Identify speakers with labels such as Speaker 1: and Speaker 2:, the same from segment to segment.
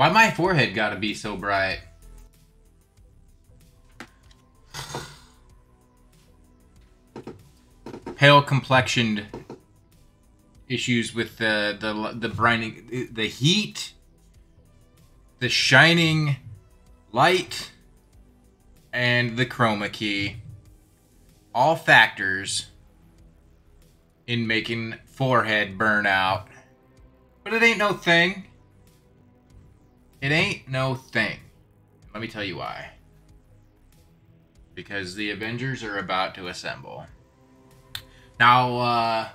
Speaker 1: Why my forehead gotta be so bright? Pale complexioned issues with the the the brining the heat, the shining light, and the chroma key. All factors in making forehead burn out. But it ain't no thing. It ain't no thing. Let me tell you why. Because the Avengers are about to assemble. Now, uh,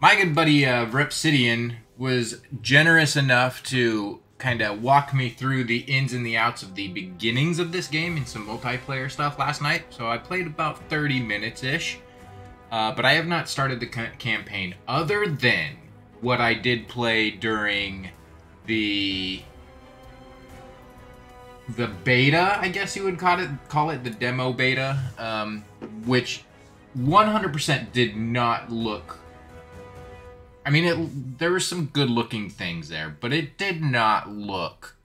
Speaker 1: my good buddy uh, Repsidian was generous enough to kind of walk me through the ins and the outs of the beginnings of this game and some multiplayer stuff last night. So I played about 30 minutes ish. Uh, but I have not started the ca- campaign other than what I did play during the the beta, I guess you would call it call it the demo beta, um, which 100% did not look. I mean, it there were some good looking things there, but it did not look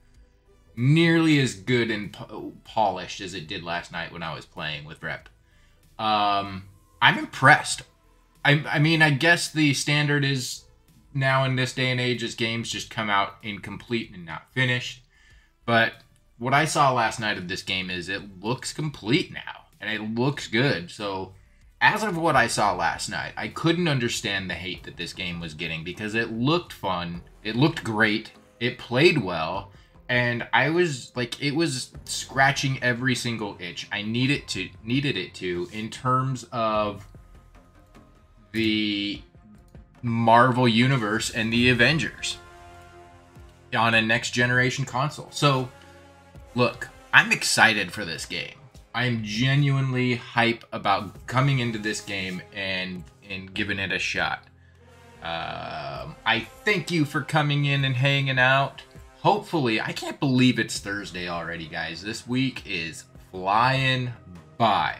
Speaker 1: nearly as good and po- polished as it did last night when I was playing with Rep. Um, I'm impressed. I, I mean, I guess the standard is now in this day and age as games just come out incomplete and not finished. But what I saw last night of this game is it looks complete now and it looks good. So, as of what I saw last night, I couldn't understand the hate that this game was getting because it looked fun, it looked great, it played well, and I was like it was scratching every single itch I needed to needed it to in terms of the Marvel universe and the Avengers on a next generation console. So, look, I'm excited for this game. I'm genuinely hype about coming into this game and and giving it a shot. Um, I thank you for coming in and hanging out. Hopefully, I can't believe it's Thursday already, guys. This week is flying by.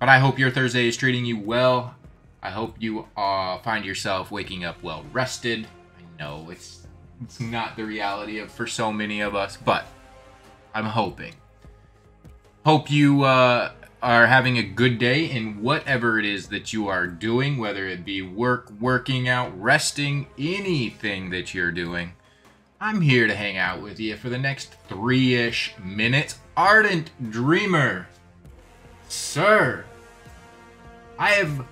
Speaker 1: But I hope your Thursday is treating you well. I hope you uh, find yourself waking up well rested. I know it's it's not the reality of for so many of us, but I'm hoping. Hope you uh, are having a good day in whatever it is that you are doing, whether it be work, working out, resting, anything that you're doing. I'm here to hang out with you for the next three ish minutes. Ardent Dreamer, sir, I have.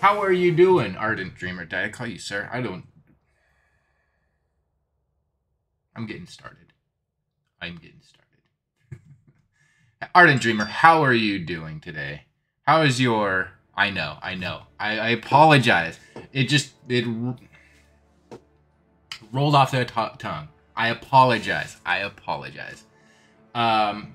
Speaker 1: How are you doing, Ardent Dreamer? Did I call you sir? I don't. I'm getting started. I'm getting. Ardent Dreamer, how are you doing today? How is your. I know, I know. I, I apologize. It just. It rolled off their tongue. I apologize. I apologize. Um,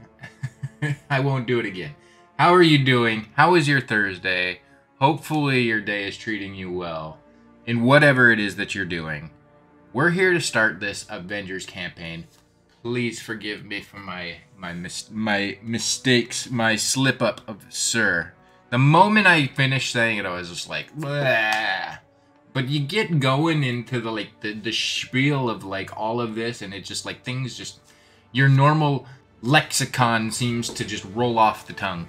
Speaker 1: I won't do it again. How are you doing? How is your Thursday? Hopefully, your day is treating you well in whatever it is that you're doing. We're here to start this Avengers campaign. Please forgive me for my my mis- my mistakes, my slip up of sir. The moment I finished saying it, I was just like, Bleh. but you get going into the like the, the spiel of like all of this, and it just like things just your normal lexicon seems to just roll off the tongue.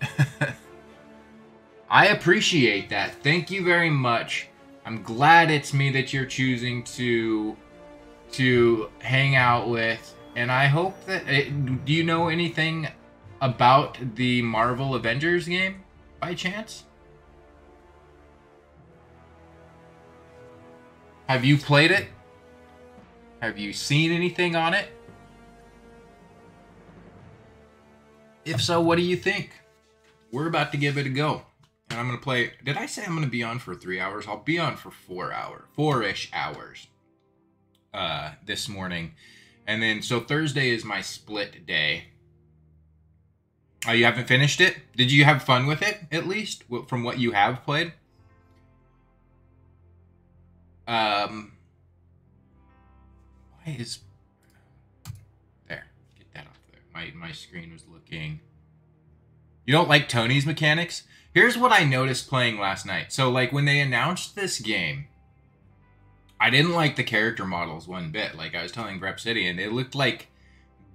Speaker 1: I appreciate that. Thank you very much. I'm glad it's me that you're choosing to to hang out with, and I hope that. It, do you know anything about the Marvel Avengers game by chance? Have you played it? Have you seen anything on it? If so, what do you think? We're about to give it a go. And I'm going to play. Did I say I'm going to be on for three hours? I'll be on for four hours, four ish hours uh, this morning. And then, so Thursday is my split day. Oh, you haven't finished it? Did you have fun with it, at least, from what you have played? Um, why is there? Get that off there. My my screen was looking. You don't like Tony's mechanics? Here's what I noticed playing last night. So like when they announced this game, I didn't like the character models one bit. Like I was telling Repsidian, and they looked like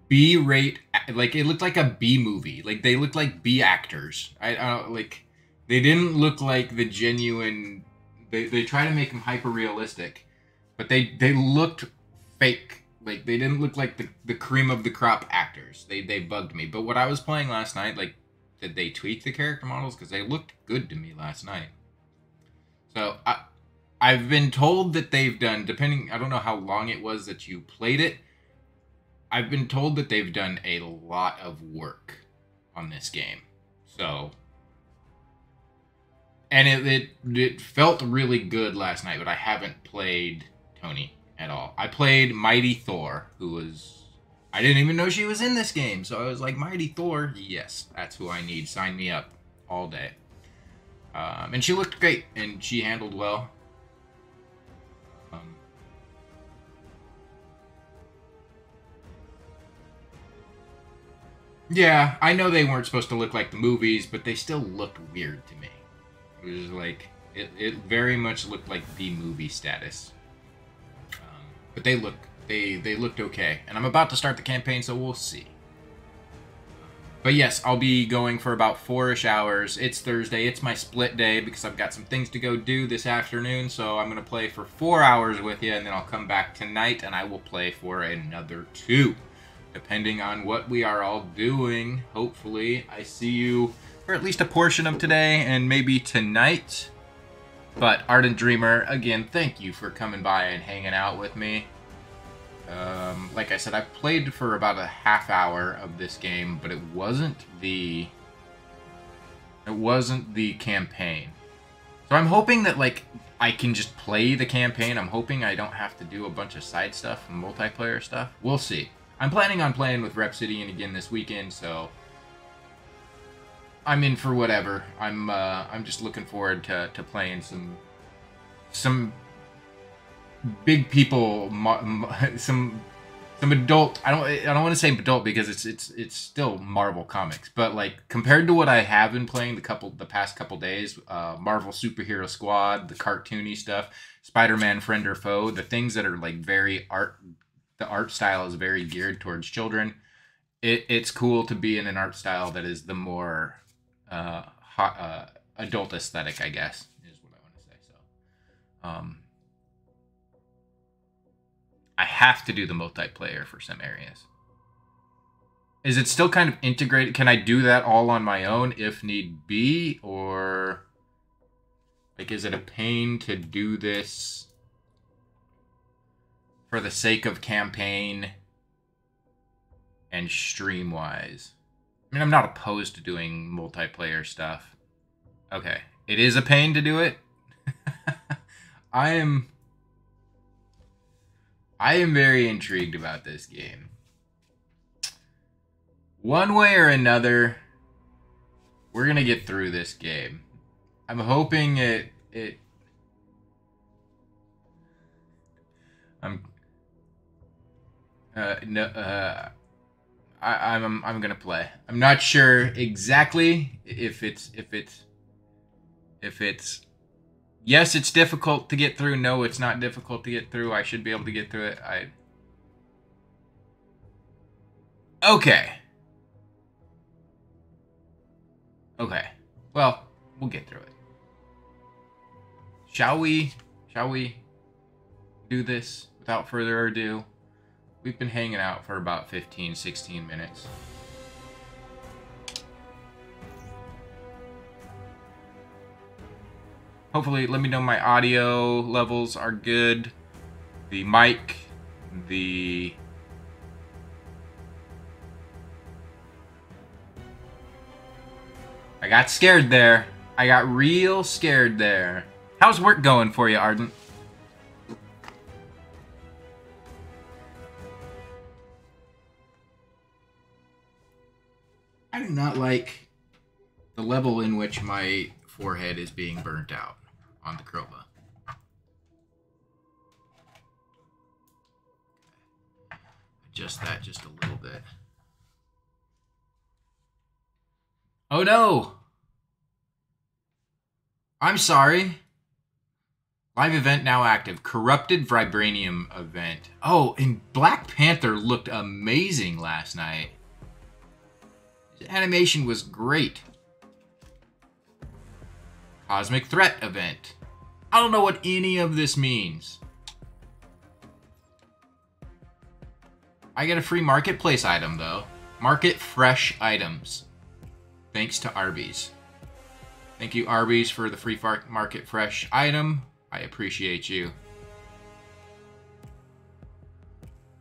Speaker 1: B rate, like it looked like a B movie. Like they looked like B actors. I, I don't like. They didn't look like the genuine. They they try to make them hyper realistic, but they they looked fake. Like they didn't look like the the cream of the crop actors. They they bugged me. But what I was playing last night, like, did they tweak the character models because they looked good to me last night. So I I've been told that they've done depending. I don't know how long it was that you played it I've been told that they've done a lot of work on this game. So and it, it it felt really good last night, but I haven't played Tony at all. I played Mighty Thor, who was I didn't even know she was in this game, so I was like, Mighty Thor, yes, that's who I need. Sign me up all day. Um, and she looked great, and she handled well. Yeah, I know they weren't supposed to look like the movies, but they still looked weird to me. It was like it, it very much looked like the movie status. Um, but they look they they looked okay, and I'm about to start the campaign, so we'll see. But yes, I'll be going for about four-ish hours. It's Thursday. It's my split day because I've got some things to go do this afternoon. So I'm going to play for four hours with you, and then I'll come back tonight, and I will play for another two depending on what we are all doing. Hopefully, I see you for at least a portion of today and maybe tonight. But Ardent Dreamer, again, thank you for coming by and hanging out with me. Um, like I said, I played for about a half hour of this game, but it wasn't the it wasn't the campaign. So I'm hoping that like I can just play the campaign. I'm hoping I don't have to do a bunch of side stuff and multiplayer stuff. We'll see. I'm planning on playing with Repsidian again this weekend, so I'm in for whatever. I'm uh, I'm just looking forward to, to playing some some big people, some some adult. I don't I don't want to say adult because it's it's it's still Marvel comics, but like compared to what I have been playing the couple the past couple days, uh, Marvel Superhero Squad, the cartoony stuff, Spider Man Friend or Foe, the things that are like very art the art style is very geared towards children. It, it's cool to be in an art style that is the more uh, hot, uh, adult aesthetic, I guess, is what I want to say. So, um, I have to do the multiplayer for some areas. Is it still kind of integrated? Can I do that all on my own if need be, or like is it a pain to do this? For the sake of campaign and stream wise. I mean, I'm not opposed to doing multiplayer stuff. Okay, it is a pain to do it. I am I am very intrigued about this game. One way or another, we're going to get through this game. I'm hoping it it I'm uh, no, uh, I, I'm I'm gonna play. I'm not sure exactly if it's if it's if it's yes, it's difficult to get through. No, it's not difficult to get through. I should be able to get through it. I okay. Okay. Well, we'll get through it. Shall we? Shall we do this without further ado? We've been hanging out for about 15, 16 minutes. Hopefully, let me know my audio levels are good. The mic, the... I got scared there. I got real scared there. How's work going for you, Ardent? I do not like the level in which my forehead is being burnt out on the Chroma. Adjust that just a little bit. Oh no! I'm sorry. Live event now active. Corrupted Vibranium event. Oh, and Black Panther looked amazing last night. Animation was great. Cosmic Threat event. I don't know what any of this means. I get a free marketplace item though. Market fresh items. Thanks to Arby's. Thank you Arby's for the free market fresh item. I appreciate you.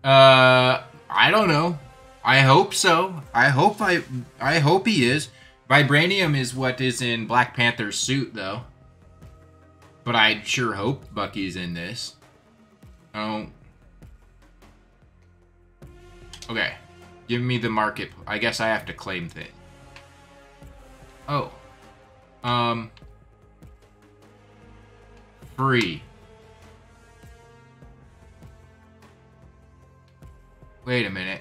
Speaker 1: Uh, I don't know. I hope so. I hope I I hope he is. Vibranium is what is in Black Panther's suit though. But I sure hope Bucky's in this. Oh, Okay. Give me the market. I guess I have to claim thing. Oh. Um. Free. Wait a minute.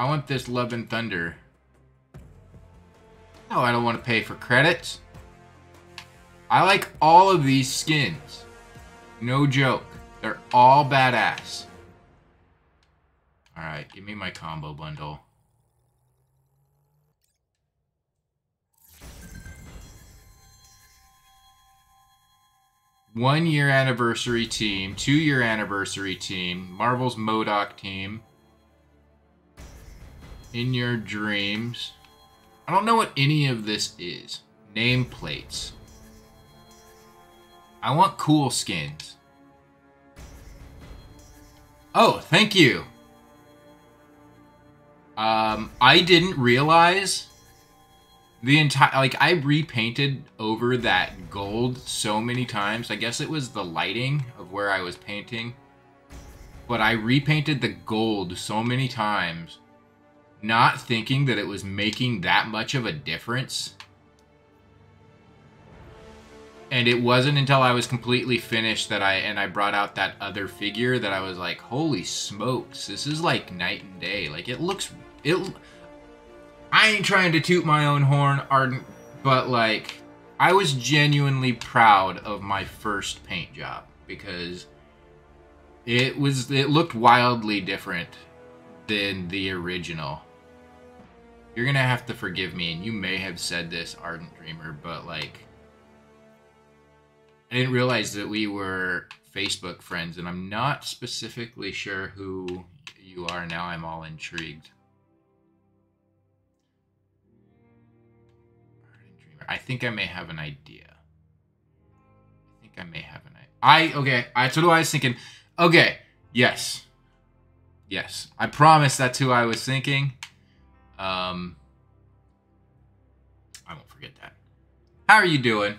Speaker 1: I want this Love and Thunder. No, I don't want to pay for credits. I like all of these skins. No joke. They're all badass. Alright, give me my combo bundle. One year anniversary team, two year anniversary team, Marvel's MODOK team. In your dreams. I don't know what any of this is. Nameplates. I want cool skins. Oh, thank you. Um, I didn't realize the entire like I repainted over that gold so many times. I guess it was the lighting of where I was painting. But I repainted the gold so many times not thinking that it was making that much of a difference. And it wasn't until I was completely finished that I and I brought out that other figure that I was like, "Holy smokes, this is like night and day. Like it looks it I ain't trying to toot my own horn, Ardent, but like I was genuinely proud of my first paint job because it was it looked wildly different than the original. You're gonna have to forgive me, and you may have said this, Ardent Dreamer, but like I didn't realize that we were Facebook friends, and I'm not specifically sure who you are now. I'm all intrigued. I think I may have an idea. I think I may have an idea. I, okay, that's what I was thinking. Okay, yes. Yes, I promise that's who I was thinking. Um, I won't forget that. How are you doing?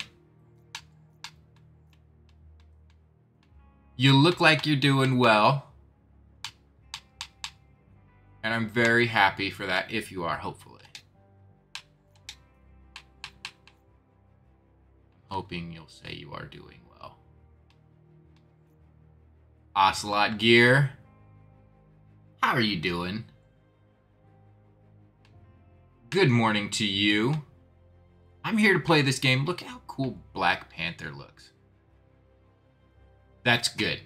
Speaker 1: You look like you're doing well. And I'm very happy for that if you are, hopefully. hoping you'll say you are doing well. Ocelot Gear, how are you doing? Good morning to you. I'm here to play this game. Look how cool Black Panther looks. That's good.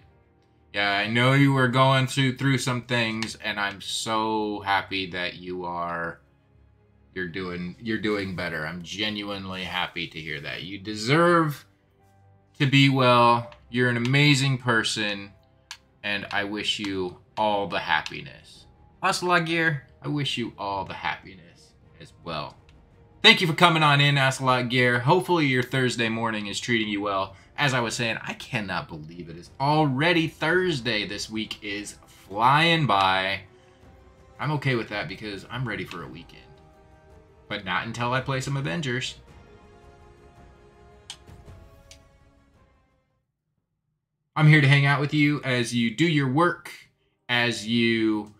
Speaker 1: Yeah, I know you were going through through some things, and I'm so happy that you are you're doing you're doing better. I'm genuinely happy to hear that. You deserve to be well. You're an amazing person, and I wish you all the happiness. Ocelot Gear, I wish you all the happiness as well. Thank you for coming on in, Ocelot Gear. Hopefully your Thursday morning is treating you well. As I was saying, I cannot believe it is already Thursday. This week is flying by. I'm okay with that because I'm ready for a weekend. But not until I play some Avengers. I'm here to hang out with you as you do your work, as you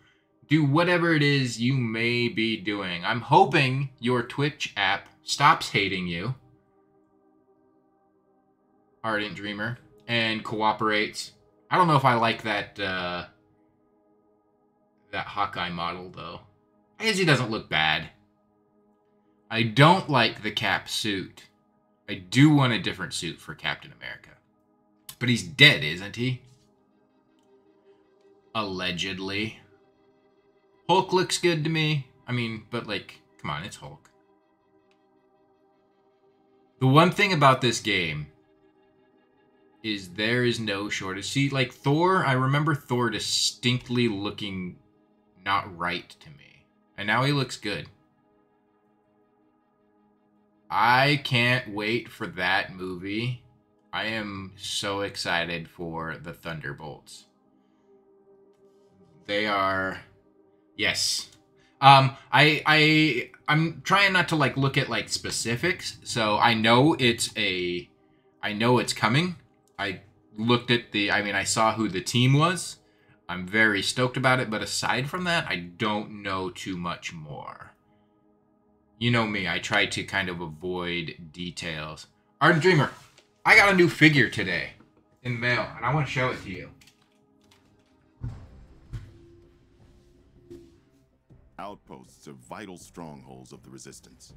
Speaker 1: do whatever it is you may be doing. I'm hoping your Twitch app stops hating you, Ardent Dreamer, and cooperates. I don't know if I like that uh, that Hawkeye model though. I guess he doesn't look bad. I don't like the cap suit. I do want a different suit for Captain America. But he's dead, isn't he? Allegedly. Hulk looks good to me. I mean, but like, come on, it's Hulk. The one thing about this game is there is no shortage. See, like Thor, I remember Thor distinctly looking not right to me. And now he looks good. I can't wait for that movie. I am so excited for the Thunderbolts. They are yes. Um I I I'm trying not to like look at like specifics. So I know it's a I know it's coming. I looked at the I mean I saw who the team was. I'm very stoked about it, but aside from that, I don't know too much more. You know me, I try to kind of avoid details. Ardent Dreamer, I got a new figure today in mail, and I want to show it to you.
Speaker 2: Outposts are vital strongholds of the resistance.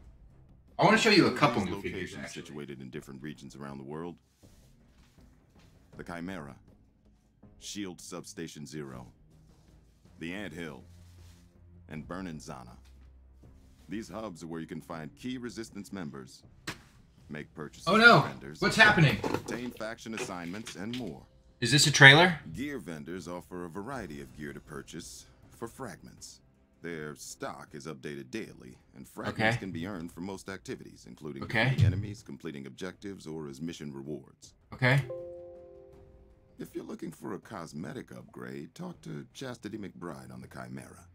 Speaker 1: I want to show you a couple new figures, actually.
Speaker 2: situated in different regions around the world. The Chimera, Shield Substation Zero, the Ant Hill, and Burnin Zana. These hubs are where you can find key resistance members, make purchases
Speaker 1: Oh no!
Speaker 2: vendors,
Speaker 1: What's happening?
Speaker 2: obtain faction assignments, and more.
Speaker 1: Is this a trailer?
Speaker 2: Gear vendors offer a variety of gear to purchase for fragments. Their stock is updated daily, and fragments
Speaker 1: Okay.
Speaker 2: can be earned from most activities, including
Speaker 1: Okay.
Speaker 2: enemies, completing objectives, or as mission rewards.
Speaker 1: Okay.
Speaker 2: If you're looking for a cosmetic upgrade, talk to Chastity McBride on the Chimera.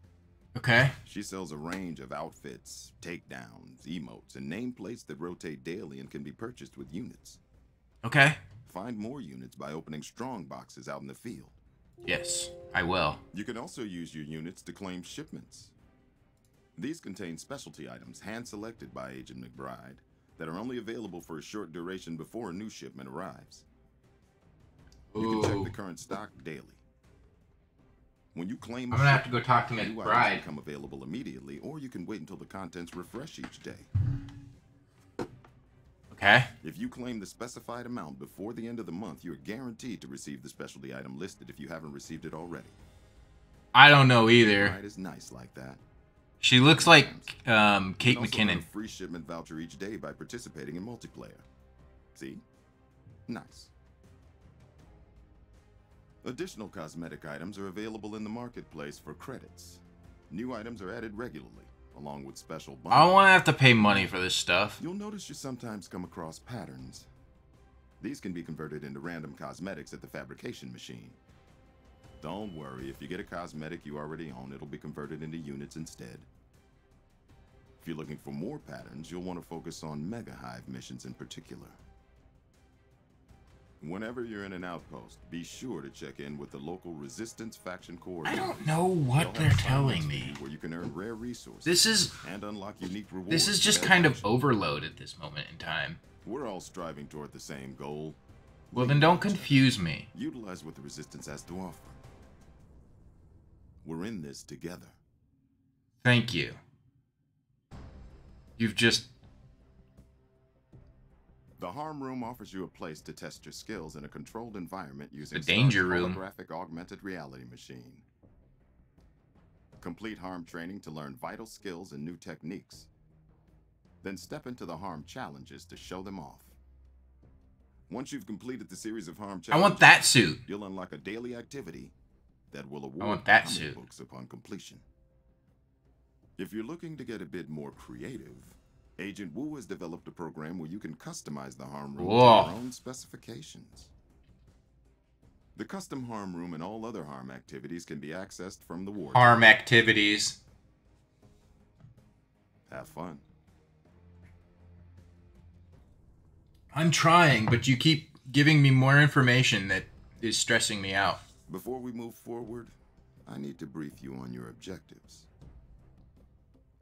Speaker 1: Okay.
Speaker 2: She sells a range of outfits, takedowns, emotes, and nameplates that rotate daily and can be purchased with units.
Speaker 1: Okay.
Speaker 2: Find more units by opening strong boxes out in the field.
Speaker 1: Yes, I will.
Speaker 2: You can also use your units to claim shipments. These contain specialty items hand selected by Agent McBride that are only available for a short duration before a new shipment arrives. You can check the current stock daily. When you claim
Speaker 1: I'm gonna have to go talk to McBride.
Speaker 2: become available immediately, or you can wait until the contents refresh each day.
Speaker 1: Okay.
Speaker 2: If you claim the specified amount before the end of the month, you're guaranteed to receive the specialty item listed if you haven't received it already.
Speaker 1: I don't know either.
Speaker 2: Right is nice like that.
Speaker 1: She looks like um, Kate McKinnon.
Speaker 2: free shipment voucher each day by participating in multiplayer. See? Nice. Additional cosmetic items are available in the marketplace for credits. New items are added regularly, along with special
Speaker 1: I don't want to have to pay money for this stuff.
Speaker 2: You'll notice you sometimes come across patterns. These can be converted into random cosmetics at the fabrication machine. Don't worry, if you get a cosmetic you already own, it'll be converted into units instead. If you're looking for more patterns, you'll want to focus on Mega Hive missions in particular. Whenever you're in an outpost, be sure to check in with the local resistance faction
Speaker 1: coordinator.
Speaker 2: I
Speaker 1: don't know what they're telling me.
Speaker 2: Where you can earn rare resources
Speaker 1: This is
Speaker 2: and unlock unique rewards.
Speaker 1: this is just kind of overload at this moment in time.
Speaker 2: We're all striving toward the same goal.
Speaker 1: Well, then don't confuse me.
Speaker 2: Utilize what the Resistance has to offer. We're in this together.
Speaker 1: Thank you. You've just
Speaker 2: The Harm Room offers you a place to test your skills in a controlled environment using
Speaker 1: The Danger
Speaker 2: Stark's
Speaker 1: Room.
Speaker 2: holographic augmented reality machine. Complete Harm training to learn vital skills and new techniques. Then step into the Harm challenges to show them off. Once you've completed the series of Harm challenges,
Speaker 1: I want that suit.
Speaker 2: you'll unlock a daily activity that will award
Speaker 1: want that suit.
Speaker 2: books upon completion. If you're looking to get a bit more creative, Agent Wu has developed a program where you can customize the harm room
Speaker 1: Whoa.
Speaker 2: to your own specifications. The custom harm room and all other harm activities can be accessed from the ward.
Speaker 1: Harm activities.
Speaker 2: Have fun.
Speaker 1: I'm trying, but you keep giving me more information that is stressing me out.
Speaker 2: Before we move forward, I need to brief you on your objectives.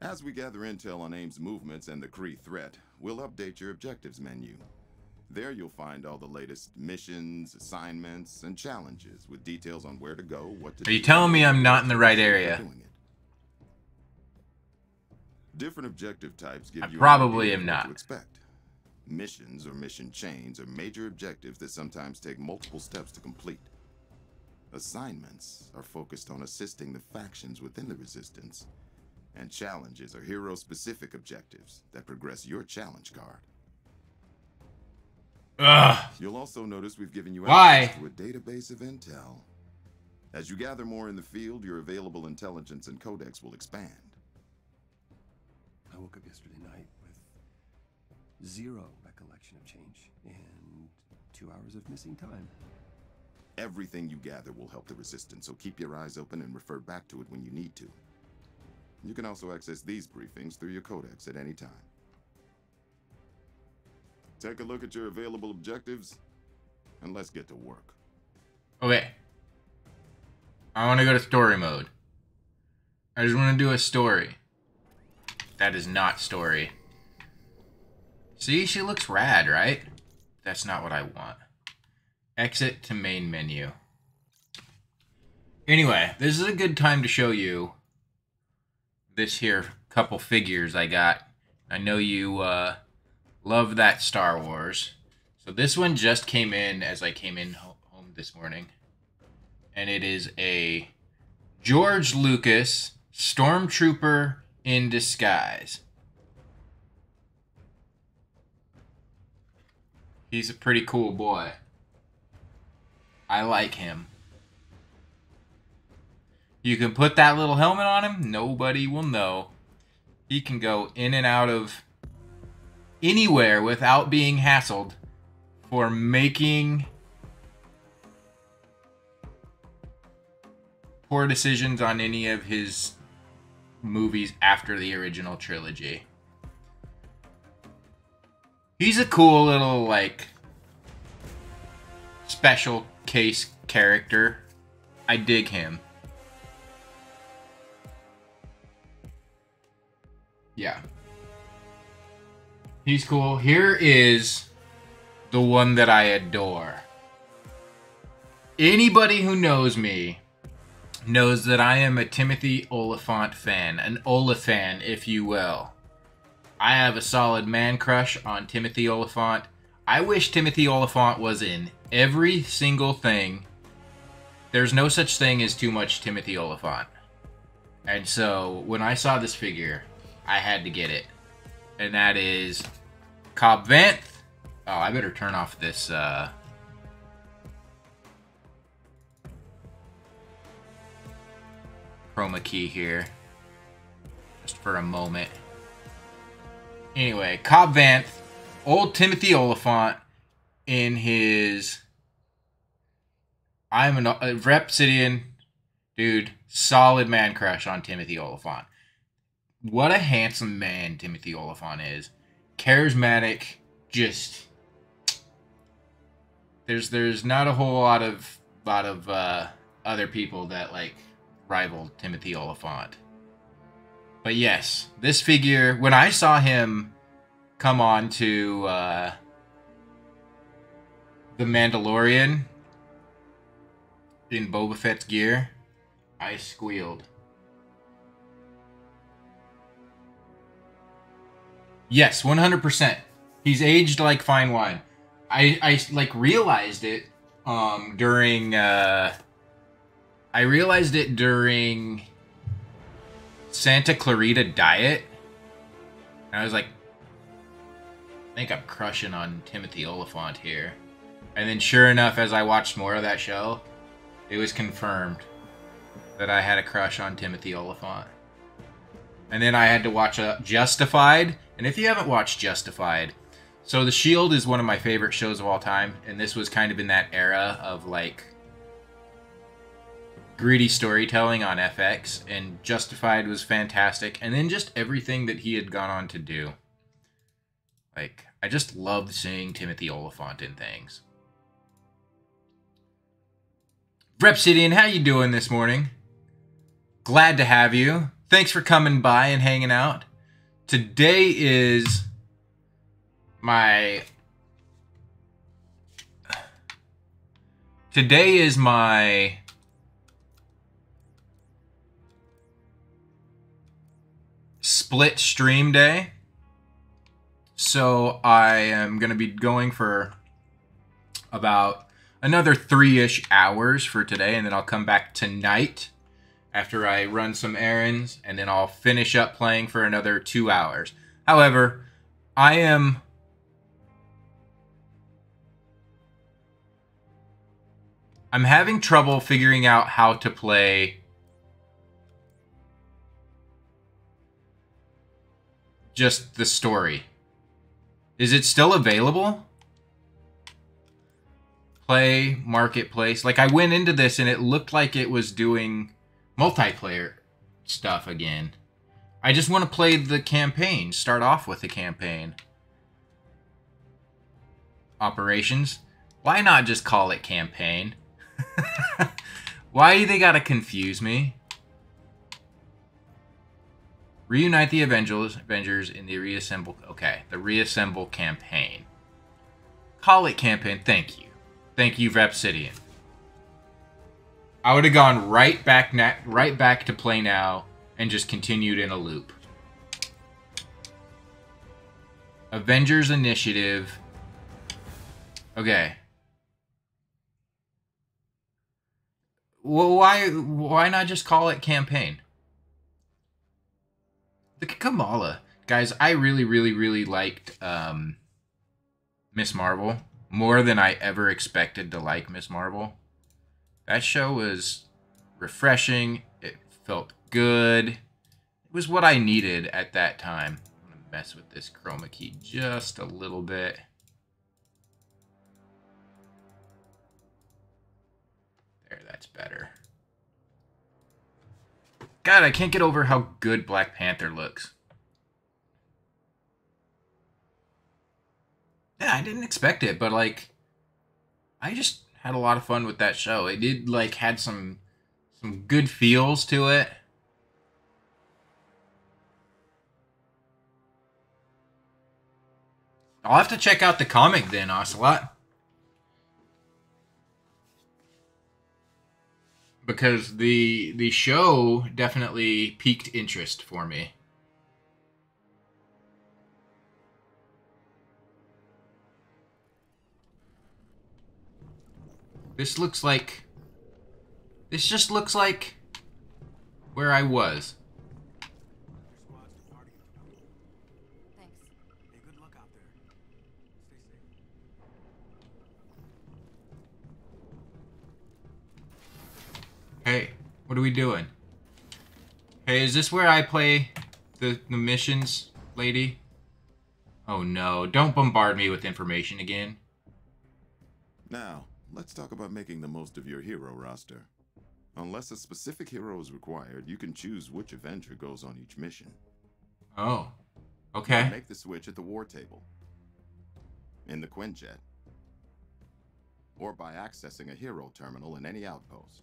Speaker 2: As we gather intel on AIM's movements and the Kree threat, we'll update your objectives menu. There you'll find all the latest missions, assignments, and challenges with details on where to go, what to do.
Speaker 1: Are you telling me I'm not in the right area?
Speaker 2: you're doing it. Different objective types give
Speaker 1: I
Speaker 2: you
Speaker 1: probably am not.
Speaker 2: To expect. Missions or mission chains are major objectives that sometimes take multiple steps to complete. Assignments are focused on assisting the factions within the Resistance, and challenges are hero-specific objectives that progress your challenge card.
Speaker 1: Ugh.
Speaker 2: You'll also notice we've given you
Speaker 1: Why?
Speaker 2: access to a database of intel. As you gather more in the field, your available intelligence and codex will expand.
Speaker 3: I woke up yesterday night with zero recollection of change and two hours of missing time.
Speaker 2: Everything you gather will help the Resistance, so keep your eyes open and refer back to it when you need to. You can also access these briefings through your codex at any time. Take a look at your available objectives, and let's get to work.
Speaker 1: Okay. I want to go to story mode. I just want to do a story. That is not story. See, she looks rad, right? That's not what I want. Exit to main menu. Anyway, this is a good time to show you this here couple figures I got. I know you uh, love that Star Wars. So this one just came in as I came in ho- home this morning. And it is a George Lucas Stormtrooper in disguise. He's a pretty cool boy. I like him. You can put that little helmet on him, nobody will know. He can go in and out of anywhere without being hassled for making poor decisions on any of his movies after the original trilogy. He's a cool little, like, special case character. I dig him. Yeah. He's cool. Here is the one that I adore. Anybody who knows me knows that I am a Timothy Olyphant fan, an Olifan, if you will. I have a solid man crush on Timothy Olyphant. I wish Timothy Olyphant was in every single thing. There's no such thing as too much Timothy Olyphant. And so when I saw this figure, I had to get it. And that is Cobb Vanth. Oh, I better turn off this uh chroma key here. Just for a moment. Anyway, Cobb Vanth, old Timothy Olyphant in his I'm a Repsidian dude, solid man crush on Timothy Olyphant. What a handsome man Timothy Olyphant is. Charismatic, just there's there's not a whole lot of lot of uh, other people that like rival Timothy Olyphant. But yes, this figure when I saw him come on to uh, the Mandalorian in Boba Fett's gear, I squealed. Yes, 100%. He's aged like fine wine. I I like realized it um during uh I realized it during Santa Clarita Diet. And I was like I think I'm crushing on Timothy Olyphant here. And then sure enough as I watched more of that show, it was confirmed that I had a crush on Timothy Olyphant. And then I had to watch uh, Justified. And if you haven't watched Justified, so The Shield is one of my favorite shows of all time. And this was kind of in that era of like gritty storytelling on FX. And Justified was fantastic. And then just everything that he had gone on to do. Like, I just loved seeing Timothy Olyphant in things. Repsidian, how you doing this morning? Glad to have you. Thanks for coming by and hanging out. Today is my Today is my split stream day. so I am going to be going for about another three ish hours for today, and then I'll come back tonight after I run some errands, and then I'll finish up playing for another two hours. However, I am. I'm having trouble figuring out how to play just the story. Is it still available? Play marketplace. Like I went into this and it looked like it was doing multiplayer stuff again. I just want to play the campaign. Start off with the campaign. Operations. Why not just call it campaign? Why do they gotta confuse me? Reunite the Avengers, Avengers in the reassemble. Okay, the reassemble campaign. Call it campaign. Thank you, thank you, Repsidian. I would have gone right back, na- right back to play now, and just continued in a loop. Avengers Initiative. Okay. Well, why why not just call it campaign? At Kamala. Guys, I really, really, really liked um, Miss Marvel more than I ever expected to like Miss Marvel. That show was refreshing. It felt good. It was what I needed at that time. I'm going to mess with this chroma key just a little bit. There, that's better. God, I can't get over how good Black Panther looks. Yeah, I didn't expect it, but like I just had a lot of fun with that show. It did like had some some good feels to it. I'll have to check out the comic then, Ocelot. because the the show definitely piqued interest for me. This looks like this just looks like where I was.
Speaker 4: Hey,
Speaker 1: what are we doing? Hey, is this where I play the the missions, lady? Oh no, don't bombard me with information again.
Speaker 2: Now, let's talk about making the most of your hero roster. Unless a specific hero is required, you can choose which Avenger goes on each mission.
Speaker 1: Oh. Okay.
Speaker 2: Make the switch at the war table, in the Quinjet, or by accessing a hero terminal in any outpost.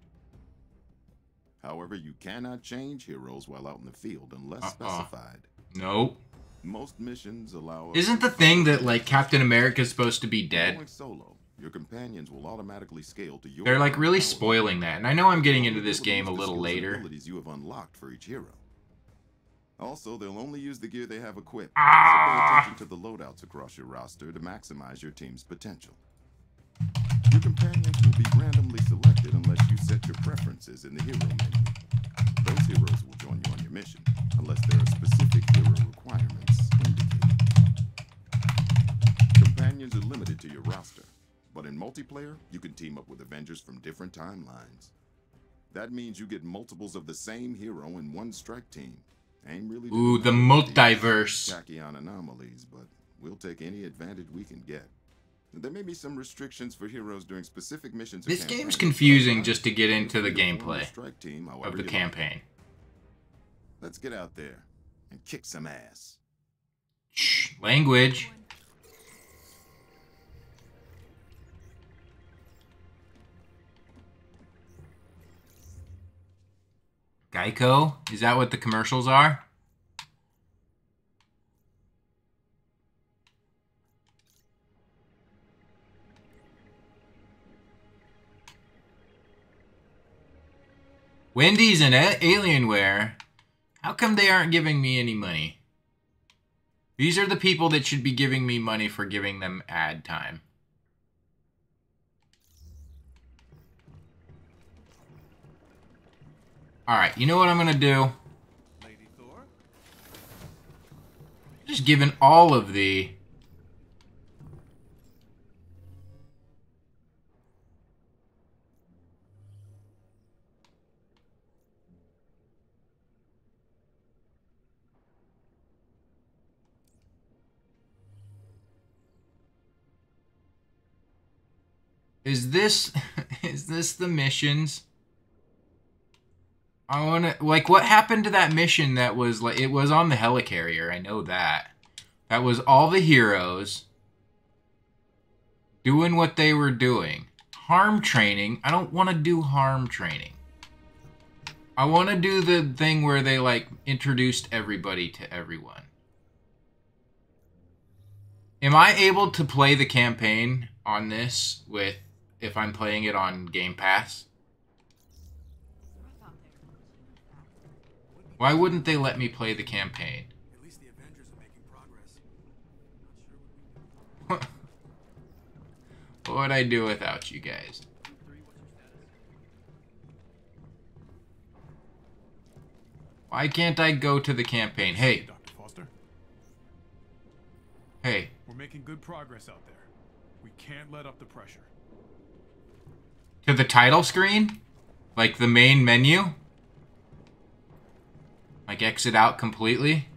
Speaker 2: However, you cannot change heroes while out in the field unless
Speaker 1: Uh-uh.
Speaker 2: specified.
Speaker 1: Nope.
Speaker 2: Most missions allow.
Speaker 1: Isn't the thing that like Captain America's supposed to be dead?
Speaker 2: Going solo, your companions will automatically scale to your.
Speaker 1: They're like really
Speaker 2: power.
Speaker 1: spoiling that. And I know I'm getting into this game a little later.
Speaker 2: You have unlocked for each hero. Also, they'll only use the gear they have equipped.
Speaker 1: Ah!
Speaker 2: So pay attention to the loadouts across your roster to maximize your team's potential. Your companions will be randomly selected unless you set your preferences in the hero menu. Those heroes will join you on your mission unless there are specific hero requirements indicated. Companions are limited to your roster, but in multiplayer, you can team up with Avengers from different timelines. That means you get multiples of the same hero in one strike team. Really
Speaker 1: Ooh, the
Speaker 2: doing nothing with
Speaker 1: multiverse.
Speaker 2: Tachyon anomalies, but we'll take any advantage we can get. There may be some restrictions for heroes during specific missions.
Speaker 1: This game's confusing just to get into the
Speaker 2: feel free to form a
Speaker 1: gameplay
Speaker 2: strike team
Speaker 1: of the
Speaker 2: you like.
Speaker 1: campaign.
Speaker 2: Let's get out there and kick some ass.
Speaker 1: Shh, language. Geico? Is that what the commercials are? Wendy's and Alienware. How come they aren't giving me any money? These are the people that should be giving me money for giving them ad time. Alright, you know what I'm gonna do? Just giving all of the... Is this is this the missions? I want to like what happened to that mission that was like it was on the helicarrier. I know that. That was all the heroes doing what they were doing. Harm training. I don't want to do harm training. I want to do the thing where they like introduced everybody to everyone. Am I able to play the campaign on this with if I'm playing it on Game Pass?
Speaker 5: I thought they were that.
Speaker 1: Why wouldn't they let me play the campaign?
Speaker 4: At least the Avengers are making progress. Not sure what we.
Speaker 1: What would I do without you guys? Why can't I go to the campaign? Hey,
Speaker 4: Dr. Foster,
Speaker 1: hey,
Speaker 4: we're making good progress out there. We can't let up the pressure.
Speaker 1: to the title screen? Like the main menu? Like exit out completely?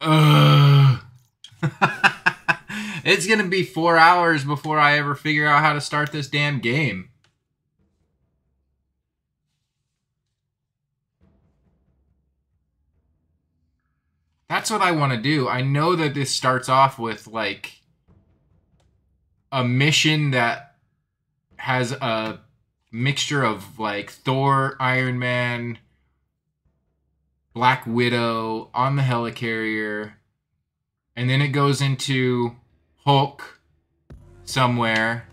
Speaker 1: It's gonna be four hours before I ever figure out how to start this damn game. That's what I want to do. I know that this starts off with like a mission that has a mixture of like Thor, Iron Man, Black Widow on the helicarrier, and then it goes into Hulk somewhere.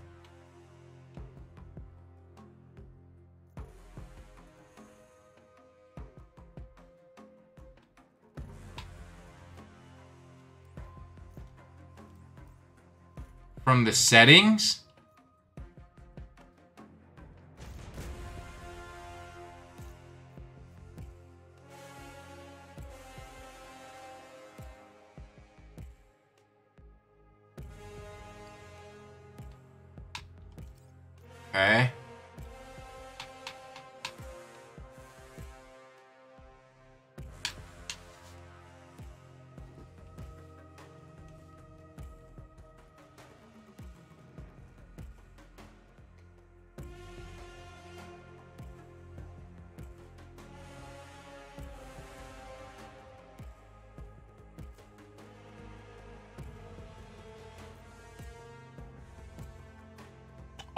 Speaker 1: From the settings? Okay.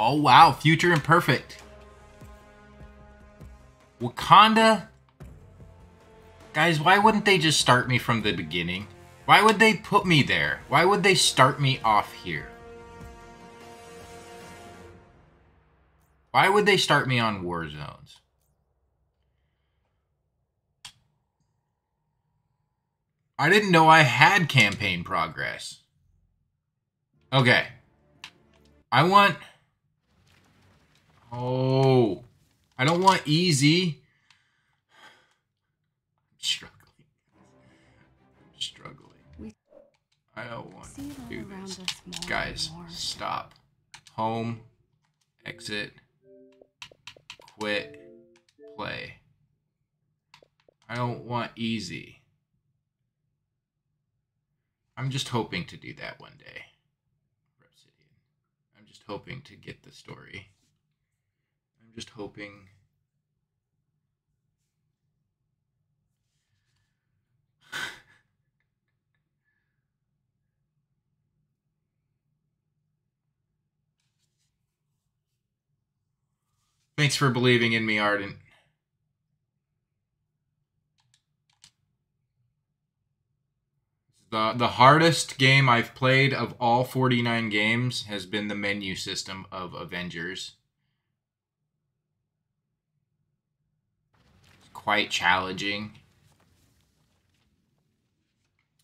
Speaker 1: Oh wow, future imperfect. Wakanda? Guys, why wouldn't they just start me from the beginning? Why would they put me there? Why would they start me off here? Why would they start me on war zones? I didn't know I had campaign progress. Okay. I want Oh, I don't want easy. I'm struggling. I'm struggling. I don't want to do this.
Speaker 6: us more and
Speaker 1: Guys, stop. Home, exit, quit, play. I don't want easy. I'm just hoping to do that one day. I'm just hoping to get the story. Just hoping. Thanks for believing in me, Ardent. The, the hardest game I've played of all 49 games has been the menu system of Avengers. Quite challenging.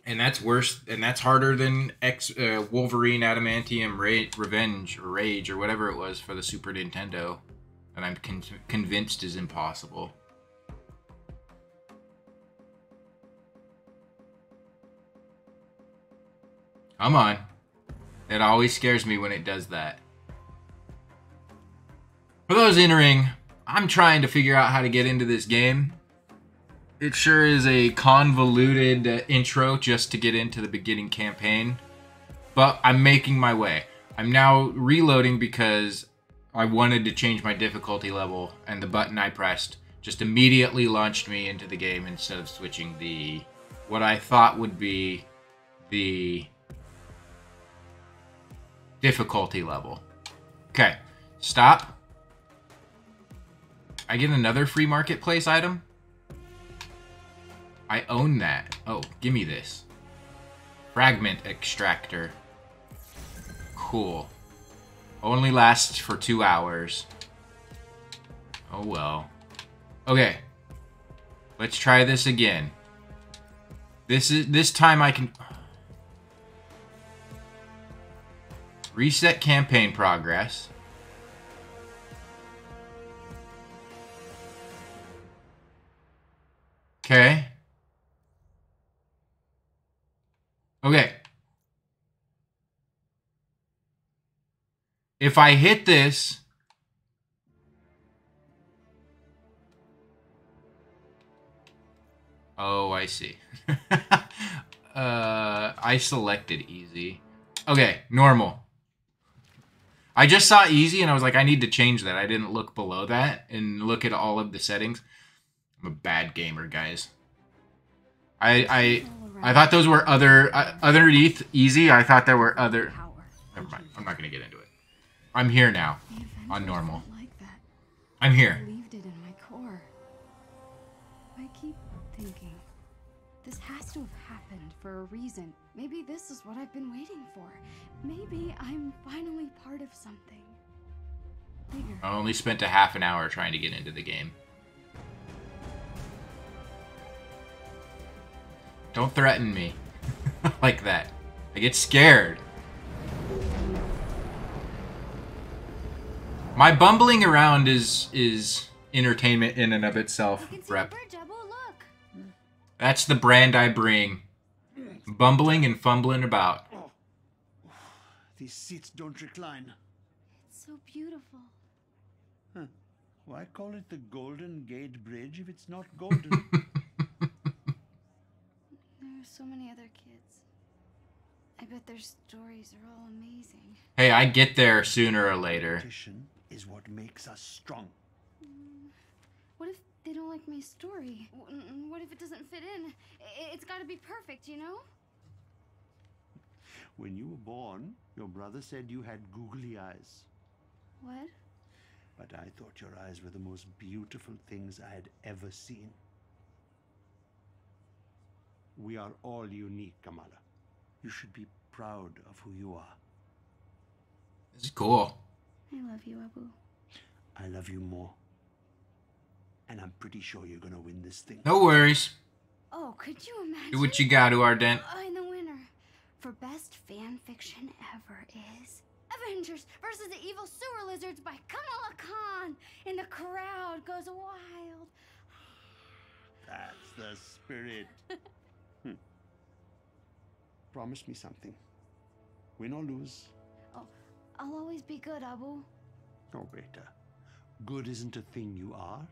Speaker 1: And that's worse, and that's harder than X uh, Wolverine Adamantium Ra- Revenge or Rage or whatever it was for the Super Nintendo, that I'm con- convinced is impossible. Come on. It always scares me when it does that. For those entering, I'm trying to figure out how to get into this game. It sure is a convoluted uh, intro just to get into the beginning campaign, but I'm making my way. I'm now reloading because I wanted to change my difficulty level, and the button I pressed just immediately launched me into the game instead of switching the what I thought would be the difficulty level. Okay, stop. I get another free marketplace item. I own that. Oh, give me this. Fragment extractor. Cool. Only lasts for two hours. Oh well. Okay. Let's try this again. This is this time I can reset campaign progress. Okay. Okay. If I hit this, Oh, I see. uh, I selected easy. Okay, normal. I just saw easy and I was like, I need to change that. I didn't look below that and look at all of the settings. I'm a bad gamer, guys. I I I thought those were other uh, underneath easy. I thought there were other. Never mind. I'm not gonna get into it. I'm here now. On normal.
Speaker 5: weren't Like that.
Speaker 1: I'm here.
Speaker 5: believed it in my core. I keep thinking, this has to have happened for a reason. Maybe this is what I've been waiting for. Maybe I'm finally part of something bigger.
Speaker 1: I only spent a half an hour trying to get into the game. Don't threaten me like that. I get scared. My bumbling around is is entertainment in and of itself,
Speaker 5: I can see
Speaker 1: rep.
Speaker 5: the bridge, Abu. Look.
Speaker 1: That's the brand I bring. Bumbling and fumbling about.
Speaker 6: These seats don't recline.
Speaker 5: It's so beautiful.
Speaker 6: Why call it the Golden Gate Bridge if it's not golden?
Speaker 5: There so many other kids. I bet their stories are all amazing.
Speaker 1: Hey, I get there sooner or later.
Speaker 6: Competition is what makes us strong. Mm.
Speaker 5: What if they don't like my story? What if it doesn't fit in? It's got to be perfect, you know?
Speaker 6: When you were born, your brother said you had googly eyes.
Speaker 5: What?
Speaker 6: But I thought your eyes were the most beautiful things I had ever seen. We are all unique, Kamala. You should be proud of who you are.
Speaker 1: This is cool.
Speaker 5: I love you, Abu.
Speaker 6: I love you more. And I'm pretty sure you're gonna win this thing.
Speaker 1: No worries.
Speaker 5: Oh, could you imagine?
Speaker 1: Do what you got, Ardent.
Speaker 5: Uh, and the winner for best fan fiction ever is Avengers versus the Evil Sewer Lizards by Kamala Khan. And the crowd goes wild.
Speaker 6: That's the spirit. Promise me something. Win or lose.
Speaker 5: Oh, I'll always be good, Abu.
Speaker 6: Oh, Beta. Good isn't a thing you are.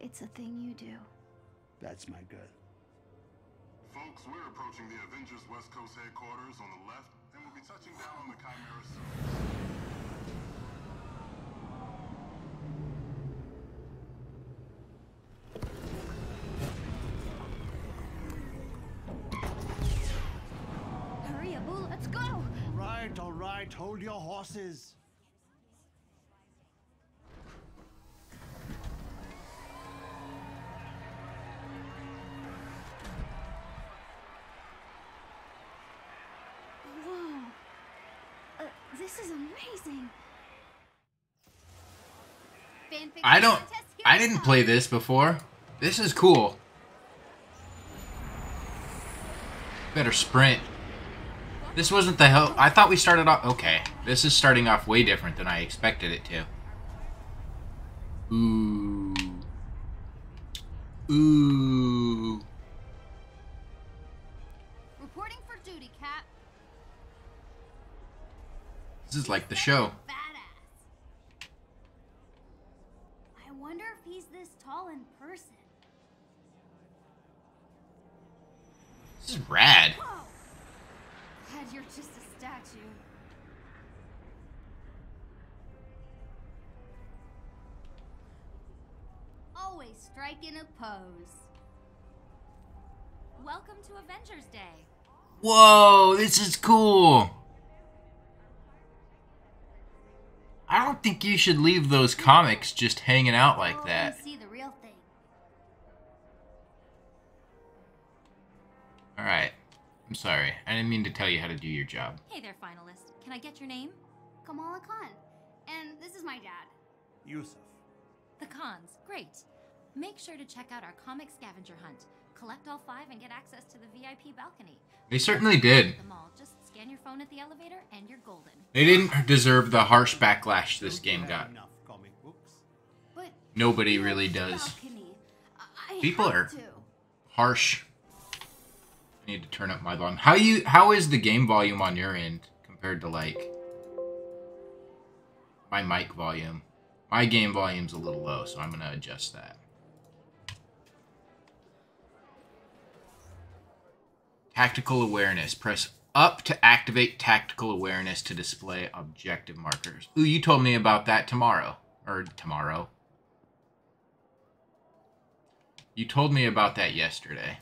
Speaker 5: It's a thing you do.
Speaker 6: That's my girl.
Speaker 7: Folks, we're approaching the Avengers West Coast headquarters on the left, and we'll be touching down on the Chimera soon.
Speaker 6: Right. Hold your horses.
Speaker 5: Whoa. Uh, this is amazing.
Speaker 1: I don't. I didn't play this before. This is cool. Better sprint. This wasn't the hell. I thought we started off. Okay. This is starting off way different than I expected it to. Ooh. Ooh.
Speaker 5: Reporting for duty, Cap.
Speaker 1: This is like the show.
Speaker 5: Whoa,
Speaker 1: this is cool. I don't think you should leave those comics just hanging out like
Speaker 5: Oh,
Speaker 1: that.
Speaker 5: and See the real thing.
Speaker 1: All right. I'm sorry. I didn't mean to tell you how to do your job.
Speaker 8: Hey there, finalist. Can I get your name?
Speaker 5: Kamala Khan. And this is my dad.
Speaker 6: Yusuf.
Speaker 8: The cons. Great. Make sure to check out our comic scavenger hunt. Collect all five and get access to the VIP balcony.
Speaker 1: They certainly did.
Speaker 8: Just scan your phone at the elevator and you're golden.
Speaker 1: They didn't deserve the harsh backlash this game got.
Speaker 6: Enough comic books.
Speaker 5: But
Speaker 1: Nobody really does.
Speaker 5: balcony. I I
Speaker 1: People are- Harsh. I need to turn up my volume. How you how is the game volume on your end compared to like my mic volume? My game volume's a little low, so I'm gonna adjust that. Tactical awareness. Press up to activate tactical awareness to display objective markers. Ooh, you told me about that tomorrow. Or tomorrow. You told me about that yesterday.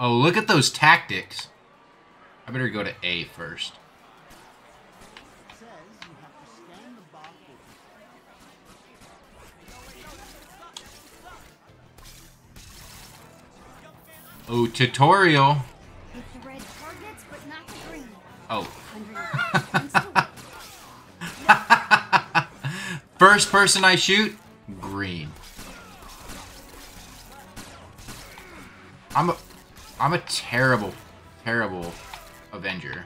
Speaker 1: Oh, look at those tactics. I better go to A first. Oh, tutorial.
Speaker 5: Targets.
Speaker 1: Oh.
Speaker 5: 100 points to win.
Speaker 1: First person I shoot, green. I'm a, I'm a terrible, terrible Avenger.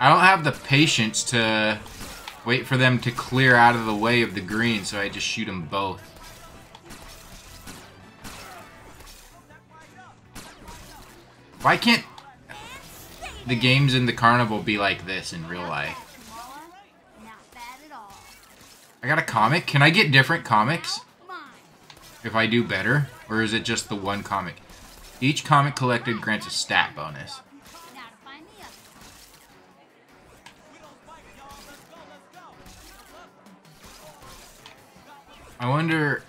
Speaker 1: I don't have the patience to wait for them to clear out of the way of the green, so I just shoot them both. Why can't the games in the carnival be like this in real life? I got a comic. Can I get different comics if I do better? Or is it just the one comic? Each comic collected grants a stat bonus. I wonder...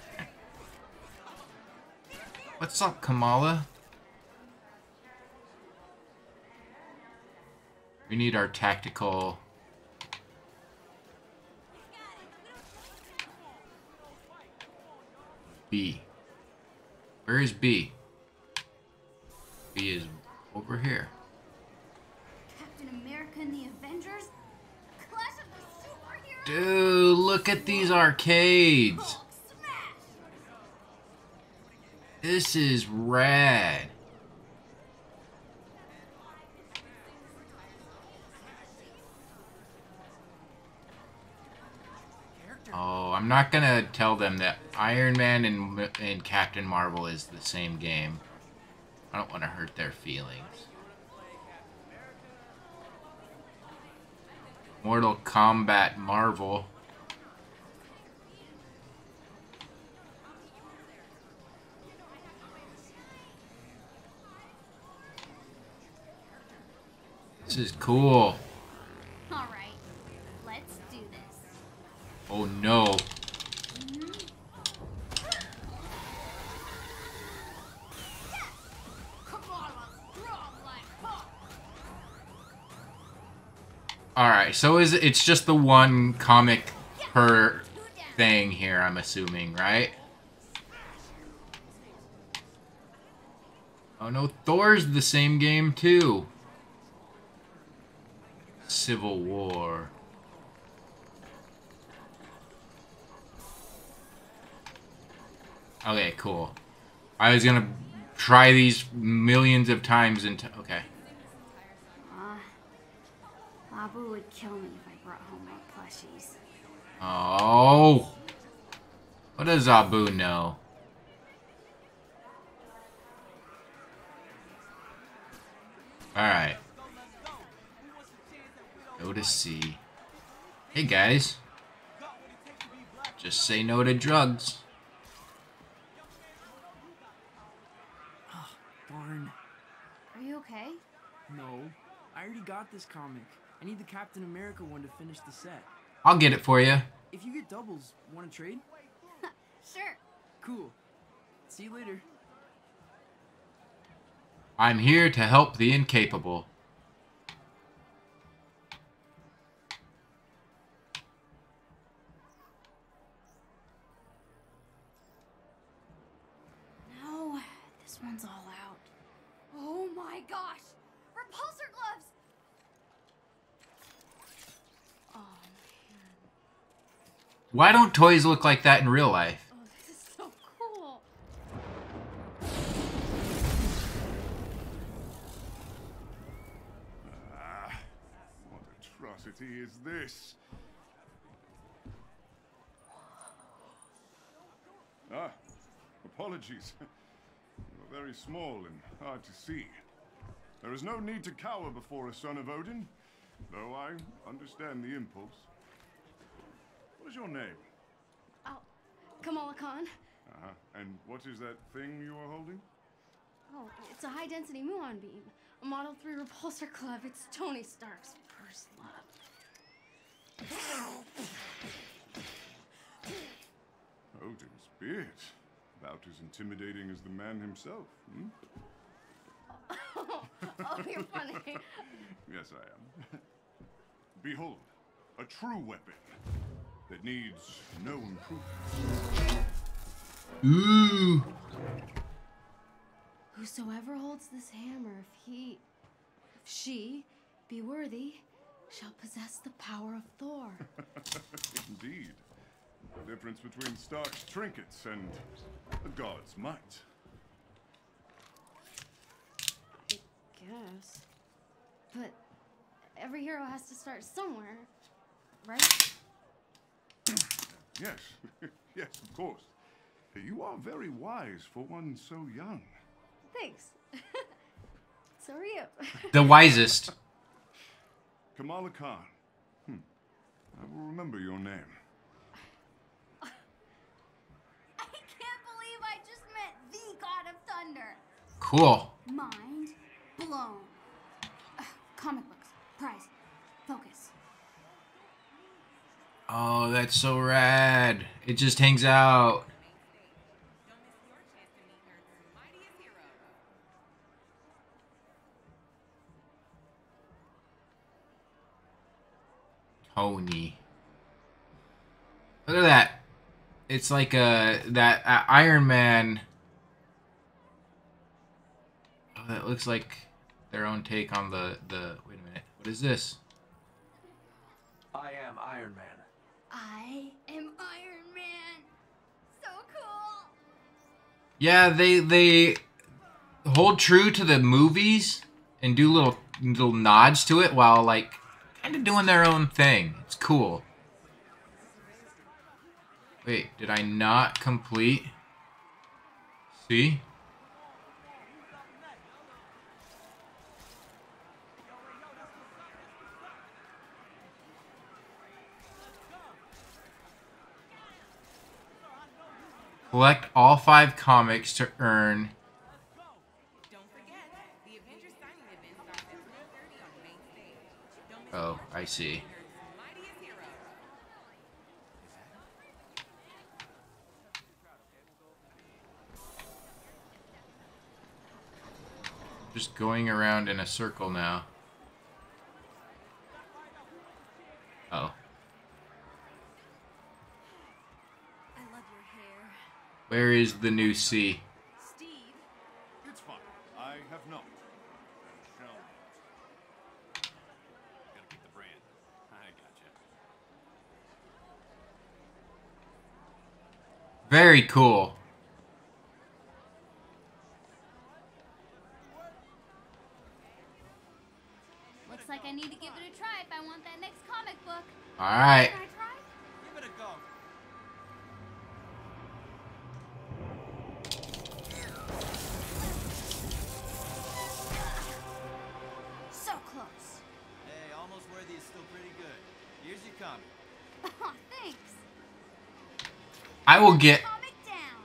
Speaker 1: What's up, Kamala? We need our tactical... B. Where is B? B is over here.
Speaker 5: Captain America and the Avengers? Clash of the Superheroes?
Speaker 1: Dude, look at these arcades.
Speaker 5: Hulk!
Speaker 1: This is rad. Oh, I'm not gonna tell them that Iron Man and, and Captain Marvel is the same game. I don't want to hurt their feelings. Mortal Kombat Marvel. This is cool.
Speaker 5: Alright, let's do this.
Speaker 1: Oh no. Alright, so is it's just the one comic per thing here, I'm assuming, right? Oh no, Thor's the same game too. Civil War. Okay, cool. I was gonna try these millions of times into. Okay.
Speaker 5: Uh, Abu would kill me if I brought home my plushies.
Speaker 1: Oh. What does Abu know? Alright. Go to C. Hey guys. Just say no to drugs.
Speaker 9: Darn.
Speaker 5: Are you okay?
Speaker 9: No. I already got this comic. I need the Captain America one to finish the set.
Speaker 1: I'll get it for you.
Speaker 9: If you get doubles, want to trade?
Speaker 5: Sure.
Speaker 9: Cool. See you later.
Speaker 1: I'm here to help the incapable.
Speaker 5: My gosh! Repulsor gloves! Oh man.
Speaker 1: Why don't toys look like that in real life?
Speaker 5: Oh, this is so cool.
Speaker 10: Ah, what atrocity is this? Ah, apologies. You're very small and hard to see. There is no need to cower before a son of Odin, though I understand the impulse. What is your name?
Speaker 5: Oh, Kamala Khan.
Speaker 10: Uh-huh. And what is that thing you are holding?
Speaker 5: Oh, it's a high density muon beam. A Model 3 repulsor club. It's Tony Stark's first love.
Speaker 10: Odin's beard. About as intimidating as the man himself. Hmm?
Speaker 5: Oh, you're funny.
Speaker 10: Yes, I am. Behold, a true weapon that needs no improvement.
Speaker 1: Ooh.
Speaker 5: Whosoever holds this hammer, if he, if she be worthy, shall possess the power of Thor.
Speaker 10: Indeed. The difference between Stark's trinkets and a god's might.
Speaker 5: Guess. But every hero has to start somewhere, right?
Speaker 10: Yes, yes, of course. You are very wise for one so young.
Speaker 5: Thanks. so are you.
Speaker 1: The wisest.
Speaker 10: Kamala Khan. Hmm. I will remember your name.
Speaker 5: I can't believe I just met the God of Thunder.
Speaker 1: Cool.
Speaker 5: Blown. Ugh, comic books, prize, focus.
Speaker 1: Oh, that's so rad. It just hangs out. Tony. Look at that. It's like a that uh, Iron Man. Oh, that looks like their own take on the the. Wait a minute. What is this?
Speaker 11: I am Iron Man.
Speaker 5: I am Iron Man. So cool.
Speaker 1: Yeah, they they hold true to the movies and do little little nods to it while like kind of doing their own thing. It's cool. Wait, did I not complete? See? Collect all five comics to earn. Oh, I see. Just going around in a circle now. Oh. Where is the new C?
Speaker 5: Steve.
Speaker 10: It's fine. I have not. And shall not. Gotta keep the brand. I gotcha.
Speaker 1: Very cool.
Speaker 8: Looks like I need to give it a try if I want that next comic book.
Speaker 4: Alright. Comic.
Speaker 5: Aw, thanks.
Speaker 1: I will get
Speaker 5: Comic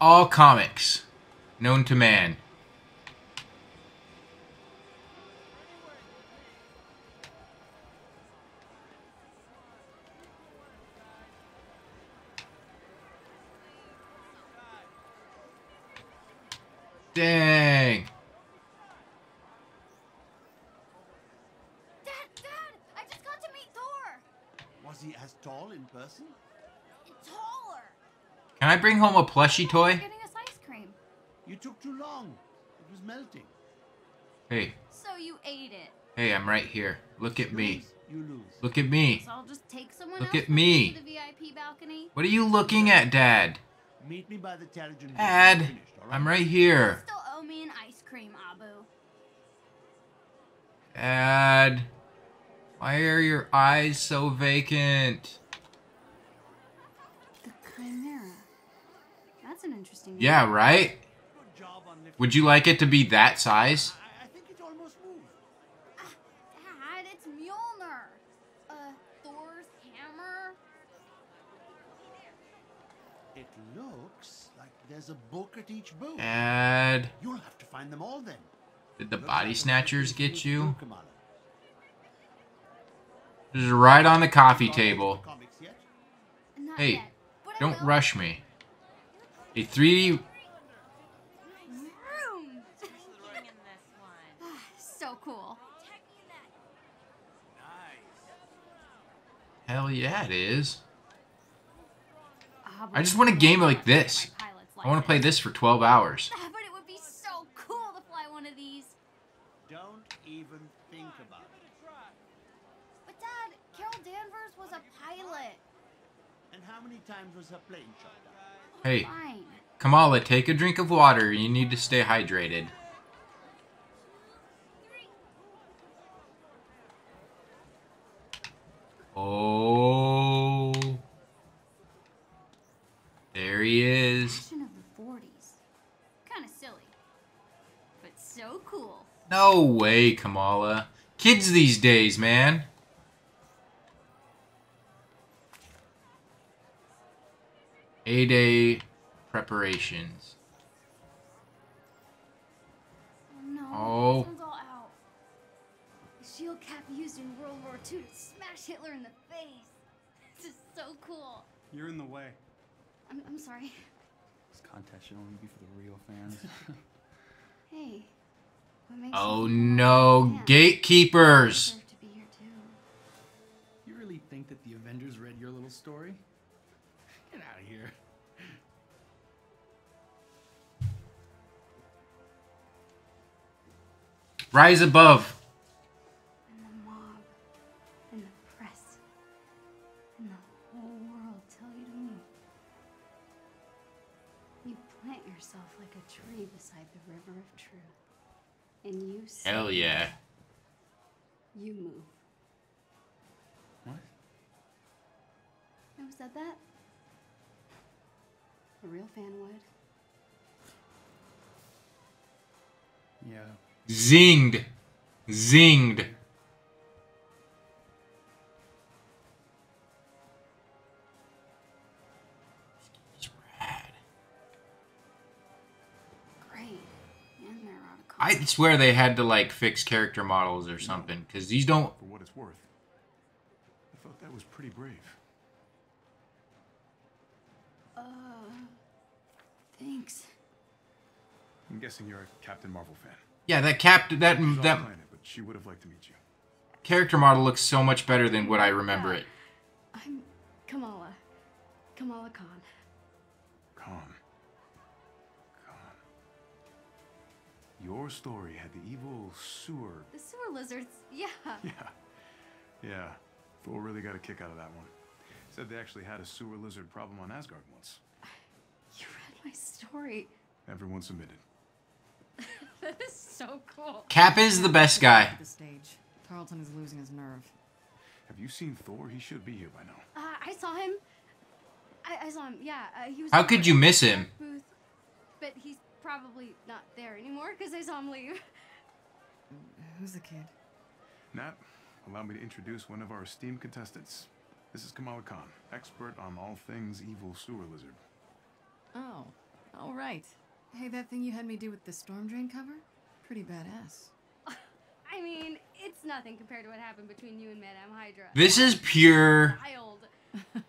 Speaker 1: all comics known to man. Dang.
Speaker 5: Dad, Dad, I just got to meet Thor.
Speaker 6: Was he as tall in person?
Speaker 5: Taller.
Speaker 1: Can I bring home a plushie toy?
Speaker 5: Getting us ice cream.
Speaker 6: You took too long. It was melting.
Speaker 1: Hey,
Speaker 5: So you ate it.
Speaker 1: hey, I'm right here. Look at me.
Speaker 6: Lose, You lose.
Speaker 1: Look at me.
Speaker 5: So I'll just take someone
Speaker 1: Look at me.
Speaker 5: to the VIP balcony.
Speaker 1: What are you looking at, Dad?
Speaker 6: Meet me by the Terrigen. booth
Speaker 1: Dad,
Speaker 6: finished, all
Speaker 1: I'm right here.
Speaker 5: You Still owe me an ice cream, Abu.
Speaker 1: Dad, why are your eyes so vacant?
Speaker 5: The Chimera. That's an interesting.
Speaker 1: Yeah, right?
Speaker 6: Good job on.
Speaker 1: Would you like it to be that size?
Speaker 6: I, I think it almost moved.
Speaker 5: Dad, it's Mjolnir. Uh, Thor's hammer.
Speaker 6: It looks like there's a book at each booth.
Speaker 1: Dad,
Speaker 6: You'll have to find them all then.
Speaker 1: did the
Speaker 6: Looks
Speaker 1: body
Speaker 6: like
Speaker 1: snatchers get you?
Speaker 6: do, Kamala.
Speaker 1: Just right on the coffee
Speaker 6: Got all the
Speaker 1: table.
Speaker 6: comics yet?
Speaker 5: Not
Speaker 1: Hey,
Speaker 5: yet, but I
Speaker 1: Don't rush me. A 3D.
Speaker 5: Vroom.
Speaker 8: Slithering in this one.
Speaker 5: so cool.
Speaker 1: Hell yeah, it is. I just want a game like this. I want to play this for 12 hours.
Speaker 5: Ah, But it would be so cool to fly one of these.
Speaker 6: Don't even think about it.
Speaker 5: But Dad, Carol Danvers was a pilot.
Speaker 6: And how many times was her plane shot down?
Speaker 1: Hey,
Speaker 5: Fine.
Speaker 1: Kamala, take a drink of water. You need to stay hydrated. Oh. There he is.
Speaker 5: Fashion of the 40s. Kind of silly. But so cool.
Speaker 1: No way, Kamala. Kids these days, man. A day preparations.
Speaker 5: Oh no.
Speaker 1: Oh.
Speaker 5: This all out. The shield cap used in World War II to smash Hitler in the face. This is so cool.
Speaker 4: You're in the way.
Speaker 5: I'm, I'm sorry.
Speaker 4: This contest should only be for the real fans.
Speaker 5: Hey. What makes
Speaker 1: Oh
Speaker 5: you think we're
Speaker 1: no,
Speaker 5: fans?
Speaker 1: gatekeepers.
Speaker 5: To be here too.
Speaker 9: You really think that the Avengers read your little story? Get out of here.
Speaker 1: Rise above.
Speaker 5: And the mob. And the press. And the whole world tell you to move. You plant yourself like a tree beside the river of truth. And you say,
Speaker 1: Hell yeah.
Speaker 5: You move.
Speaker 9: What?
Speaker 5: Who said that? A real fan would.
Speaker 9: Yeah.
Speaker 1: Zinged. Zinged. He's rad.
Speaker 5: Great. And they're out of
Speaker 1: I swear they had to like fix character models or something because these don't.
Speaker 7: For what it's worth, I thought that was pretty brave.
Speaker 5: Uh. Thanks.
Speaker 7: I'm guessing you're a Captain Marvel fan.
Speaker 1: Yeah, that cap that
Speaker 7: She's
Speaker 1: that
Speaker 7: planet, but she would have liked to meet you.
Speaker 1: character model looks so much better than what I remember it.
Speaker 5: I'm Kamala. Kamala Khan.
Speaker 7: Khan. Calm. Your story had the evil sewer.
Speaker 5: The sewer lizards. Yeah.
Speaker 7: Yeah. Yeah. Thor really got a kick out of that one. Said they actually had a sewer lizard problem on Asgard once.
Speaker 5: You're my story?
Speaker 7: Everyone submitted.
Speaker 5: that is so cool.
Speaker 1: Cap is the best guy.
Speaker 12: The stage. Tarleton is losing his nerve.
Speaker 7: Have you seen Thor? He should be here by now.
Speaker 5: Uh, I saw him. I, I saw him. Yeah, uh, he was.
Speaker 1: How could you miss him?
Speaker 5: Booth, but he's probably not there anymore because I saw him leave.
Speaker 12: Who's the kid?
Speaker 7: Nat, allow me to introduce one of our esteemed contestants. This is Kamala Khan, expert on all things evil sewer lizard.
Speaker 12: Oh, all right. Hey, that thing you had me do with the storm drain cover? Pretty badass.
Speaker 5: I mean, it's nothing compared to what happened between you and Madame Hydra.
Speaker 1: This is pure
Speaker 5: Wild.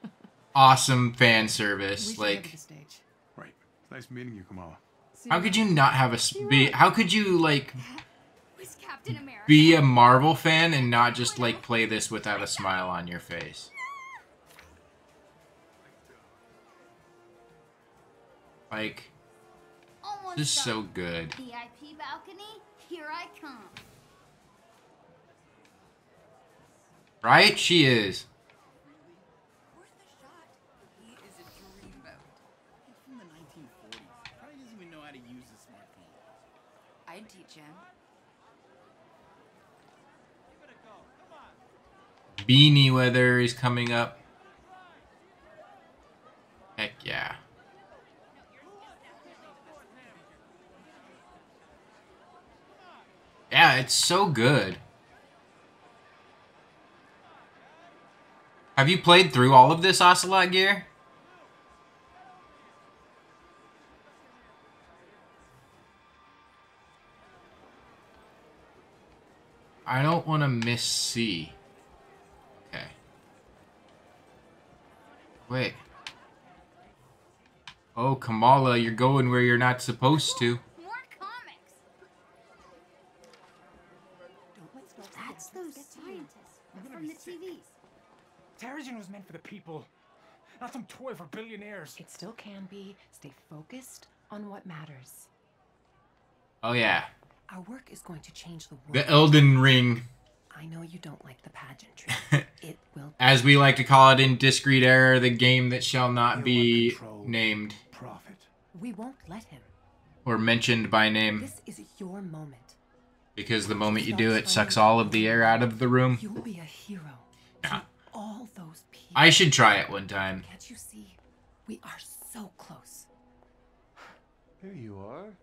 Speaker 1: awesome fan service.
Speaker 12: should
Speaker 1: Like,
Speaker 12: the stage.
Speaker 7: Right. It's nice meeting you, Kamala.
Speaker 1: how could you not have a be? How could you like
Speaker 5: Was Captain America?
Speaker 1: be a Marvel fan and not just like play this without a smile on your face? Like,
Speaker 8: Almost
Speaker 1: this is so good.
Speaker 8: VIP balcony, here I come.
Speaker 1: Right? She is.
Speaker 13: He is a dreamboat. He's from the 1940s. Probably doesn't even know how to use a smartphone.
Speaker 12: I'd teach him.
Speaker 1: Beanie weather is coming up. Heck yeah. Yeah, it's so good. Have you played through all of this Ocelot gear? I don't want to miss C. Okay. Wait. Oh, Kamala, you're going where you're not supposed to.
Speaker 8: More comics.
Speaker 5: That's those scientists from the TVs.
Speaker 4: Terrigen was meant for the people, not some toy for billionaires.
Speaker 14: It still can be. Stay focused on what matters.
Speaker 1: Oh, yeah.
Speaker 14: Our work is going to change the world.
Speaker 1: The Elden Ring,
Speaker 14: I know you don't like the pageantry. it will.
Speaker 1: as we like to call it in Discreet Error, the game that shall not be
Speaker 6: control.
Speaker 1: named
Speaker 6: Profit.
Speaker 14: We won't let him.
Speaker 1: or mentioned by name.
Speaker 14: This is your moment.
Speaker 1: Because the moment you do it sucks all of the air out of the room.
Speaker 14: You'll be a hero.
Speaker 1: Yeah.
Speaker 14: All those people.
Speaker 1: I should try it one time.
Speaker 14: Can't you see? We are so close.
Speaker 3: There you are.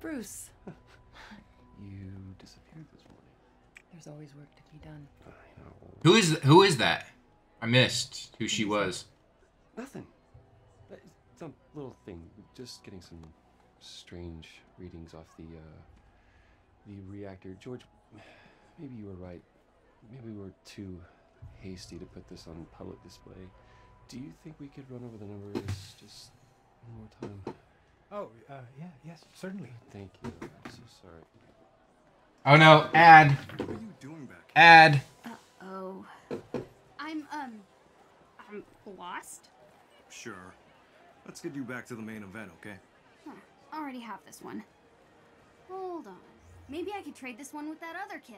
Speaker 14: Bruce.
Speaker 3: You disappeared this morning.
Speaker 14: There's always work to be done.
Speaker 3: I know.
Speaker 1: Who is who is that? I missed who she was.
Speaker 3: Nothing. It's a little thing. Just getting some strange readings off the uh, the reactor. George, maybe you were right. Maybe we were too hasty to put this on public display. Do you think we could run over the numbers just one more time?
Speaker 4: Oh, uh, yeah, yes, certainly.
Speaker 3: Thank you. I'm so sorry.
Speaker 1: Oh no, ad.
Speaker 7: What are you doing back
Speaker 1: Ad.
Speaker 5: Oh. I'm, um. I'm lost.
Speaker 15: Sure. Let's get you back to the main event, okay?
Speaker 5: Huh. Already have this one. Hold on. Maybe I could trade this one with that other kid.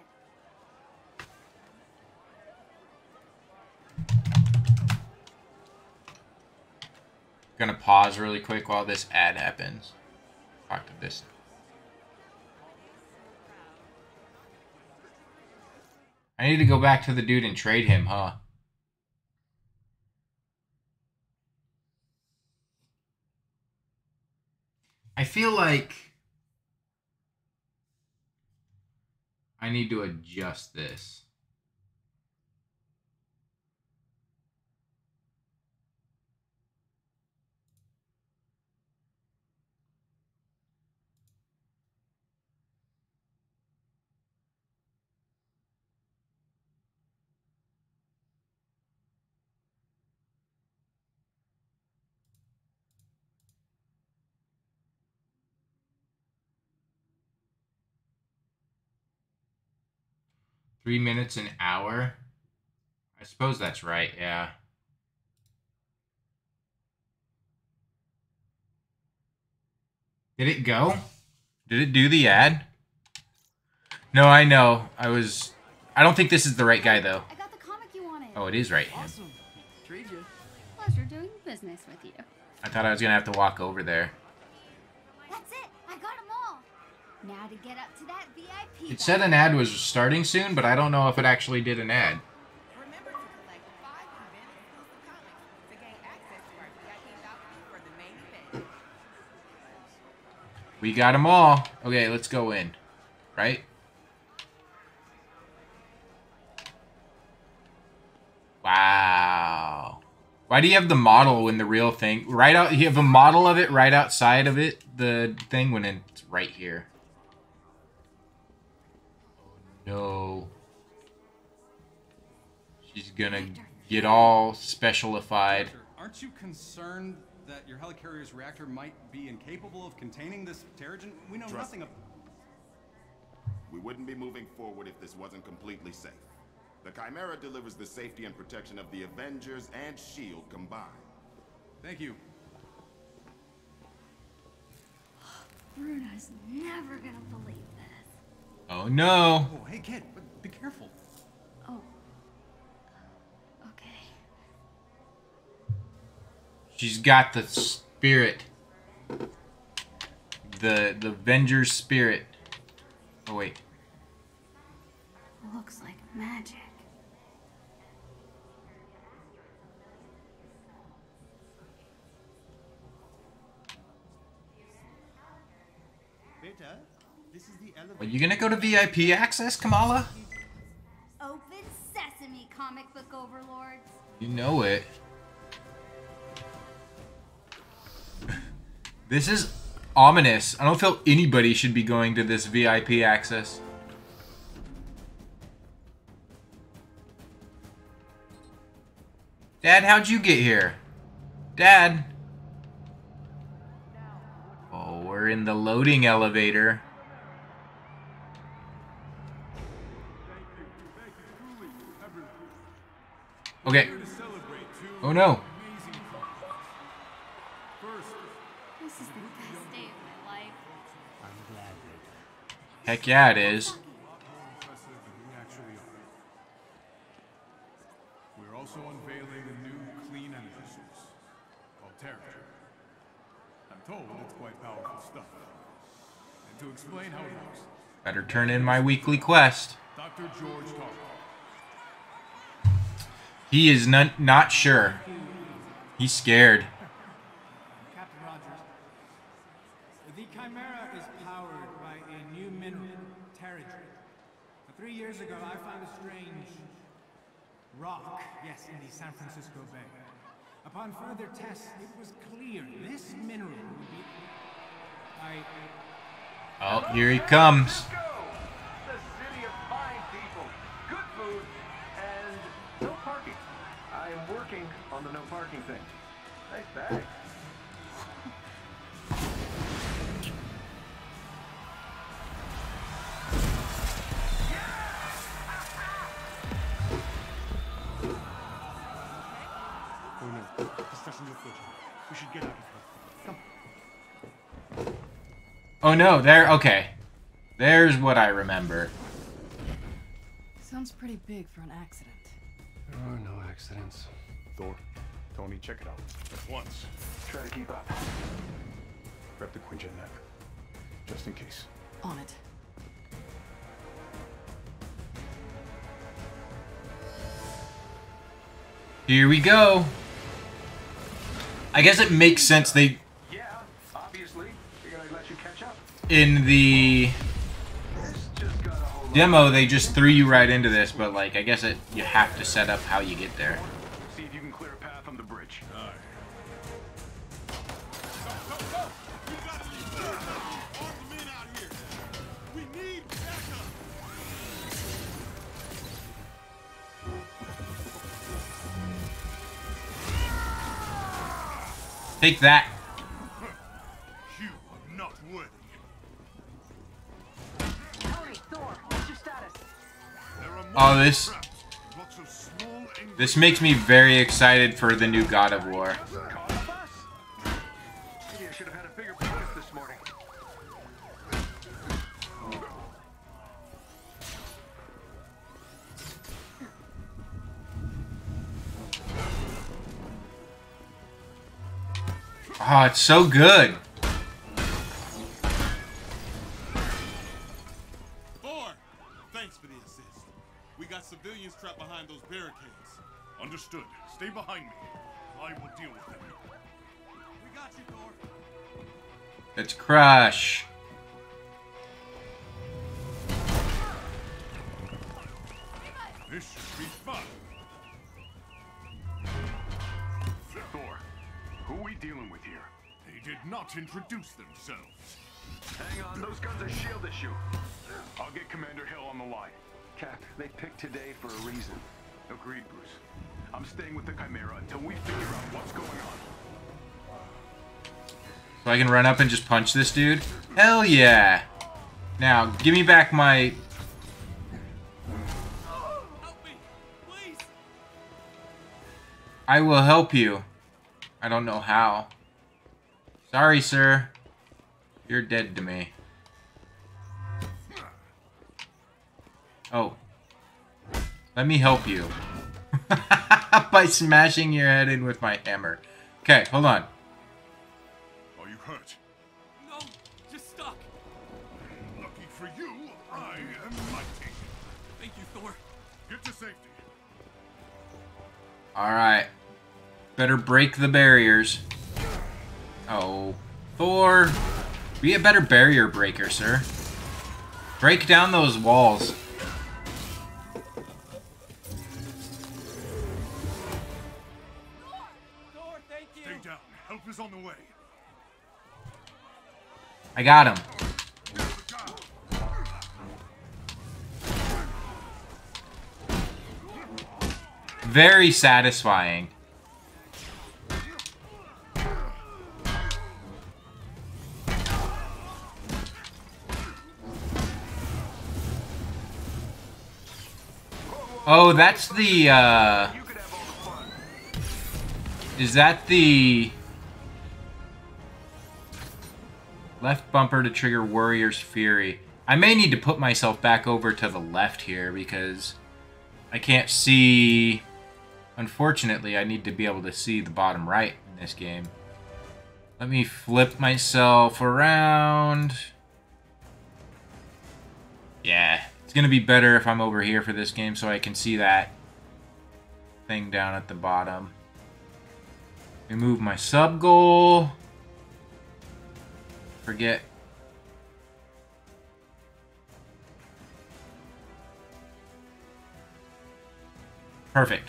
Speaker 1: Gonna pause really quick while this ad happens. Talk to this. I need to go back to the dude and trade him, huh? I feel like I need to adjust this. Three minutes an hour? I suppose that's right, yeah. Did it go? Did it do the ad? No, I know. I was. I don't think this is the right guy, though.
Speaker 5: I got the comic you wanted.
Speaker 1: Oh, it is right.
Speaker 9: Awesome. Trade you.
Speaker 5: Pleasure doing business with you.
Speaker 1: I thought I was gonna have to walk over there.
Speaker 8: Now to get up to that VIP.
Speaker 1: It said an ad was starting soon, but I don't know if it actually did an ad.
Speaker 16: Remember to collect five event comics to gain access to our VIP for the main event.
Speaker 1: We got them all. Okay, let's go in. Right? Wow. Why do you have the model when the real thing right out? You have a model of it right outside of it, the thing when it's right here. No. She's gonna get all specialified.
Speaker 17: Aren't you concerned that your helicarrier's reactor might be incapable of containing this Terrigen? We know
Speaker 2: Trust
Speaker 17: nothing of.
Speaker 2: We wouldn't be moving forward if this wasn't completely safe. The Chimera delivers the safety and protection of the Avengers and S.H.I.E.L.D. Combined.
Speaker 17: Thank you.
Speaker 8: Bruno's never gonna believe this.
Speaker 1: Oh no.
Speaker 17: Oh, hey kid, be careful.
Speaker 8: Oh. Okay.
Speaker 1: She's got the spirit. The the Avengers spirit. Oh wait.
Speaker 8: Looks like magic.
Speaker 1: Are you gonna go to VIP access, Kamala?
Speaker 8: Open sesame, comic book overlords.
Speaker 1: You know it. this is ominous. I don't feel anybody should be going to this VIP access. Dad, how'd you get here? Dad? Oh, we're in the loading elevator. Okay. Oh no.
Speaker 8: This is the best day of my life.
Speaker 6: I'm glad, Beta.
Speaker 1: Heck yeah, it is.
Speaker 7: We're also unveiling a new clean energy source called Terrigen. I'm told it's quite powerful stuff. And to explain how it works,
Speaker 1: Better turn in my weekly quest.
Speaker 7: Dr. George Tarleton.
Speaker 1: He is not, not sure. He's scared.
Speaker 18: Captain Rogers. The Chimera is powered by a new mineral. Three years ago, I found a strange rock, yes, in the San Francisco Bay. Upon further tests, it was clear this mineral would be... I...
Speaker 1: Oh, here he comes.
Speaker 11: On the no parking thing. Nice bag.
Speaker 6: Oh no, destruction location. We should get out of here. Come.
Speaker 1: Oh no, there, okay. There's what I remember.
Speaker 12: Sounds pretty big for an accident.
Speaker 3: There are no accidents.
Speaker 7: Thor, Tony, check it out. At once.
Speaker 11: Try to keep up.
Speaker 7: Grab the Quinjet net. Just in case.
Speaker 12: On it.
Speaker 1: Here we go. I guess it makes sense they
Speaker 11: Yeah, obviously. You're gonna let you catch up.
Speaker 1: in the demo they just threw you right into this, but like I guess it you have to set up how you get there. Take that.
Speaker 7: You are not worthy.
Speaker 16: Tony, Thor, what's your status?
Speaker 1: Oh, this this makes me very excited for the new God of War. Oh, it's so good.
Speaker 19: Thor! Thanks for the assist. We got civilians trapped behind those barricades.
Speaker 7: Understood. Stay behind me. I will deal with them.
Speaker 19: We got you, Thor.
Speaker 1: Let's crush.
Speaker 11: Agreed, Bruce. I'm staying with the Chimera until we figure out what's going on.
Speaker 1: So I can run up and just punch this dude? Hell yeah! Now, give me back my... I will help you. I don't know how. Sorry, sir. You're dead to me. Oh. Let me help you. By smashing your head in with my hammer. Okay, hold on.
Speaker 7: Are you hurt?
Speaker 19: No, just stuck.
Speaker 7: Lucky for you, I am mighty.
Speaker 19: Thank you, Thor.
Speaker 7: Get to safety.
Speaker 1: Alright. Better break the barriers. Oh. Thor. Be a better barrier breaker, sir. Break down those walls.
Speaker 7: On the way.
Speaker 1: I got him. Very satisfying. Oh, that's the, uh... Is that the... Left bumper to trigger Warrior's Fury. I may need to put myself back over to the left here because I can't see... Unfortunately, I need to be able to see the bottom right in this game. Let me flip myself around. Yeah, it's going to be better if I'm over here for this game so I can see that thing down at the bottom. Remove my sub goal. Forget. Perfect.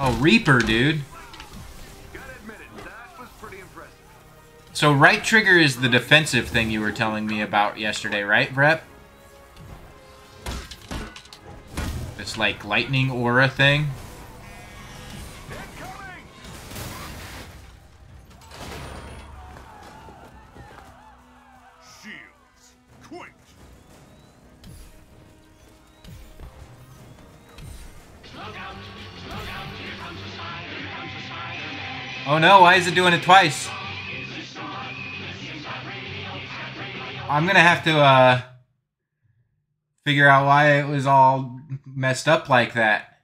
Speaker 1: Oh, Reaper, dude. So right trigger is the defensive thing you were telling me about yesterday, right, Brett? Like lightning aura thing. Oh no, why is it doing it twice? I'm gonna have to uh figure out why it was all messed up like that.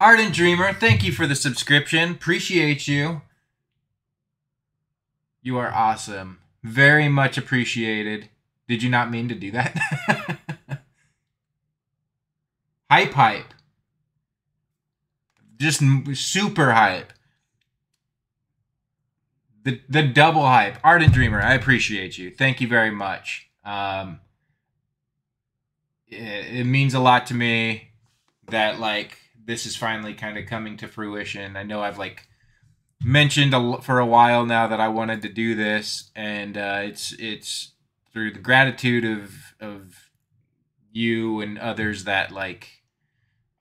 Speaker 1: Ardent Dreamer, thank you for the subscription. Appreciate you. You are awesome. Very much appreciated. Did you not mean to do that? hype hype. Just super hype. The the double hype. Ardent Dreamer, I appreciate you. Thank you very much. Um it, it means a lot to me that like this is finally kind of coming to fruition. I know I've like mentioned a, for a while now that I wanted to do this, and uh, it's it's through the gratitude of of you and others that like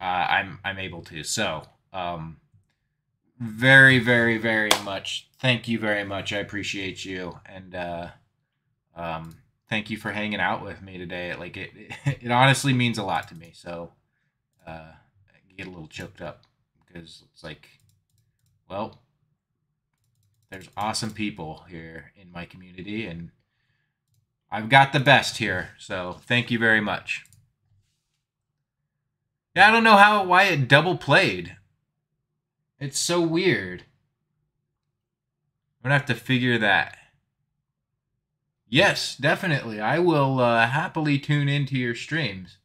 Speaker 1: uh, I'm I'm able to. So um, very very very much thank you very much. I appreciate you and uh, um, thank you for hanging out with me today. Like it it honestly means a lot to me. So uh, I get a little choked up because it's like well there's awesome people here in my community and I've got the best here. So thank you very much. Yeah, I don't know how why it double played. It's so weird. I'm gonna have to figure that. Yes, definitely. I will uh, happily tune into your streams.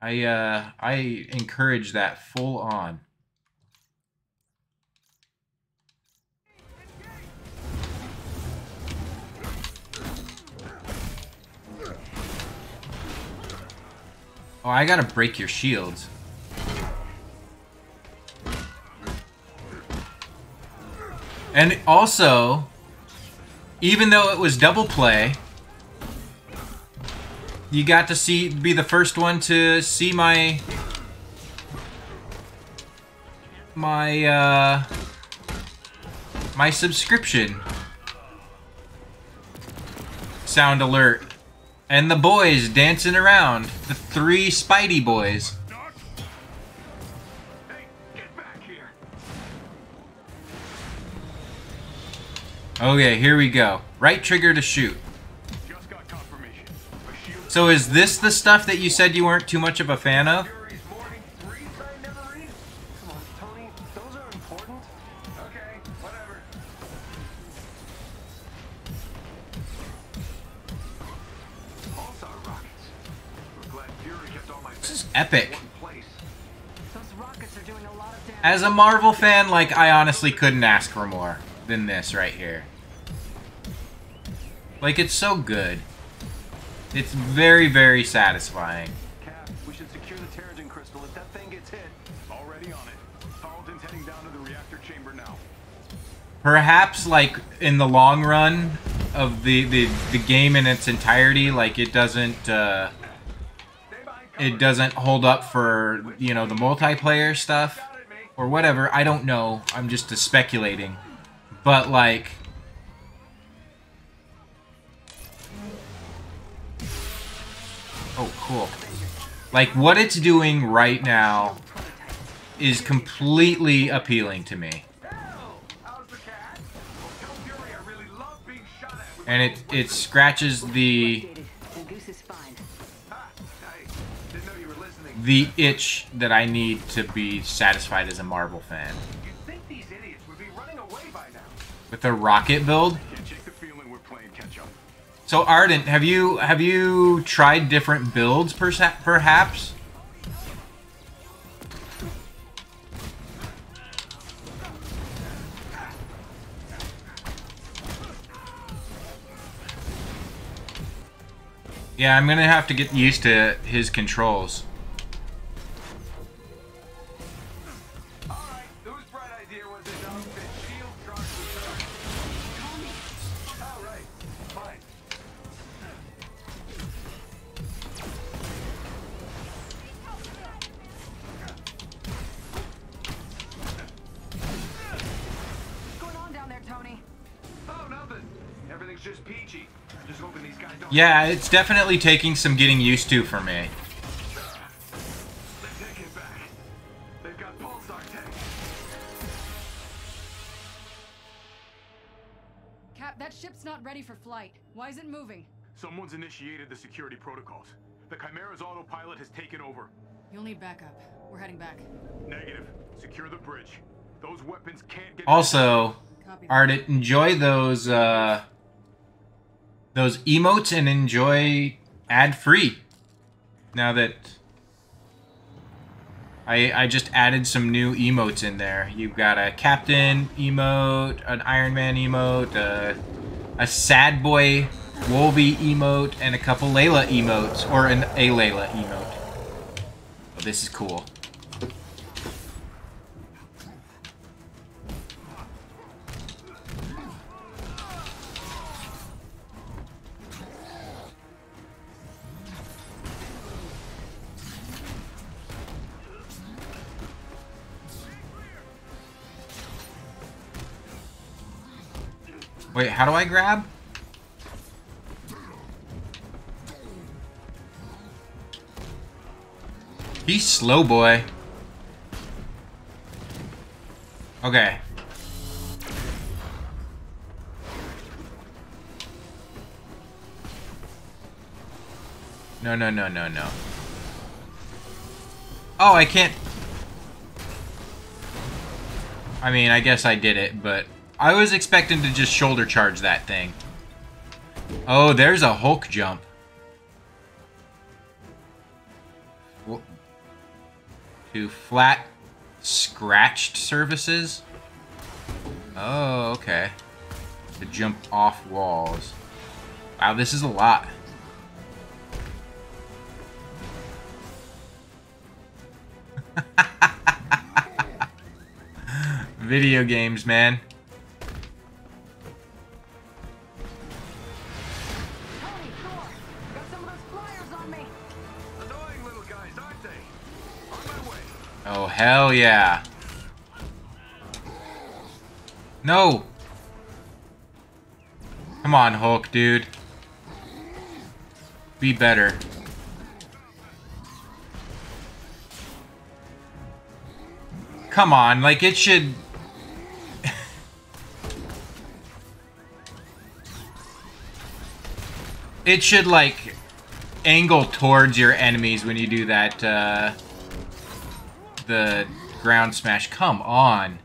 Speaker 1: I uh, I encourage that full on. Oh, I gotta break your shields. And also, even though it was double play, you got to see be the first one to see my my uh my subscription sound alert. And the boys dancing around the three spidey boys Okay, here we go. Right trigger to shoot. So is this the stuff that you said you weren't too much of a fan of? This is epic. As a Marvel fan, like, I honestly couldn't ask for more than this right here. Like, it's so good. It's very, very satisfying.
Speaker 11: Cap, we should secure the Terrigen crystal. If that thing gets hit, already on it. Tarleton's heading down to the reactor chamber now.
Speaker 1: Perhaps, like, in the long run of the, the, the game in its entirety, like, it doesn't, uh, it doesn't hold up for, you know, the multiplayer stuff or whatever. I don't know. I'm just speculating. But, like... Oh, cool. Like, what it's doing right now is completely appealing to me. And it, it scratches the... The itch that I need to be satisfied as a Marvel fan. With the rocket build? So Ardent, have you have you tried different builds perhaps? Yeah, I'm gonna have to get used to his controls. Yeah, it's definitely taking some getting used to for me.
Speaker 20: Cap, that ship's not ready for flight. Why is it moving?
Speaker 11: Someone's initiated the security protocols. The Chimera's autopilot has taken over.
Speaker 20: You'll need backup. We're heading back.
Speaker 11: Negative. Secure the bridge. Those weapons can't get...
Speaker 1: Also, Ardent, enjoy those, uh those emotes and enjoy ad-free. Now that I, I just added some new emotes in there. You've got a Captain emote, an Iron Man emote, a, a Sad Boy Wolvie emote, and a couple Layla emotes, or an a Layla emote. Oh, this is cool. Wait, how do I grab? He's slow, boy. Okay. No, no, no, no, no. Oh, I can't... I mean, I guess I did it, but I was expecting to just shoulder charge that thing. Oh, there's a Hulk jump. To flat, scratched surfaces? Oh, okay. To jump off walls. Wow, this is a lot. Video games, man. Oh, hell yeah. No! Come on, Hulk, dude. Be better. Come on, like, it should... it should, like, angle towards your enemies when you do that, uh the ground smash. Come on.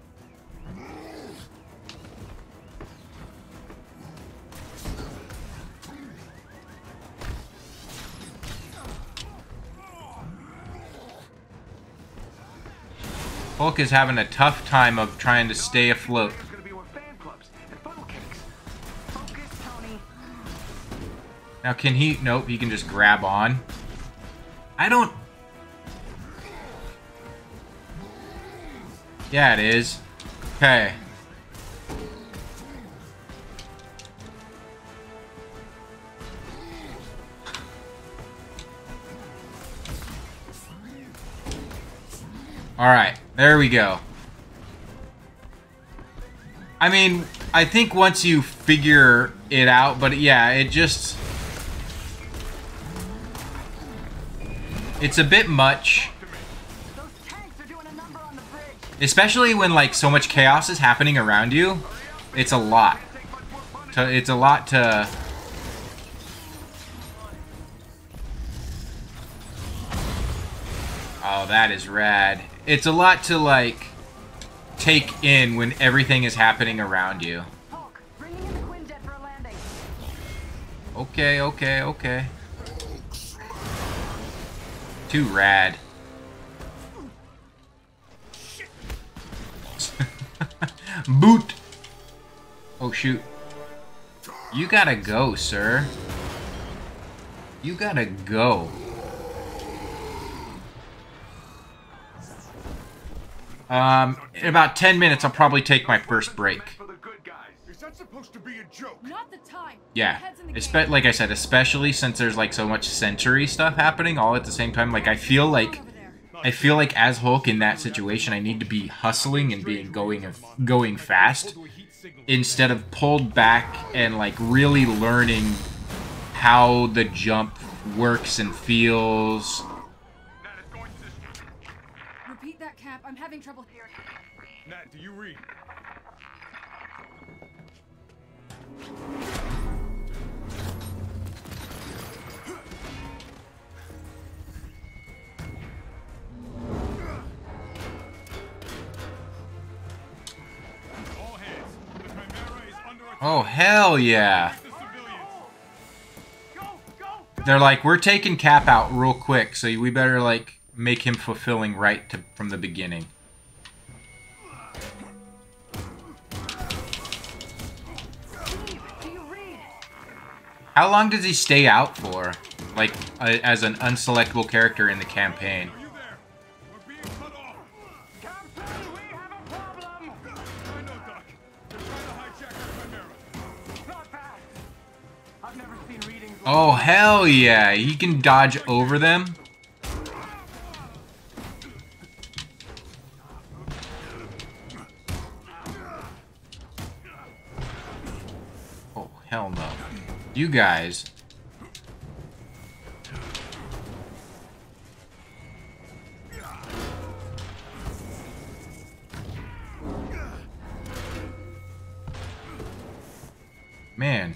Speaker 1: Hulk is having a tough time of trying to stay afloat. Now can he... Nope, he can just grab on. I don't... Yeah, it is. Okay. Alright, there we go. I mean, I think once you figure it out, but yeah, it just... It's a bit much. Especially when, like, so much chaos is happening around you. It's a lot. To, it's a lot to... Oh, that is rad. It's a lot to, like, take in when everything is happening around you. Okay, okay, okay. Too rad. Boot! Oh, shoot. You gotta go, sir. You gotta go. Um, in about 10 minutes, I'll probably take my first break.
Speaker 7: Is that supposed to be a joke?
Speaker 20: Not the time.
Speaker 1: Yeah, Espe like I said, especially since there's like so much sensory stuff happening all at the same time. Like I feel like, I feel like as Hulk in that situation, I need to be hustling and being going going fast instead of pulled back and like really learning how the jump works and feels.
Speaker 20: Repeat that, Cap. I'm having trouble hearing.
Speaker 7: Nat, do you read?
Speaker 1: Oh, hell yeah. They're like, we're taking Cap out real quick, so we better, like, make him fulfilling right to, from the beginning. How long does he stay out for? Like, as an unselectable character in the campaign? Oh, hell yeah. He can dodge over them. Oh, hell no. You guys. Man.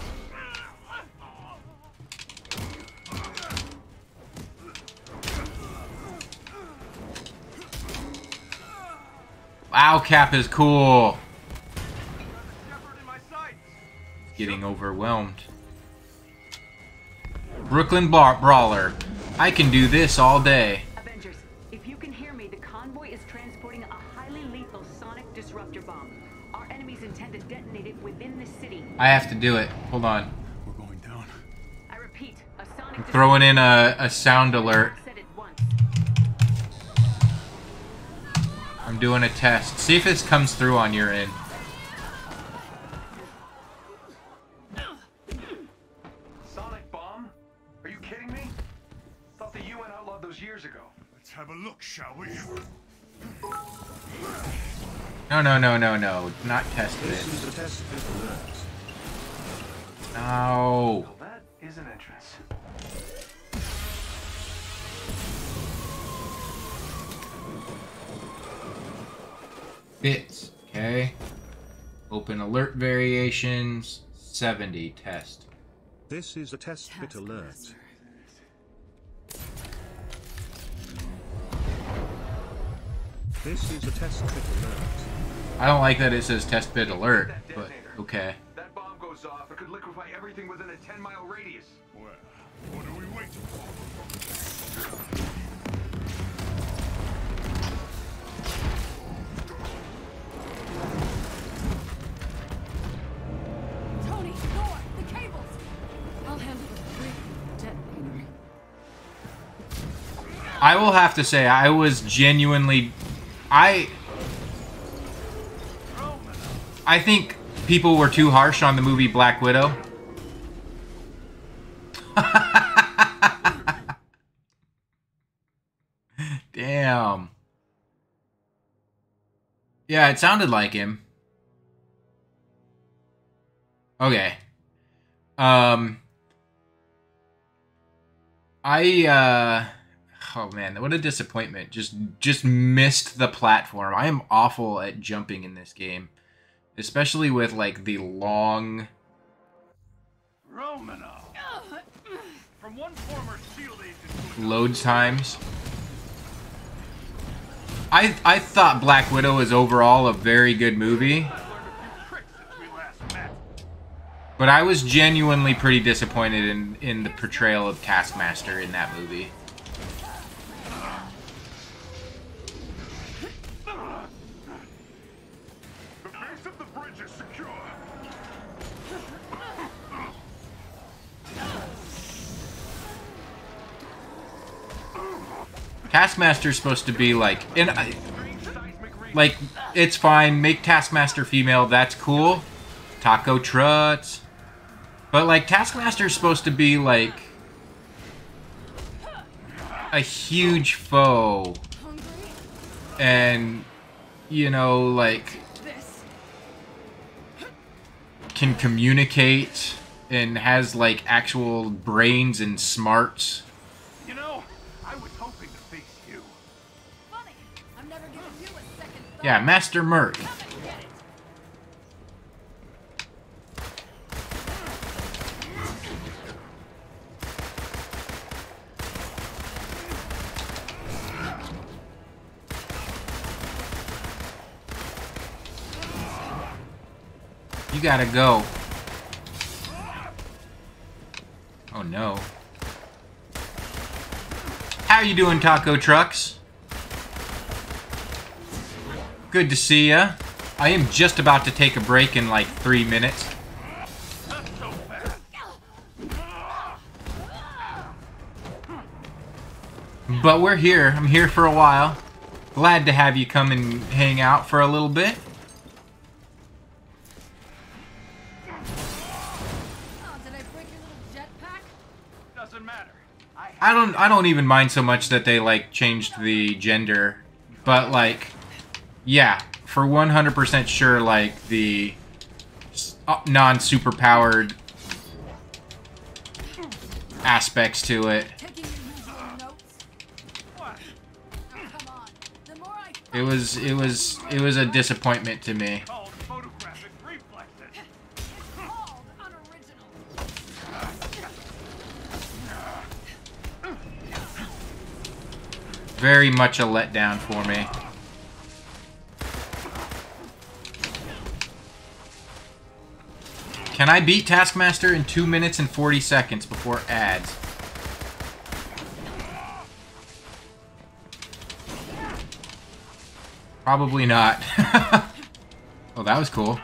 Speaker 1: Wow, Cap is cool. Getting overwhelmed. Brooklyn Bra Brawler. I can do this all day.
Speaker 21: Avengers, if you can hear me, the convoy is transporting a highly lethal sonic disruptor bomb. Our enemies intend to detonate it within the city.
Speaker 1: I have to do it. Hold on.
Speaker 21: We're going down. I repeat, a sonic
Speaker 1: I'm throwing in a, a sound alert. Doing a test. See if this comes through on your end.
Speaker 11: Sonic bomb? Are you kidding me? Thought the UN outlawed those years ago.
Speaker 7: Let's have a look, shall we?
Speaker 1: No, no, no, no, no. Not test
Speaker 15: This
Speaker 1: it.
Speaker 15: is a test.
Speaker 1: No.
Speaker 11: Well, that is an entrance.
Speaker 1: Bits. Okay. Open alert variations. 70. Test.
Speaker 15: This is a test bit alert. This is a test pit alert.
Speaker 1: I don't like that it says test bit alert, but okay.
Speaker 11: That bomb goes off, it could liquefy everything within a 10 mile radius.
Speaker 7: Well, what are we waiting for?
Speaker 20: I'll.
Speaker 1: I will have to say, I was genuinely. I. I think people were too harsh on the movie Black Widow. Damn. Yeah, it sounded like him. Okay. Um. I, uh. Oh man, what a disappointment. Just just missed the platform. I am awful at jumping in this game. Especially with like the long
Speaker 11: Romano! From one former SEAL agent
Speaker 1: load times. I I thought Black Widow was overall a very good movie. But I was genuinely pretty disappointed in, in the portrayal of Taskmaster in that movie. Taskmaster's supposed to be like, and I, like it's fine. Make Taskmaster female. That's cool. Taco Trucks. But like Taskmaster's supposed to be like a huge foe, and you know like can communicate and has like actual brains and smarts. Yeah, Master Merc. You gotta go. Oh no. How you doing, Taco Trucks? Good to see ya. I am just about to take a break in like three minutes. But we're here. I'm here for a while. Glad to have you come and hang out for a little bit.
Speaker 20: Oh, did I break your little jetpack?
Speaker 11: Doesn't matter. I
Speaker 1: I don't I don't even mind so much that they like changed the gender, but like yeah, for 100% sure like the uh, non-super aspects to it. It was it was it was a disappointment to me. Very much a letdown for me. Can I beat Taskmaster in 2 minutes and 40 seconds before ads? Probably not. oh, that was cool.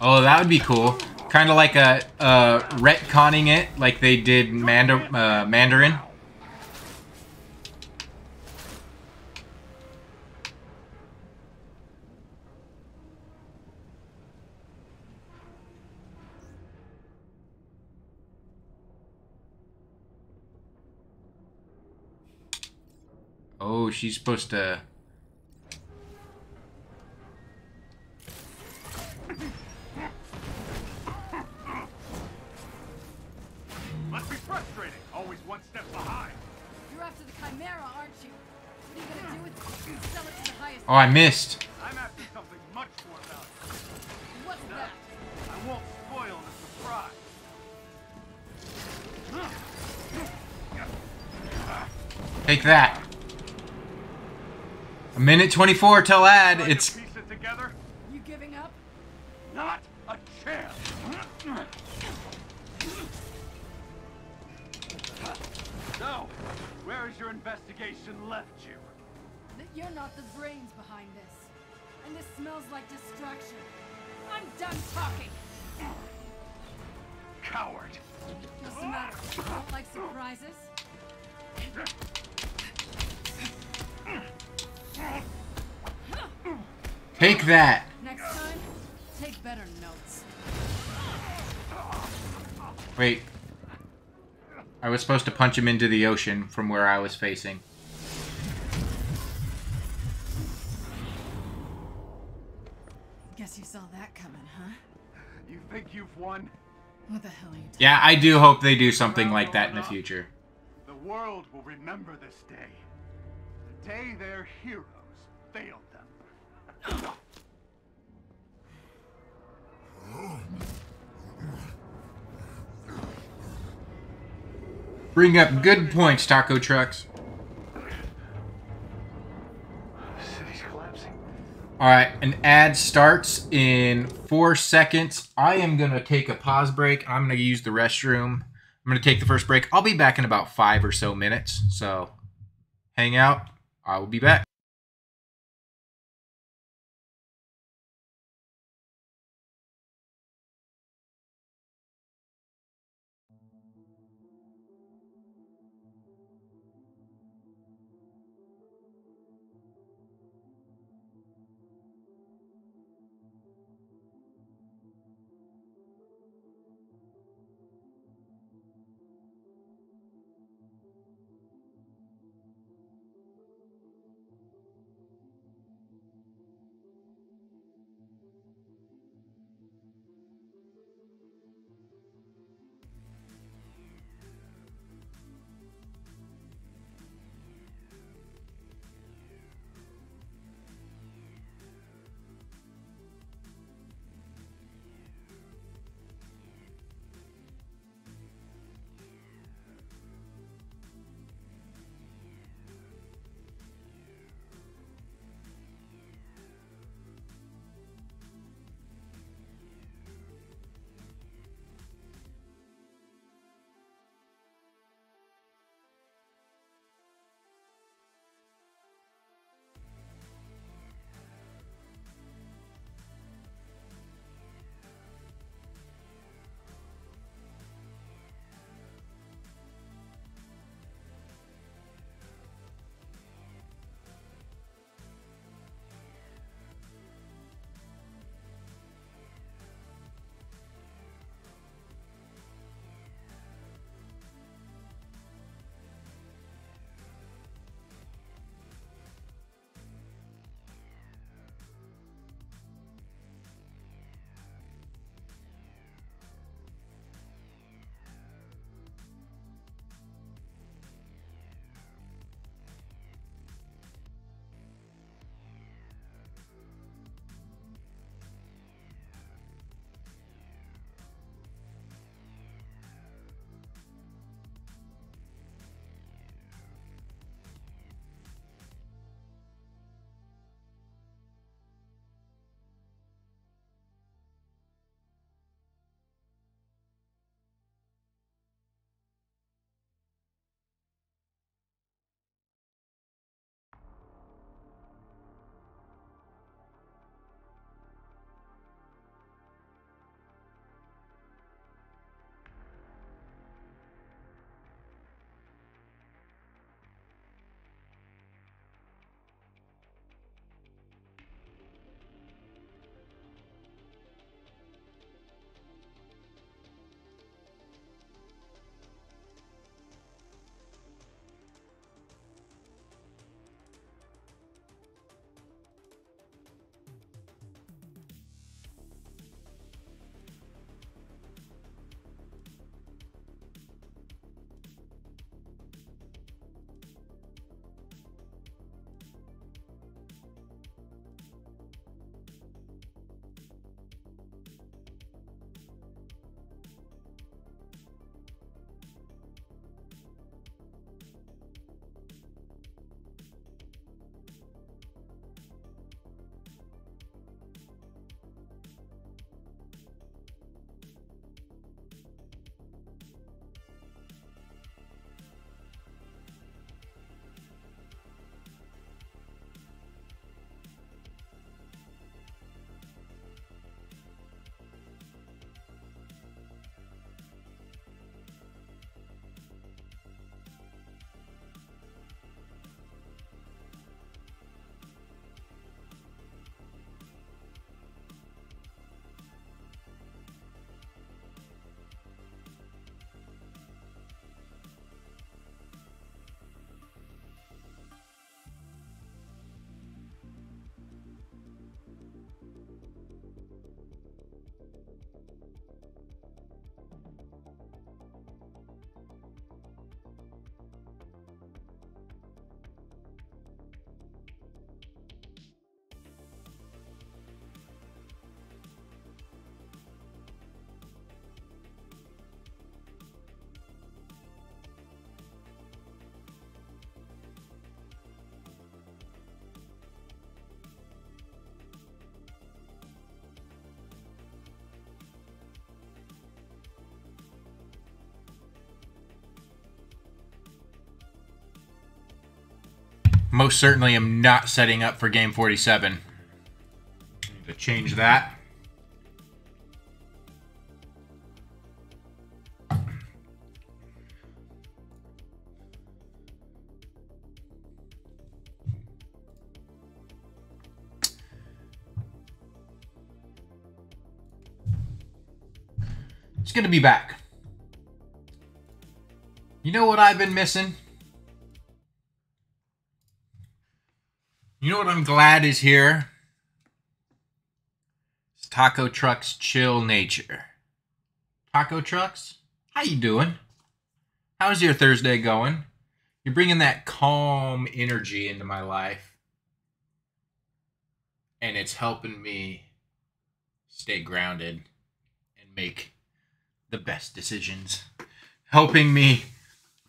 Speaker 1: Oh, that would be cool. Kind of like a uh, retconning it, like they did Mandar uh, Mandarin. Oh, she's supposed to...
Speaker 13: spoil the surprise.
Speaker 1: Take that. A minute 24 till ad. It's...
Speaker 13: Piece it together?
Speaker 20: You giving up?
Speaker 13: Not a chance. So, where has your investigation left you?
Speaker 20: That you're not the brains smells like distraction. I'm done talking.
Speaker 13: Coward.
Speaker 20: What's the matter? You don't like surprises?
Speaker 1: Take that.
Speaker 20: Next time, take better notes.
Speaker 1: Wait. I was supposed to punch him into the ocean from where I was facing.
Speaker 13: Think?
Speaker 20: What the hell are you
Speaker 1: Yeah, I do hope they do something like that in the future.
Speaker 13: The world will remember this day. The day their heroes failed them.
Speaker 1: Bring up good points, taco trucks. Alright, an ad starts in four seconds. I am going to take a pause break. I'm going to use the restroom. I'm going to take the first break. I'll be back in about five or so minutes. So hang out. I will be back. Most certainly am not setting up for game 47. Need to change that. It's going to be back. You know what I've been missing? Know what I'm glad is here? It's Taco Truck's chill nature. Taco Trucks, how you doing? How's your Thursday going? You're bringing that calm energy into my life. And it's helping me stay grounded and make the best decisions. Helping me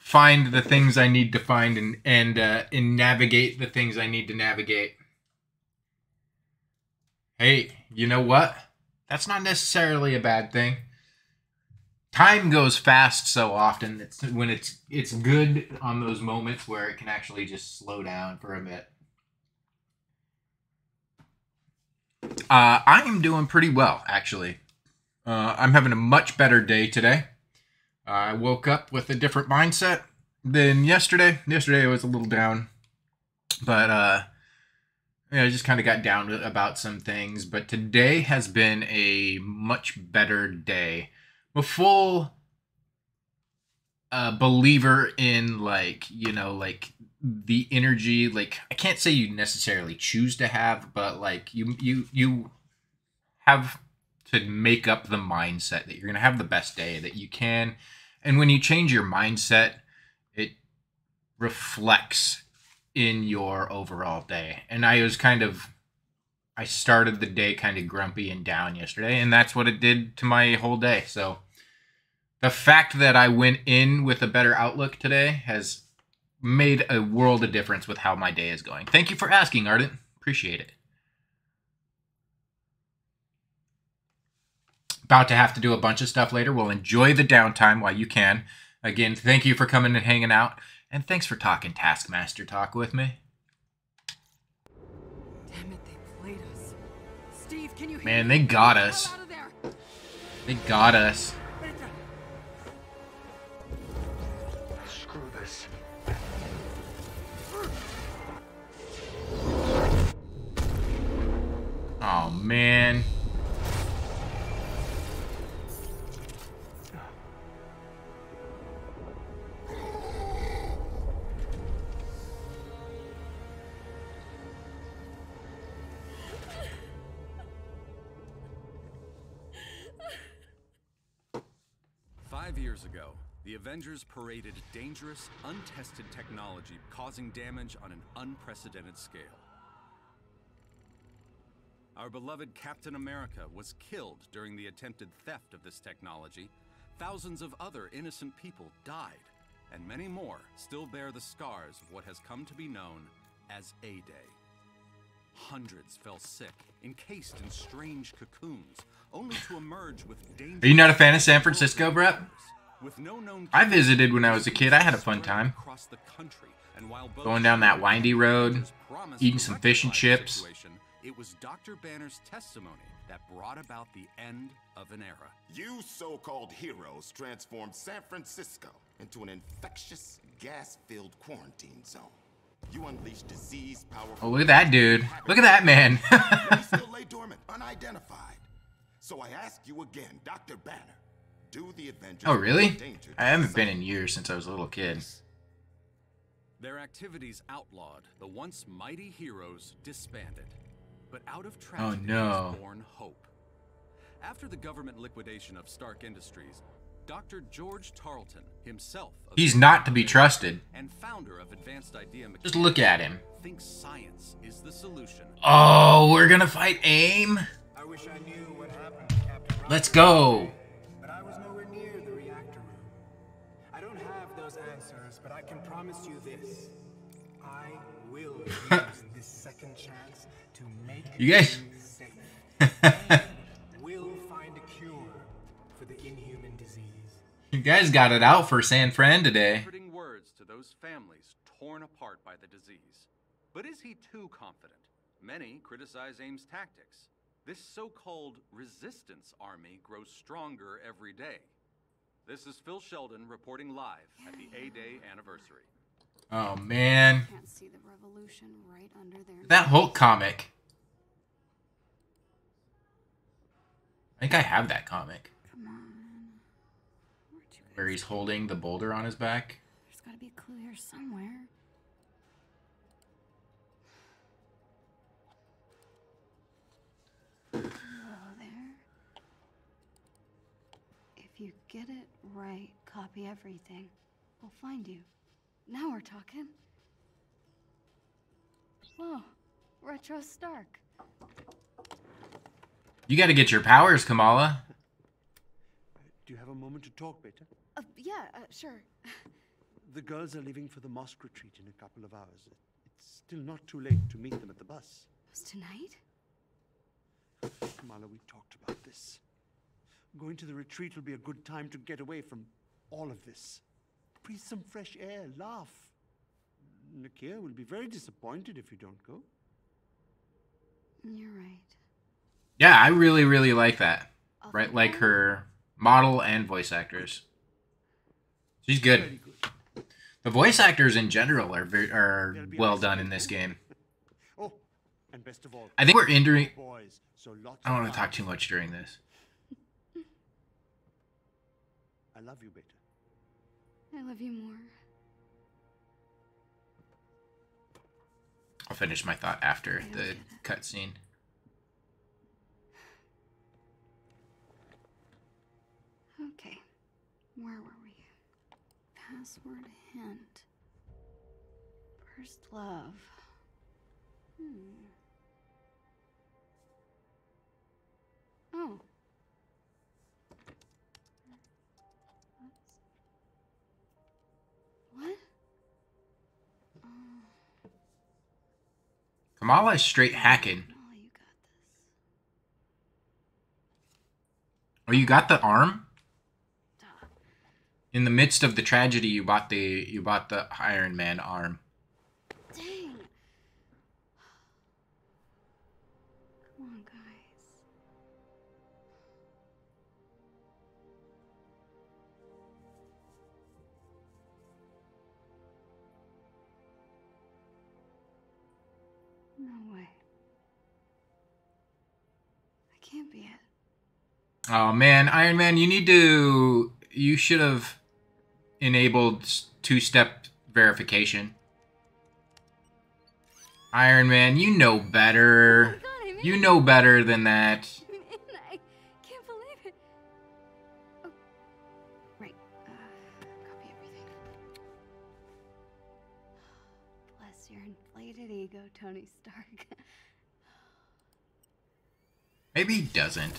Speaker 1: find the things I need to find and and uh, and navigate the things I need to navigate. Hey, you know what? That's not necessarily a bad thing. Time goes fast so often. It's when it's it's good on those moments where it can actually just slow down for a bit. Uh, I am doing pretty well, actually. Uh, I'm having a much better day today. I woke up with a different mindset than yesterday. Yesterday I was a little down, but uh, yeah, I just kind of got down about some things. But today has been a much better day. I'm a full uh, believer in like you know like the energy. Like I can't say you necessarily choose to have, but like you you you have to make up the mindset that you're gonna have the best day that you can and when you change your mindset, it reflects in your overall day. And I was kind of I started the day kind of grumpy and down yesterday, and that's what it did to my whole day. So the fact that I went in with a better outlook today has made a world of difference with how my day is going. Thank you for asking, Ardent. Appreciate it. About to have to do a bunch of stuff later. We'll enjoy the downtime while you can. Again, thank you for coming and hanging out, and thanks for talking Taskmaster talk with me.
Speaker 20: Damn it, they played us. Steve, can you hear
Speaker 1: Man, they got
Speaker 20: Get
Speaker 1: us.
Speaker 20: hell out of there.
Speaker 1: They got us.
Speaker 11: Screw this.
Speaker 1: Oh man.
Speaker 17: Five years ago, the Avengers paraded dangerous, untested technology causing damage on an unprecedented scale. Our beloved Captain America was killed during the attempted theft of this technology. Thousands of other innocent people died, and many more still bear the scars of what has come to be known as A-Day. Hundreds fell sick, encased in strange cocoons, only to emerge with dangerous...
Speaker 1: Are you not a fan of San Francisco, Brett?
Speaker 17: With no known
Speaker 1: I visited when I was a kid. I had a fun time.
Speaker 17: across the country, and while both
Speaker 1: Going down that windy road, eating some fish and chips.
Speaker 17: It was Dr. Banner's testimony that brought about the end of an era.
Speaker 2: You so-called heroes transformed San Francisco into an infectious, gas-filled quarantine zone. You unleashed disease, powerful...
Speaker 1: Oh, look at that dude. Look at that man.
Speaker 2: Still lay dormant, unidentified. So I ask you again, Dr. Banner, do the Avengers...
Speaker 1: oh, really? I haven't been in years since I was a little kid.
Speaker 17: Their activities outlawed, the once mighty heroes disbanded. But out of oh, tragedy
Speaker 1: no.
Speaker 17: was born hope. After the government liquidation of Stark Industries, Dr. George Tarleton, himself...
Speaker 1: He's not to be trusted.
Speaker 17: and founder of Advanced Idea Mechanics,
Speaker 1: Just look at him.
Speaker 17: thinks science is the solution.
Speaker 1: Oh, we're gonna fight AIM?
Speaker 18: I wish I knew what happened to Captain Rocket,
Speaker 1: Let's go.
Speaker 18: but I was nowhere near the reactor room. I don't have those answers, but I can promise you this. I will use this second chance to make
Speaker 1: You guys-
Speaker 18: you safe. We'll find a cure for the inhuman disease.
Speaker 1: You guys got it out for San Fran today.
Speaker 17: Words to those families torn apart by the disease. But is he too confident? Many criticize AIM's tactics. This so-called resistance army grows stronger every day. This is Phil Sheldon reporting live at the A-Day anniversary.
Speaker 1: Oh man.
Speaker 5: Can't see the revolution right under their
Speaker 1: That Hulk comic. I think I have that comic.
Speaker 5: Come on.
Speaker 1: Where he's holding the boulder on his back.
Speaker 5: There's gotta be a clue here somewhere. Hello there. If you get it right, copy everything. We'll find you. Now we're talking. Whoa, Retro Stark.
Speaker 1: You gotta get your powers, Kamala.
Speaker 6: Do you have a moment to talk, Beta?
Speaker 5: Uh, yeah, uh, sure.
Speaker 6: The girls are leaving for the mosque retreat in a couple of hours. It's still not too late to meet them at the bus.
Speaker 5: Was tonight?
Speaker 6: Kamala, we talked about this. Going to the retreat will be a good time to get away from all of this. Breathe some fresh air, laugh. Nakia will be very disappointed if you don't go.
Speaker 5: You're right.
Speaker 1: Yeah, I really, really like that. Right, like her model and voice actors. She's good. The voice actors in general are very, are well done in this game.
Speaker 6: And best of all,
Speaker 1: I think we're entering.
Speaker 6: boys, so lots
Speaker 1: I don't want to talk too much during this.
Speaker 6: I love you, Beta.
Speaker 5: I love you more.
Speaker 1: I'll finish my thought after the cutscene.
Speaker 5: Okay, where were we? Password hint. First love. Hmm. Oh. What?
Speaker 1: Kamala is straight hacking. Oh, you got this. Oh, you got the arm? In the midst of the tragedy, you bought the you bought the Iron Man arm.
Speaker 5: Can't be it.
Speaker 1: Oh man, Iron Man, you need to you should have enabled two-step verification. Iron Man, you know better. You know better than that.
Speaker 5: I can't believe it. Oh, right. Uh, copy everything. Bless your inflated ego, Tony Stark.
Speaker 1: Maybe he doesn't.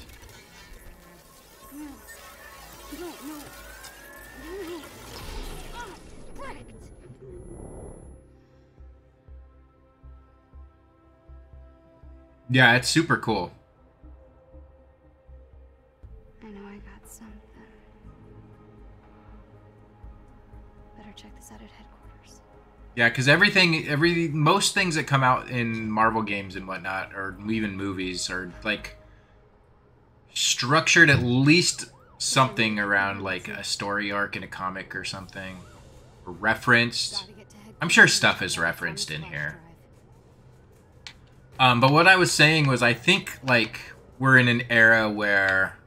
Speaker 5: Ah.
Speaker 1: Yeah, it's super cool.
Speaker 5: I know I got something. Better check this out at headquarters.
Speaker 1: Yeah, because everything, every most things that come out in Marvel games and whatnot, or even movies, are like structured at least something around like a story arc in a comic or something, referenced. I'm sure stuff is referenced in here. Um, but what I was saying was, I think like we're in an era where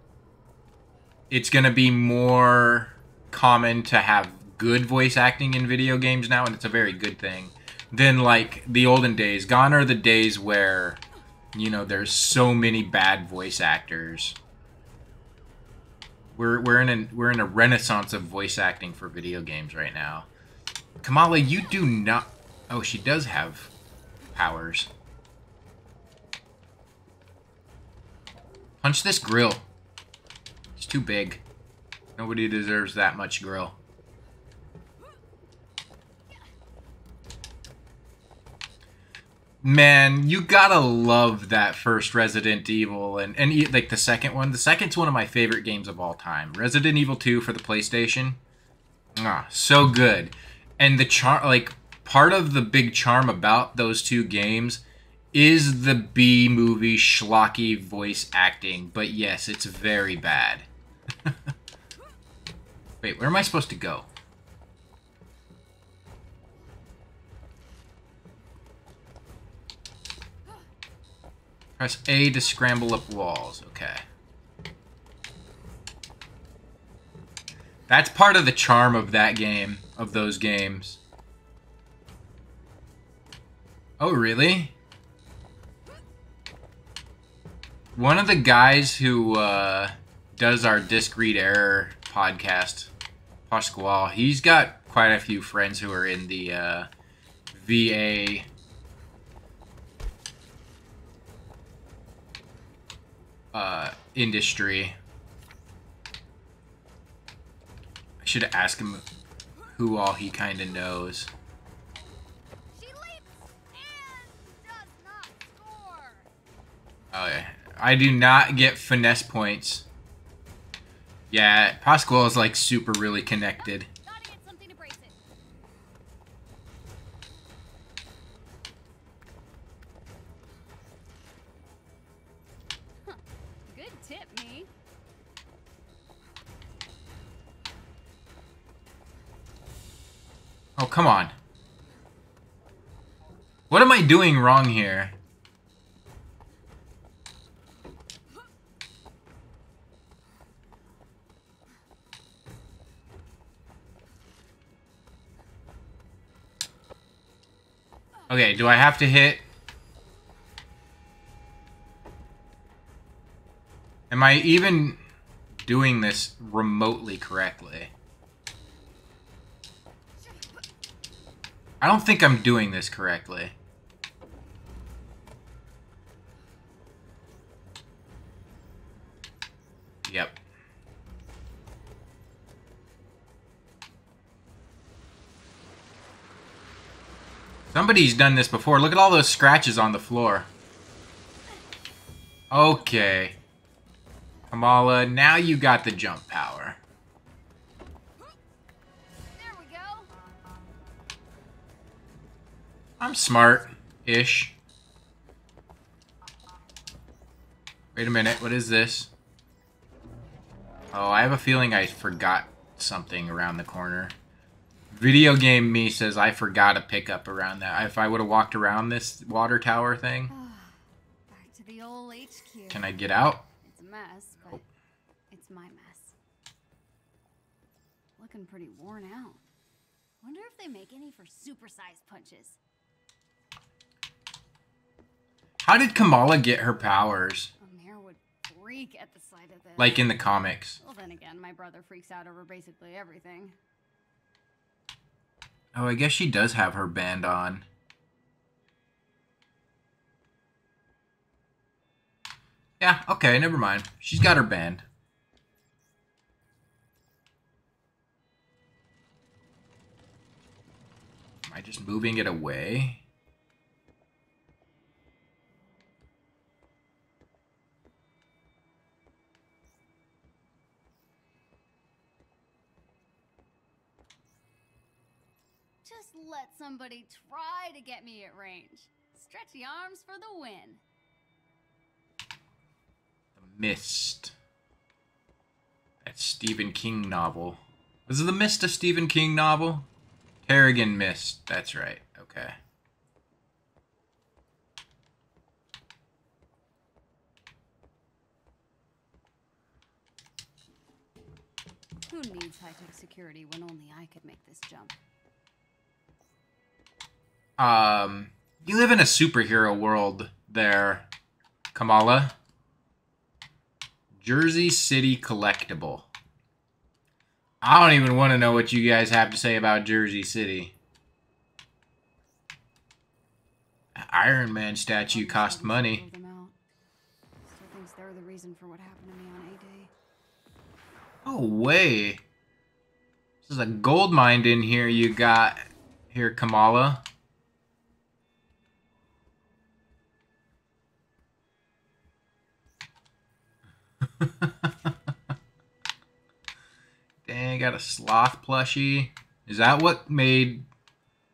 Speaker 1: it's gonna be more common to have good voice acting in video games now, and it's a very good thing. Than like the olden days. Gone are the days where, you know, there's so many bad voice actors. We're we're in a we're in a renaissance of voice acting for video games right now. Kamala, you do not. Oh, she does have powers. Punch this grill. It's too big. Nobody deserves that much grill. Man, you gotta love that first Resident Evil and and like the second one. The second's one of my favorite games of all time. Resident Evil 2 for the PlayStation. Ah, so good. And the char like part of the big charm about those two games is the B movie schlocky voice acting, but yes, it's very bad. Wait, where am I supposed to go? Press A to scramble up walls. Okay. That's part of the charm of that game, of those games. Oh, really? One of the guys who uh, does our Disc Read Error podcast, Pasquale, he's got quite a few friends who are in the uh, VA uh, industry. I should ask him who all he kind of knows. Oh yeah, I do not get finesse points. Yeah, Pasquale is like super really connected. Oh, come on. What am I doing wrong here? Okay, do I have to hit... Am I even doing this remotely correctly? I don't think I'm doing this correctly. Yep. Somebody's done this before. Look at all those scratches on the floor. Okay. Kamala, now you got the jump power. I'm smart-ish. Wait a minute, what is this? Oh, I have a feeling I forgot something around the corner. Video game me says I forgot a pickup around that. If I would have walked around this water tower thing.
Speaker 5: Back to the old HQ.
Speaker 1: Can I get out?
Speaker 5: It's a mess, but oh. it's my mess. Looking pretty worn out. Wonder if they make any for supersized punches.
Speaker 1: How did Kamala get her powers?
Speaker 5: Amir would freak at the sight of this.
Speaker 1: Like in the comics.
Speaker 5: Well, then again, my brother freaks out over basically everything.
Speaker 1: Oh, I guess she does have her band on. Yeah, okay, never mind. She's got her band. Am I just moving it away?
Speaker 5: Somebody try to get me at range. Stretchy arms for the win.
Speaker 1: The Mist. That Stephen King novel. Was it The Mist a Stephen King novel? Terrigen Mist. That's right. Okay.
Speaker 5: Who needs high-tech security when only I could make this jump?
Speaker 1: Um, you live in a superhero world there, Kamala. Jersey City Collectible. I don't even want to know what you guys have to say about Jersey City. Iron Man statue cost money. Oh, way. This is a gold mine in here you got here, Kamala. Dang, got a sloth plushie. Is that what made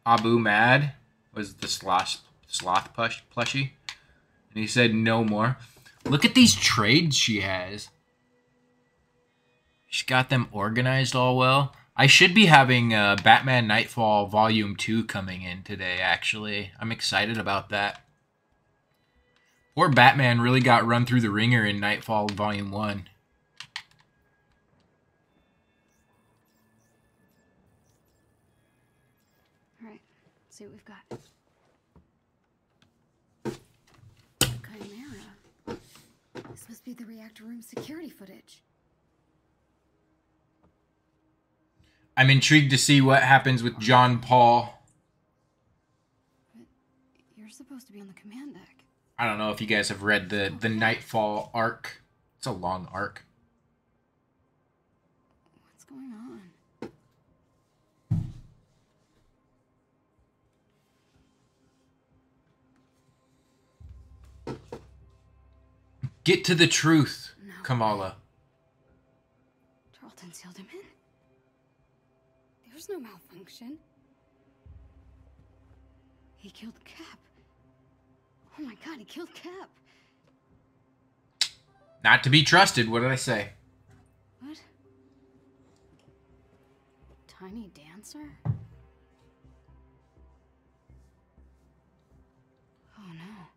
Speaker 1: Abu Mad was the sloth sloth plush, plushie, and he said no more. Look at these trades she has. She's got them organized all well. I should be having uh, Batman Knightfall Volume 2 coming in today, actually. I'm excited about that. Poor Batman really got run through the wringer in Knightfall Volume 1.
Speaker 5: Alright, let's see what we've got. Chimera. This must be the reactor room security footage.
Speaker 1: I'm intrigued to see what happens with John Paul.
Speaker 5: But You're supposed to be on the command.
Speaker 1: I don't know if you guys have read the the Knightfall arc. It's a long arc.
Speaker 5: What's going on?
Speaker 1: Get to the truth, Kamala.
Speaker 5: Tarleton sealed him in. There's no malfunction. He killed Cap. Oh my god, he killed Cap.
Speaker 1: Not to be trusted. What did I say?
Speaker 5: What? Tiny dancer? Oh no.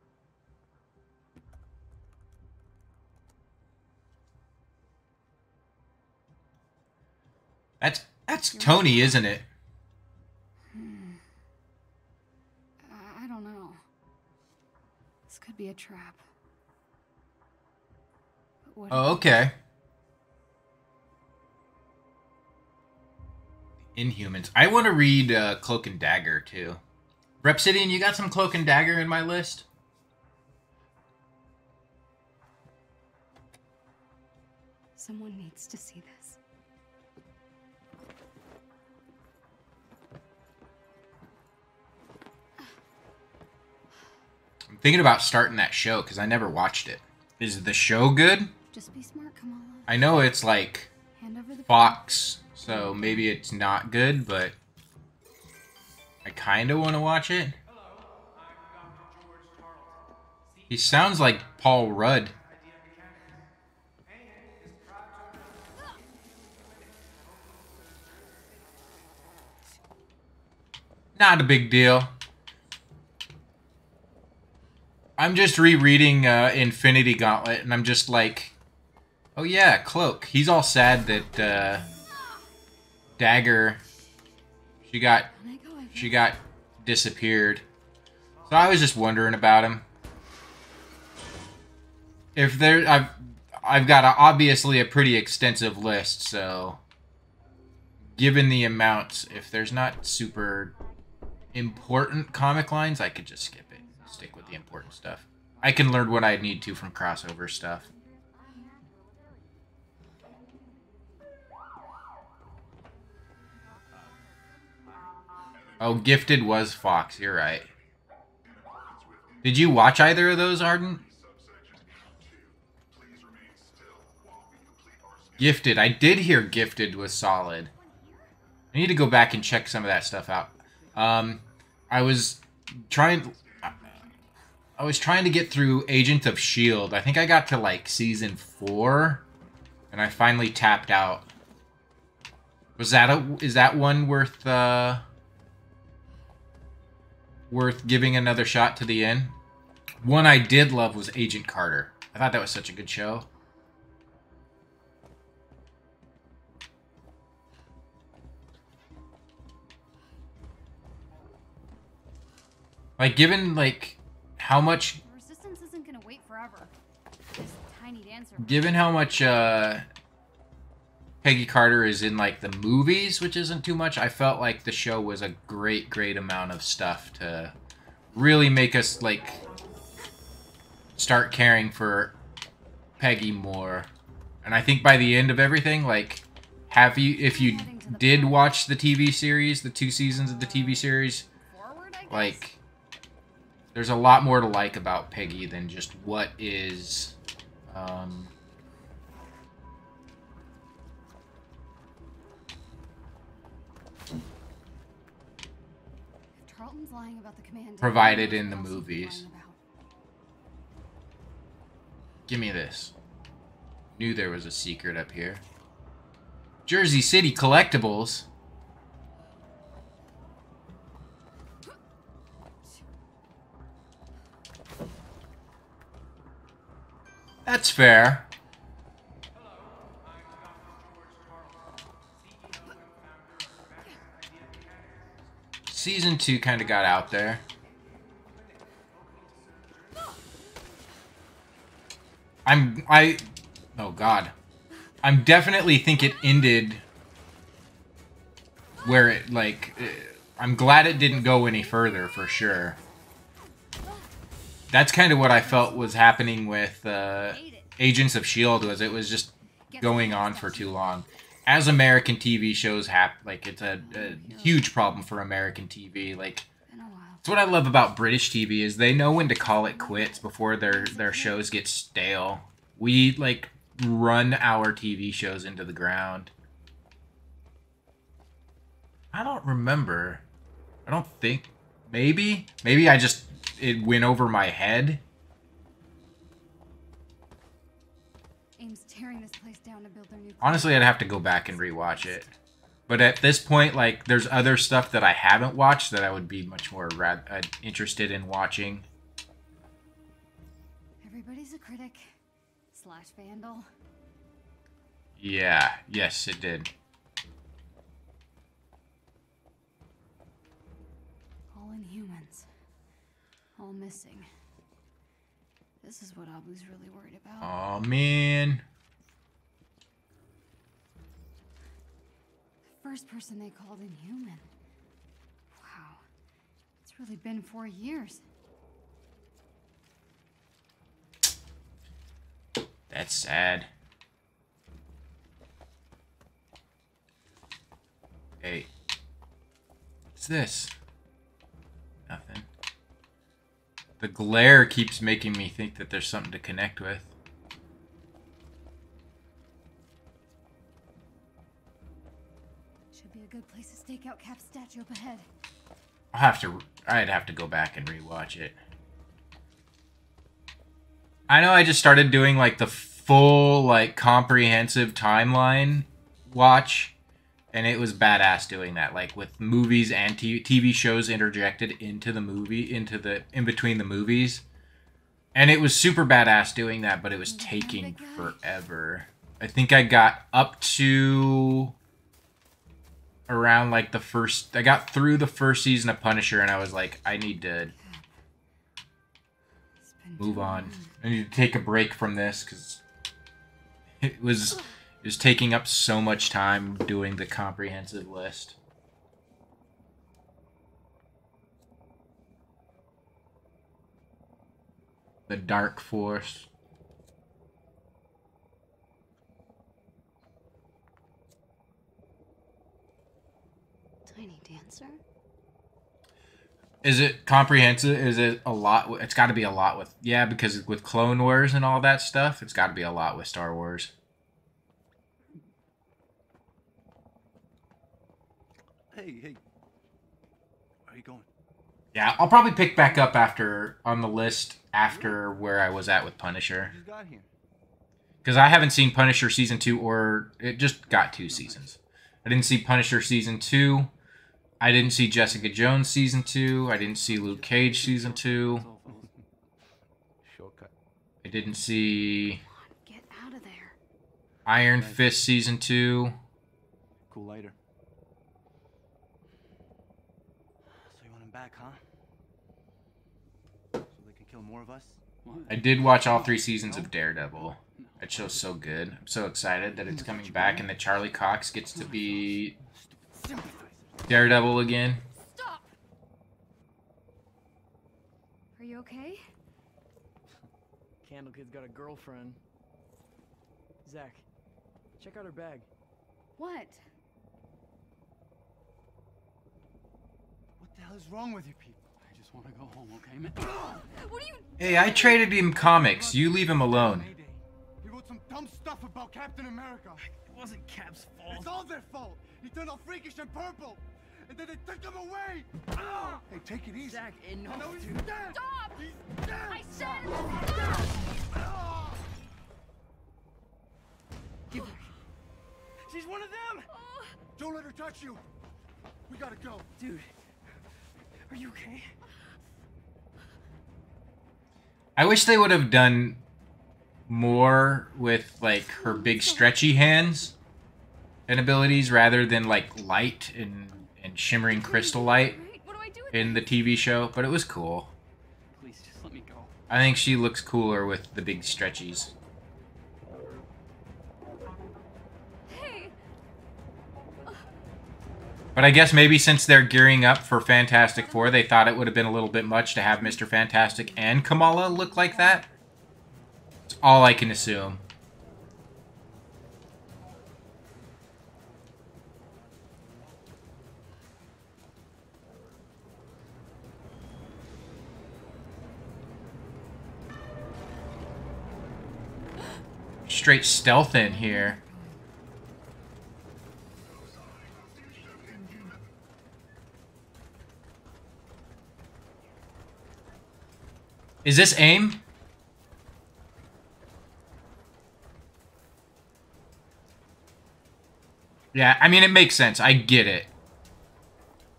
Speaker 1: That's that's Tony, isn't it?
Speaker 5: Could be a trap.
Speaker 1: Oh, okay. Inhumans. I want to read uh, Cloak and Dagger too. Repsidian, you got some Cloak and Dagger in my list?
Speaker 5: Someone needs to see this.
Speaker 1: I'm thinking about starting that show because I never watched it. Is the show good?
Speaker 5: Just be smart, Kamala.
Speaker 1: I know it's like
Speaker 5: Hand over the
Speaker 1: Fox, so maybe it's not good, but I kind of want to watch it. He sounds like Paul Rudd. Not a big deal. I'm just rereading uh, Infinity Gauntlet, and I'm just like, oh yeah, Cloak. He's all sad that uh, Dagger, she got, she got disappeared. So I was just wondering about him. If there, I've, I've got a, obviously a pretty extensive list, so given the amounts, if there's not super important comic lines, I could just skip the important stuff. I can learn what I need to from crossover stuff. Oh, Gifted was Fox. You're right. Did you watch either of those, Arden? Gifted. I did hear Gifted was solid. I need to go back and check some of that stuff out. Um, I was trying. I was trying to get through Agent of Shield. I think I got to like season four, and I finally tapped out. Was that a? Is that one worth? uh Worth giving another shot to the end. One I did love was Agent Carter. I thought that was such a good show. Like, given, like, how much...
Speaker 5: Resistance isn't gonna wait forever. This tiny dancer.
Speaker 1: Given how much, uh... Peggy Carter is in, like, the movies, which isn't too much, I felt like the show was a great, great amount of stuff to really make us, like... Start caring for Peggy more. And I think by the end of everything, like... Have you... If you did watch the TV series, the two seasons of the TV series... Like there's a lot more to like about Peggy than just what is um,
Speaker 5: Carlton's lying about the command.
Speaker 1: provided in the movies. Give me this. Knew there was a secret up here. Jersey City collectibles. That's fair. Season 2 kind of got out there. I'm I oh god. I'm definitely think it ended where it like eh, I'm glad it didn't go any further for sure. That's kind of what I felt was happening with uh, Agents of Shield was it was just going on for too long. As American TV shows hap like it's a, a huge problem for American TV like it's what I love about British TV is they know when to call it quits before their their shows get stale. We like run our TV shows into the ground. I don't remember. I don't think maybe maybe I just it went over my head.
Speaker 5: AIM's tearing this place down to build their new.
Speaker 1: Honestly, I'd have to go back and rewatch it. But at this point, like, there's other stuff that I haven't watched that I would be much more rad- uh, interested in watching.
Speaker 5: Everybody's a critic slash vandal.
Speaker 1: Yeah, yes, it did.
Speaker 5: All inhumans. All missing. This is what Abu's really worried about.
Speaker 1: Oh man.
Speaker 5: The First person they called inhuman. Wow. It's really been four years.
Speaker 1: That's sad. Hey. What's this? Nothing. The glare keeps making me think that there's something to connect with.
Speaker 5: Should be a good place to stake out Cap's statue up ahead.
Speaker 1: I'll have to. I'd have to go back and rewatch it. I know I just started doing like the full, like comprehensive timeline watch, and it was badass doing that, like with movies and t- TV shows interjected into the movie, into the in between the movies, and it was super badass doing that. But it was taking forever. I think I got up to around like the first I got through the first season of Punisher and I was like I need to move on. I need to take a break from this cuz it was was taking up so much time doing the comprehensive list. The Dark Force.
Speaker 5: Tiny dancer?
Speaker 1: Is it comprehensive? Is it a lot? It's got to be a lot with yeah, because with Clone Wars and all that stuff, it's got to be a lot with Star Wars.
Speaker 6: Hey, hey. Where are you going?
Speaker 1: Yeah, I'll probably pick back up after on the list after where I was at with Punisher.
Speaker 6: You got here.
Speaker 1: Because I haven't seen Punisher season two, or it just got two seasons. I didn't see Punisher season two. I didn't see Jessica Jones season two. I didn't see Luke Cage season two.
Speaker 3: Shortcut.
Speaker 1: I didn't see
Speaker 5: Get out of there.
Speaker 1: Iron Fist season two.
Speaker 6: Cool later. So you want him back, huh? So they can kill more of us?
Speaker 1: I did watch all three seasons of Daredevil. That show's so good. I'm so excited that it's coming back and that Charlie Cox gets to be Daredevil again.
Speaker 5: Stop! Are you okay?
Speaker 9: Candle Kid's got a girlfriend. Zach, check out her bag.
Speaker 5: What?
Speaker 6: What the hell is wrong with you people?
Speaker 13: I just want to go home, okay, man?
Speaker 5: What are you?
Speaker 1: Hey, I traded him comics. You leave him alone.
Speaker 6: He wrote some dumb stuff about Captain America.
Speaker 9: It wasn't Cap's fault.
Speaker 6: It's all their fault. He turned all freakish and purple. and then they took him away! Ah! Hey, take it easy.
Speaker 9: Zach, enough,
Speaker 6: I know he's
Speaker 9: dude.
Speaker 6: dead!
Speaker 20: Stop!
Speaker 6: He's dead!
Speaker 20: I said stop! Ah!
Speaker 9: Give her. She's one of them!
Speaker 6: Don't let her touch you! We gotta go.
Speaker 9: Dude, are you okay?
Speaker 1: I wish they would have done more with like her big stretchy hands and abilities rather than like light and and shimmering crystal light in the TV show, but it was cool.
Speaker 9: Please, just let me go.
Speaker 1: I think she looks cooler with the big stretchies. But I guess maybe since they're gearing up for Fantastic Four, they thought it would have been a little bit much to have Mr. Fantastic and Kamala look like that. It's all I can assume. Straight stealth in here. Is this AIM? Yeah, I mean, it makes sense. I get it.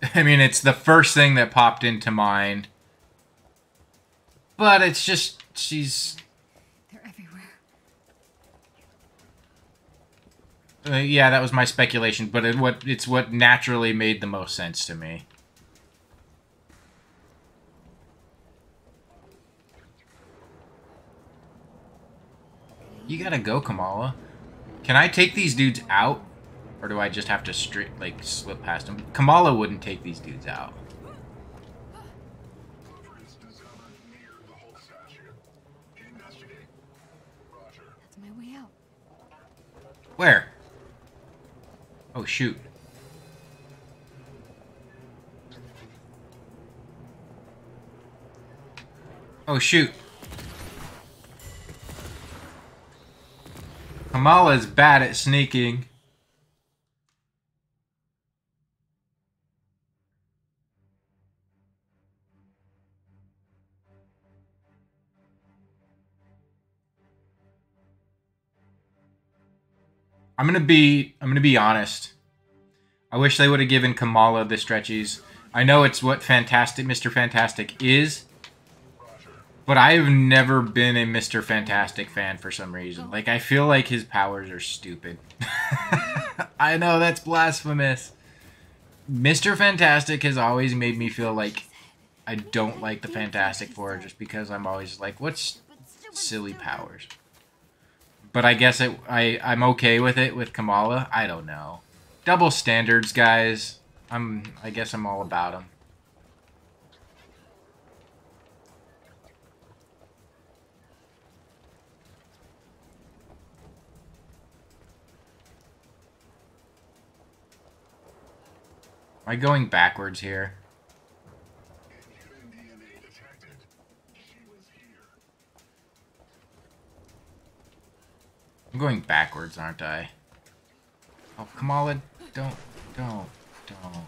Speaker 1: I mean, it's the first thing that popped into mind. But it's just, she's...
Speaker 20: they're everywhere.
Speaker 1: Uh, yeah, that was my speculation, but it, what it's what naturally made the most sense to me. You gotta go, Kamala. Can I take these dudes out? Or do I just have to straight, like, slip past them? Kamala wouldn't take these dudes out.
Speaker 20: That's my way out.
Speaker 1: Where? Oh, shoot. Oh, shoot. Kamala's bad at sneaking. I'm gonna be I'm gonna be honest. I wish they would have given Kamala the stretchies. I know it's what Fantastic Mr. Fantastic is, but I've never been a Mr. Fantastic fan for some reason. Like I feel like his powers are stupid. I know that's blasphemous. Mr. Fantastic has always made me feel like I don't like the Fantastic Four just because I'm always like, what's silly powers? But I guess it, I I'm okay with it with Kamala. I don't know. Double standards, guys. I'm I guess I'm all about them. Am I going backwards here? I'm going backwards, aren't I? Oh, Kamala, don't, don't, don't.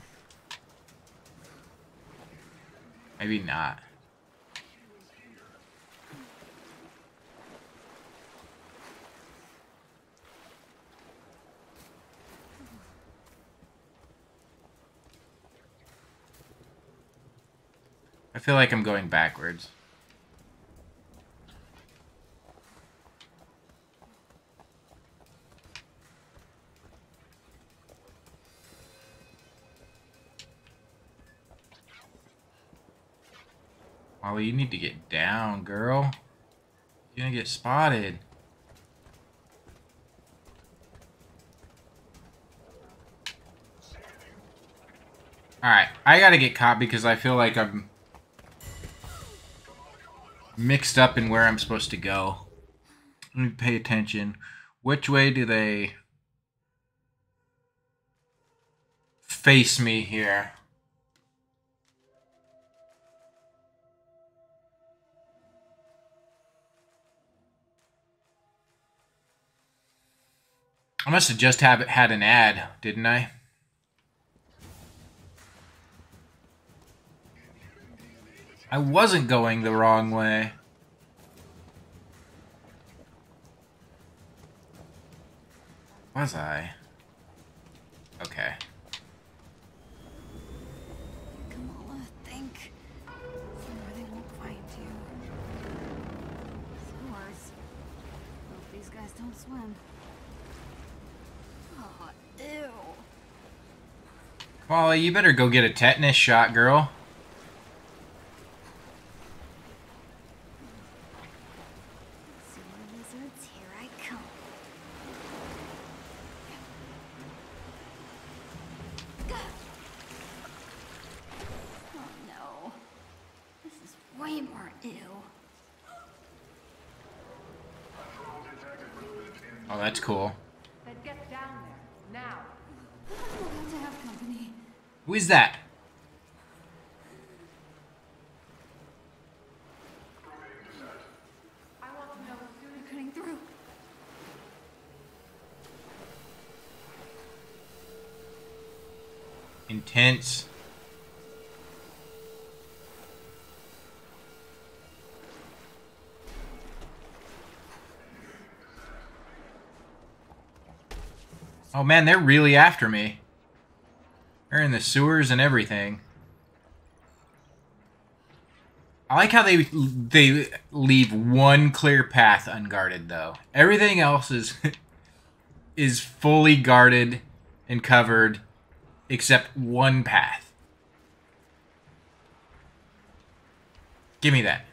Speaker 1: Maybe not. I feel like I'm going backwards. Molly, you need to get down, girl. You're gonna get spotted. Alright, I gotta get caught because I feel like I'm mixed up in where I'm supposed to go. Let me pay attention. Which way do they face me here? I must have just have had an ad, didn't I? I wasn't going the wrong way. Was I? Okay.
Speaker 5: Kamala, think. Somewhere they won't find you. Swords. Hope these guys don't swim. Oh, ew.
Speaker 1: Kamala, you better go get a tetanus shot, girl.
Speaker 5: Sewer lizards, here I come. Oh no. This is way more ew.
Speaker 1: Oh, that's cool.
Speaker 21: Then get down there, now.
Speaker 5: About to have company.
Speaker 1: Who is that?
Speaker 5: I want to know if you're cutting through.
Speaker 1: Intense. Oh man, they're really after me. They're in the sewers and everything. I like how they they leave one clear path unguarded though. Everything else is is fully guarded and covered except one path. Give me that.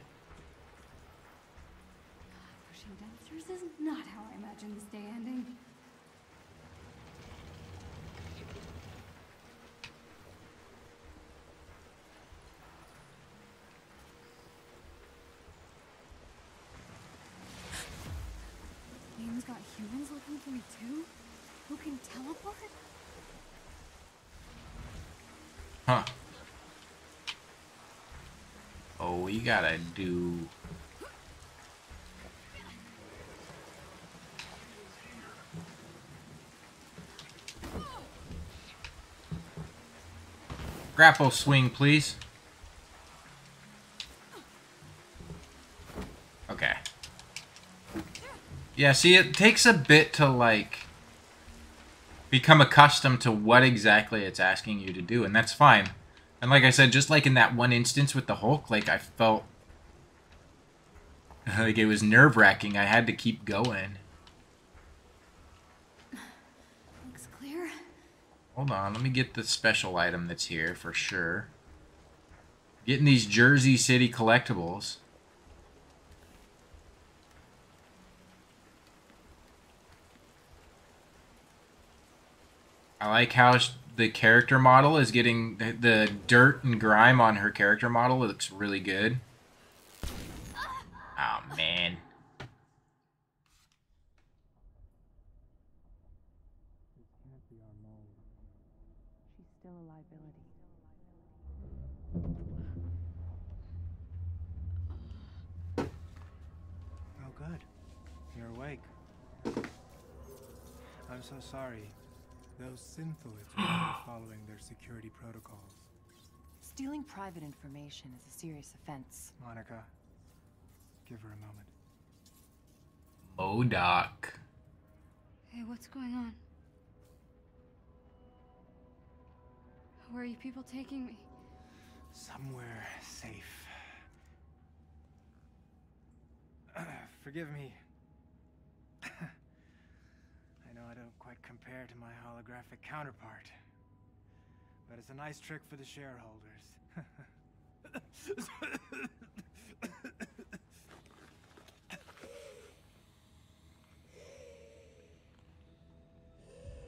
Speaker 5: Pushing downstairs is not how I imagined this day ending. Name's got humans looking for me too? Who can teleport?
Speaker 1: Huh. Oh, we gotta do... Grapple swing, please. Okay. Yeah, see, it takes a bit to, like, become accustomed to what exactly it's asking you to do, and that's fine. And like I said, just like in that one instance with the Hulk, like, I felt like it was nerve-wracking. I had to keep going.
Speaker 5: Looks clear.
Speaker 1: Hold on, let me get the special item that's here for sure. Getting these Jersey City collectibles. I like how the character model is getting the, the dirt and grime on her character model. It looks really good. Oh man.
Speaker 18: Oh, good. You're awake. I'm so sorry. Those synthoids are following their security protocols.
Speaker 14: Stealing private information is a serious offense.
Speaker 18: Monica, give her a moment.
Speaker 1: MODOK.
Speaker 5: Hey, what's going on? Where are you people taking me?
Speaker 18: Somewhere safe. Forgive me. I know I don't quite compare to my holographic counterpart. But it's a nice trick for the shareholders.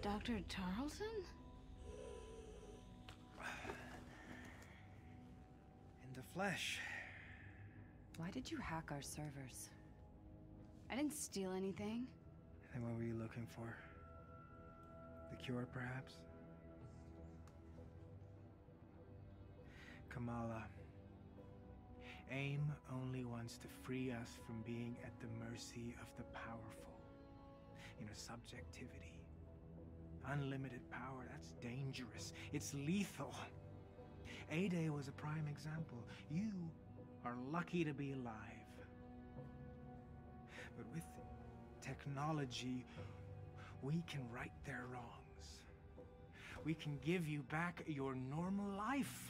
Speaker 5: Dr. Tarleton?
Speaker 18: In the flesh.
Speaker 14: Why did you hack our servers?
Speaker 5: I didn't steal anything.
Speaker 18: Then what were you looking for? The cure, perhaps? Kamala. AIM only wants to free us from being at the mercy of the powerful. You know, subjectivity. Unlimited power, that's dangerous. It's lethal. A-Day was a prime example. You are lucky to be alive. But with technology, we can right their wrongs. We can give you back your normal life.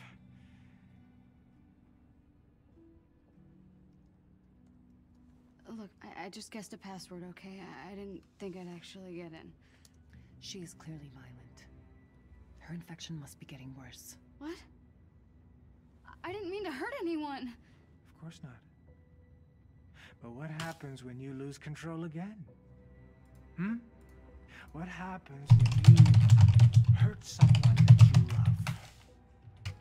Speaker 5: Look, I, I just guessed a password, okay? I, I didn't think I'd actually get in.
Speaker 14: She is clearly violent. Her infection must be getting worse.
Speaker 5: What? I- I didn't mean to hurt anyone.
Speaker 18: Of course not. But what happens when you lose control again? Hmm? What happens when you hurt someone that you love?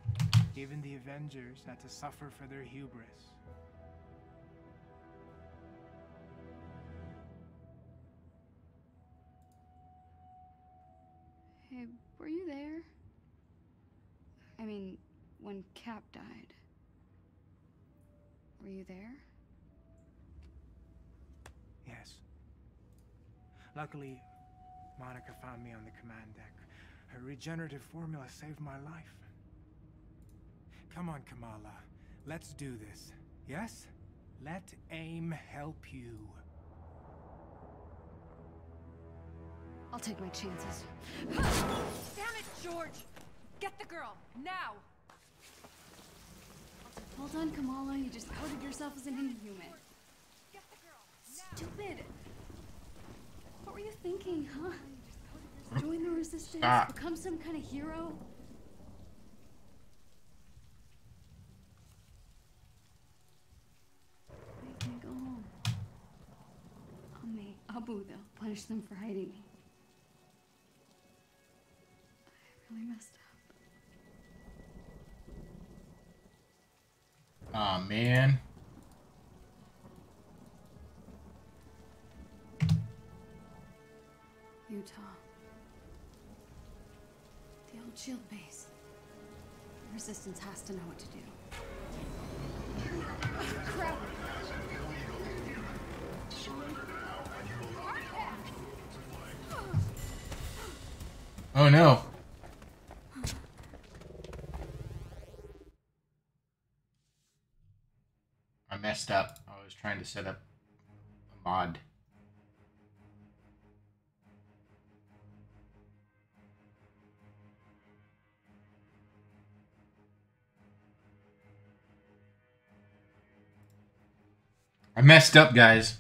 Speaker 18: Even the Avengers had to suffer for their hubris.
Speaker 5: Hey, were you there? I mean, when Cap died. Were you there?
Speaker 18: Yes. Luckily, Monica found me on the command deck. Her regenerative formula saved my life. Come on, Kamala. Let's do this. Yes? Let AIM help you.
Speaker 5: I'll take my chances.
Speaker 20: Damn it, George! Get the girl, now!
Speaker 5: Hold on, Kamala. You just outed yourself as an inhuman. Stupid! What were you thinking, huh? Join the resistance?
Speaker 1: Stop.
Speaker 5: Become some kind of hero? I can't go home. Ami, Abu, they'll punish them for hiding me. I really messed up.
Speaker 1: Aw, man.
Speaker 5: Utah. Shield base. The resistance has to know what to do. Crap!
Speaker 1: Oh no. I messed up. I was trying to set up a mod. I messed up, guys.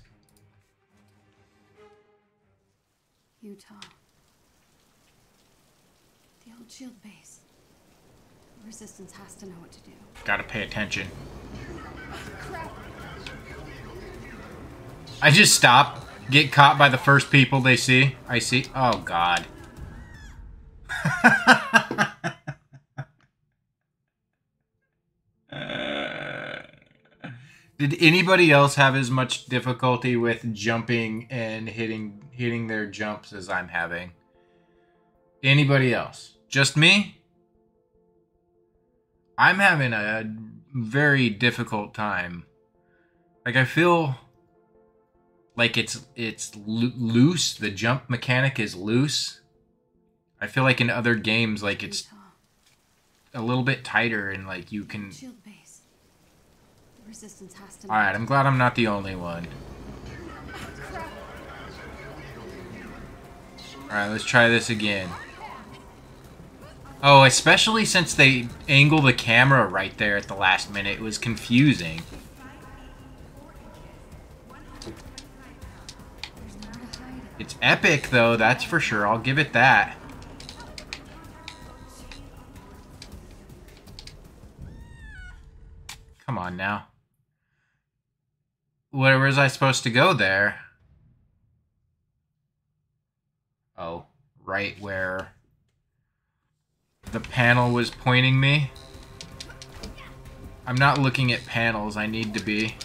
Speaker 5: Utah. The old shield base. The resistance has to know what to do.
Speaker 1: Gotta pay attention.
Speaker 5: Crap!
Speaker 1: I just stop, get caught by the first people they see. I see. Oh, God. Did anybody else have as much difficulty with jumping and hitting hitting their jumps as I'm having? Anybody else? Just me? I'm having a very difficult time. Like I feel like it's it's loo- loose. The jump mechanic is loose. I feel like in other games, like it's a little bit tighter and like you can.
Speaker 5: Shield base. The resistance has to.
Speaker 1: All right, I'm glad I'm not the only one. All right, let's try this again. Oh, especially since they angle the camera right there at the last minute, it was confusing. It's epic, though, that's for sure. I'll give it that. Come on now. Where was I supposed to go there? Oh, right where the panel was pointing me. I'm not looking at panels, I need to be.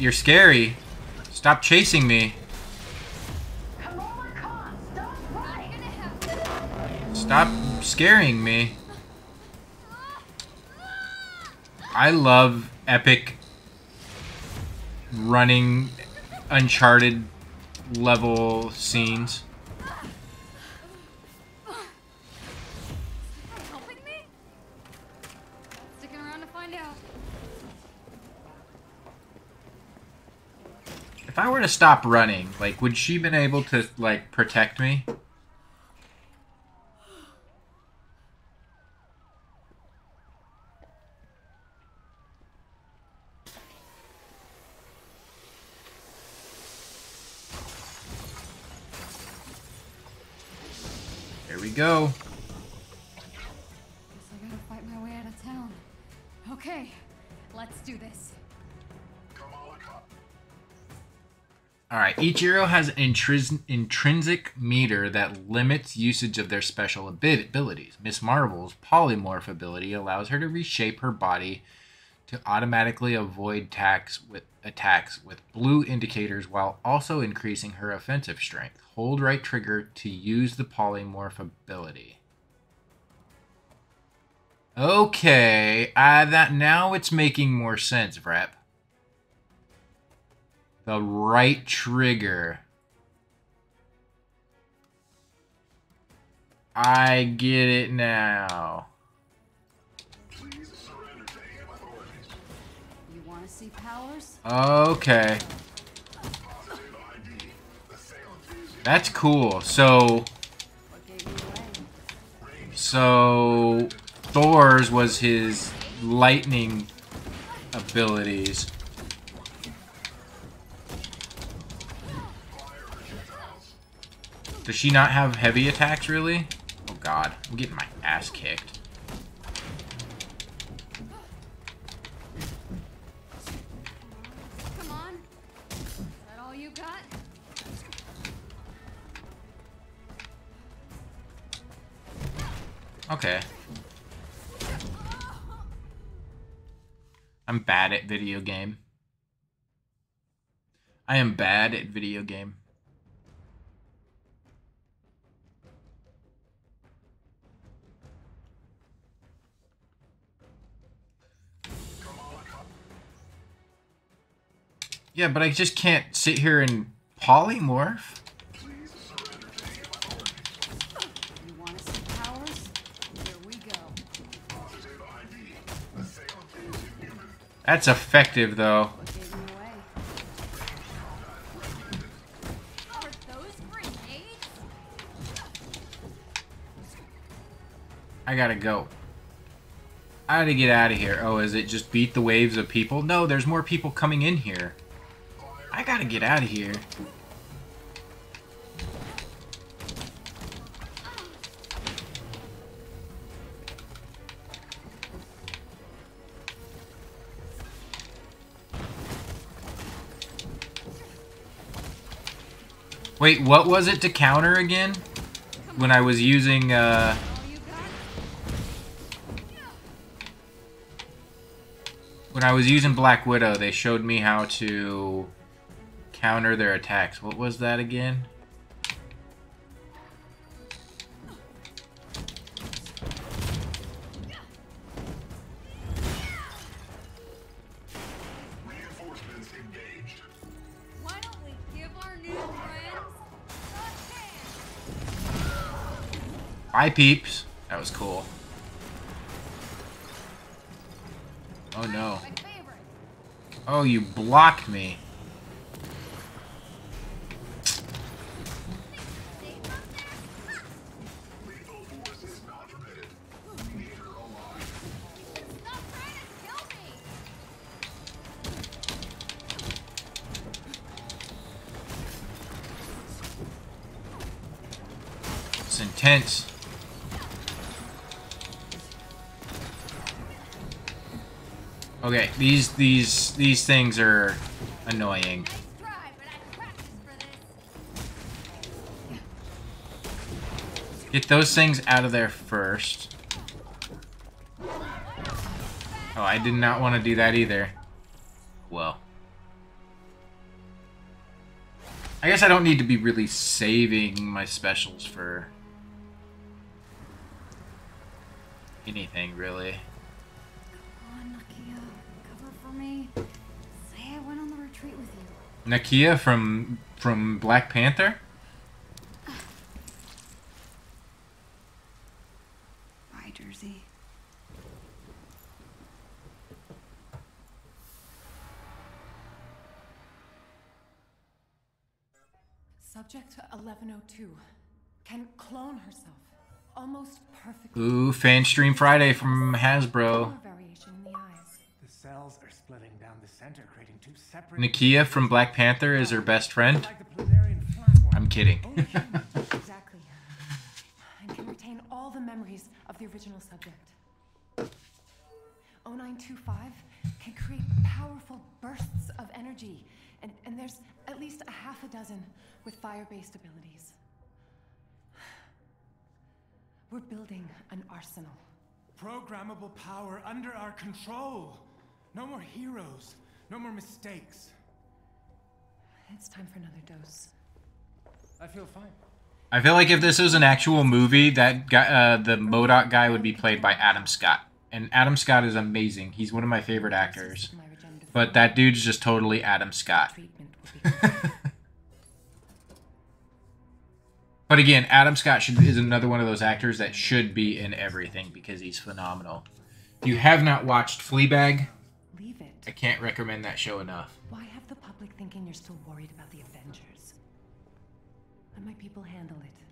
Speaker 1: You're scary. Stop chasing me. Stop scaring me. I love epic running uncharted level scenes. Were to stop running, like would she been able to like protect me? Hero has an intris- intrinsic meter that limits usage of their special abi- abilities. Ms. Marvel's polymorph ability allows her to reshape her body to automatically avoid attacks with attacks with blue indicators while also increasing her offensive strength. Hold right trigger to use the polymorph ability. Okay, uh, that now it's making more sense, Vrep. The right trigger. I get it now.
Speaker 5: You wanna see powers?
Speaker 1: Okay. That's cool. So So Thor's was his lightning abilities. Does she not have heavy attacks really? Oh god, I'm getting my ass kicked.
Speaker 5: Come on. Is that all you got?
Speaker 1: Okay. I'm bad at video game. I am bad at video game. Yeah, but I just can't sit here and polymorph.
Speaker 5: You wanna see powers? Here we go.
Speaker 1: That's effective though.
Speaker 5: Gave me away. Are those grenades?
Speaker 1: I gotta go. I gotta get out of here. Oh, is it just beat the waves of people? No, there's more people coming in here. Gotta get out of here. Wait, what was it to counter again? When I was using, uh... When I was using Black Widow, they showed me how to counter their attacks. What was that again?
Speaker 5: Why don't we give our new friends
Speaker 1: Hi, peeps. That was cool. Oh no. Oh, you blocked me. Intense. Okay, these these these things are annoying. Get those things out of there first. Oh, I did not want to do that either. Well. I guess I don't need to be really saving my specials for anything, really.
Speaker 5: Come on, Nakia. Cover for me. Say I went on the retreat with you.
Speaker 1: Nakia from from Black Panther?
Speaker 5: Bye, Jersey.
Speaker 14: Subject 1102 can clone herself almost perfectly.
Speaker 1: Ooh, fan stream Friday from Hasbro.
Speaker 14: Variation in the eyes.
Speaker 4: The cells are splitting down the center, creating two separate.
Speaker 1: Nakia from Black Panther is her best friend. I'm kidding.
Speaker 14: exactly. And can retain all the memories of the original subject. 0925 can create powerful bursts of energy, and, and there's at least a half a dozen with fire based abilities. We're building an arsenal.
Speaker 4: Programmable power under our control. No more heroes. No more mistakes.
Speaker 14: It's time for another dose.
Speaker 4: I feel fine.
Speaker 1: I feel like if this was an actual movie, that guy, uh, the MODOK guy would be played by Adam Scott. And Adam Scott is amazing. He's one of my favorite actors. But that dude's just totally Adam Scott. but again, Adam Scott should, is another one of those actors that should be in everything because he's phenomenal. If you have not watched Fleabag,
Speaker 14: Leave it.
Speaker 1: I can't recommend that show enough.
Speaker 14: Why have the public thinking you're still worried about the Avengers? Let my people handle it.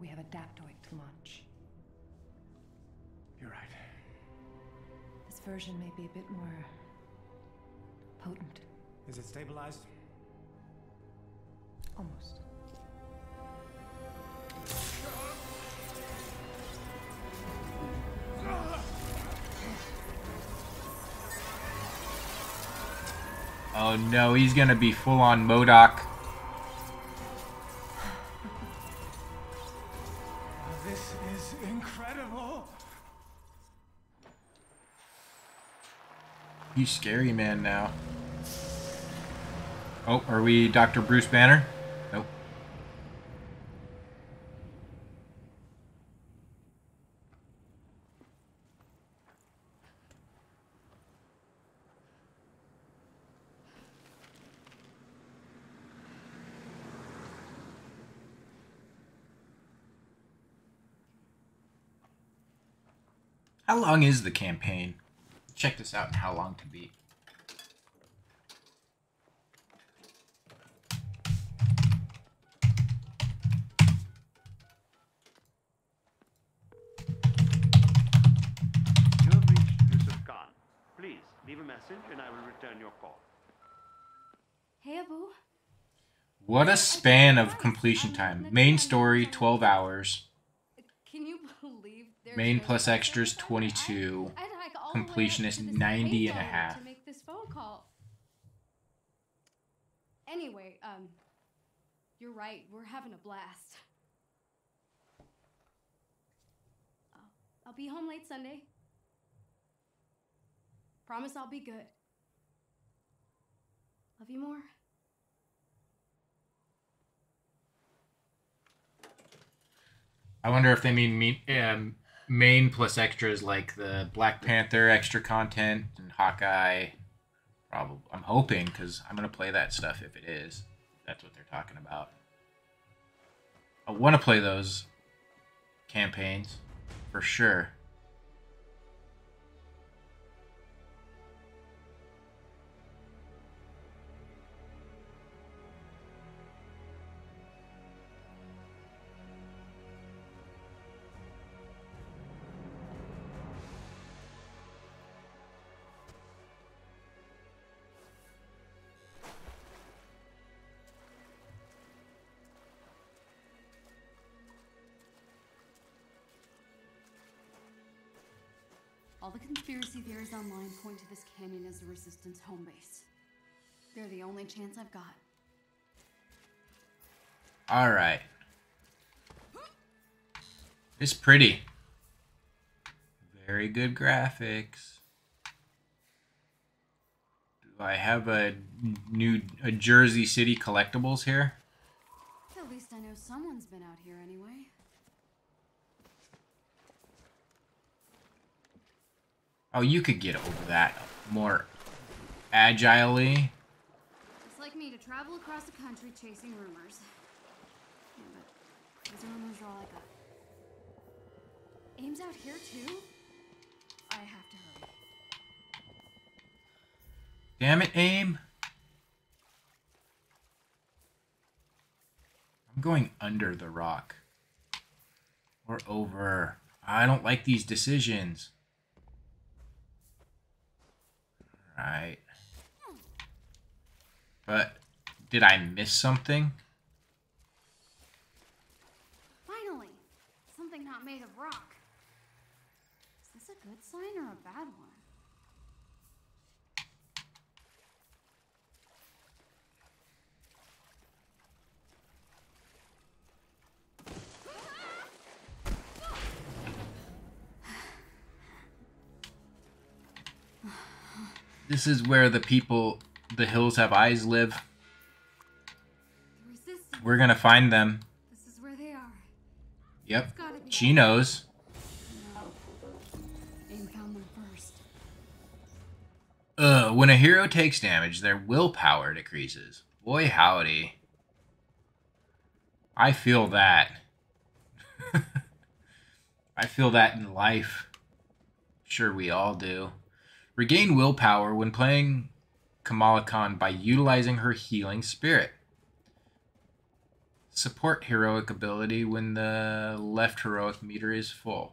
Speaker 14: We have Adaptoid to launch.
Speaker 4: You're right.
Speaker 14: This version may be a bit more potent.
Speaker 4: Is it stabilized?
Speaker 14: Almost.
Speaker 1: Oh no, he's gonna be full on MODOK.
Speaker 4: This is incredible.
Speaker 1: You scary man now. Oh, are we Dr. Bruce Banner? Nope. How long is the campaign? Check this out and how long to beat.
Speaker 6: You have reached Yusuf Khan. Please, leave a message and I will return your call.
Speaker 5: Hey, Abu.
Speaker 1: What a span of completion time. Main story, 12 hours.
Speaker 5: Can you believe there's
Speaker 1: Main plus extras, 22.
Speaker 5: I hike all the way up
Speaker 1: Completionist, 90 and a half.
Speaker 5: To make this phone call. Anyway, um, you're right. We're having a blast. I'll, I'll be home late Sunday. Promise I'll be good. Love you more.
Speaker 1: I wonder if they mean me, um, main plus extras like the Black Panther extra content and Hawkeye. Probably, I'm hoping because I'm gonna play that stuff if it is. That's what they're talking about. I want to play those campaigns for sure.
Speaker 5: Online point to this canyon as the Resistance home base. They're the only chance I've got.
Speaker 1: All right. It's pretty. Very good graphics. Do I have a new a Jersey City collectibles here?
Speaker 5: At least I know someone's been out here anyway.
Speaker 1: Oh, you could get over that more agilely.
Speaker 5: It's like me to travel across the country chasing rumors. Yeah, but those rumors are all I got. AIM's out here too? I have to hurry.
Speaker 1: Damn it, AIM. I'm going under the rock. Or over. I don't like these decisions. Alright. But, did I miss something?
Speaker 5: Finally! Something not made of rock. Is this a good sign or a bad one?
Speaker 1: This is where the people, the hills have eyes live. We're gonna find them.
Speaker 5: This is where they are.
Speaker 1: Yep. She knows.
Speaker 5: AIM found them first.
Speaker 1: Ugh, when a hero takes damage, their willpower decreases. Boy, howdy. I feel that. I feel that in life. Sure, we all do. Regain willpower when playing Kamala Khan by utilizing her healing spirit. Support heroic ability when the left heroic meter is full.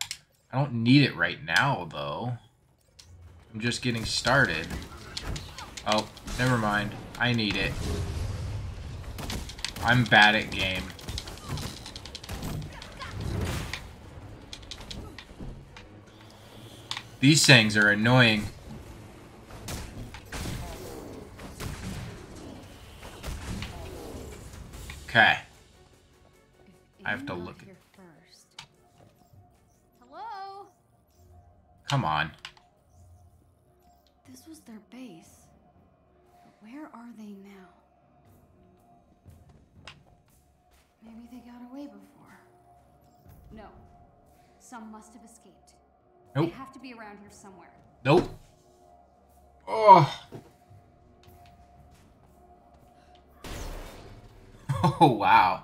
Speaker 1: I don't need it right now, though. I'm just getting started. Oh, never mind. I need it. I'm bad at game. These things are annoying. Okay. I have to look.
Speaker 5: Here first. Hello?
Speaker 1: Come on.
Speaker 5: This was their base. But where are they now? Maybe they got away before. No. Some must have escaped.
Speaker 1: Nope.
Speaker 5: They have to be around here somewhere.
Speaker 1: Nope. Oh. Oh, wow.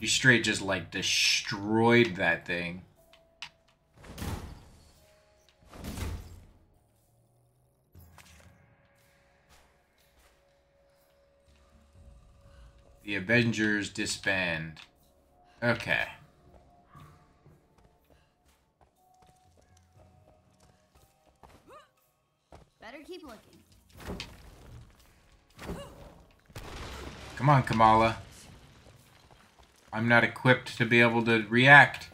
Speaker 1: She straight just, like, destroyed that thing. The Avengers disband. Okay. Come on, Kamala. I'm not equipped to be able to react.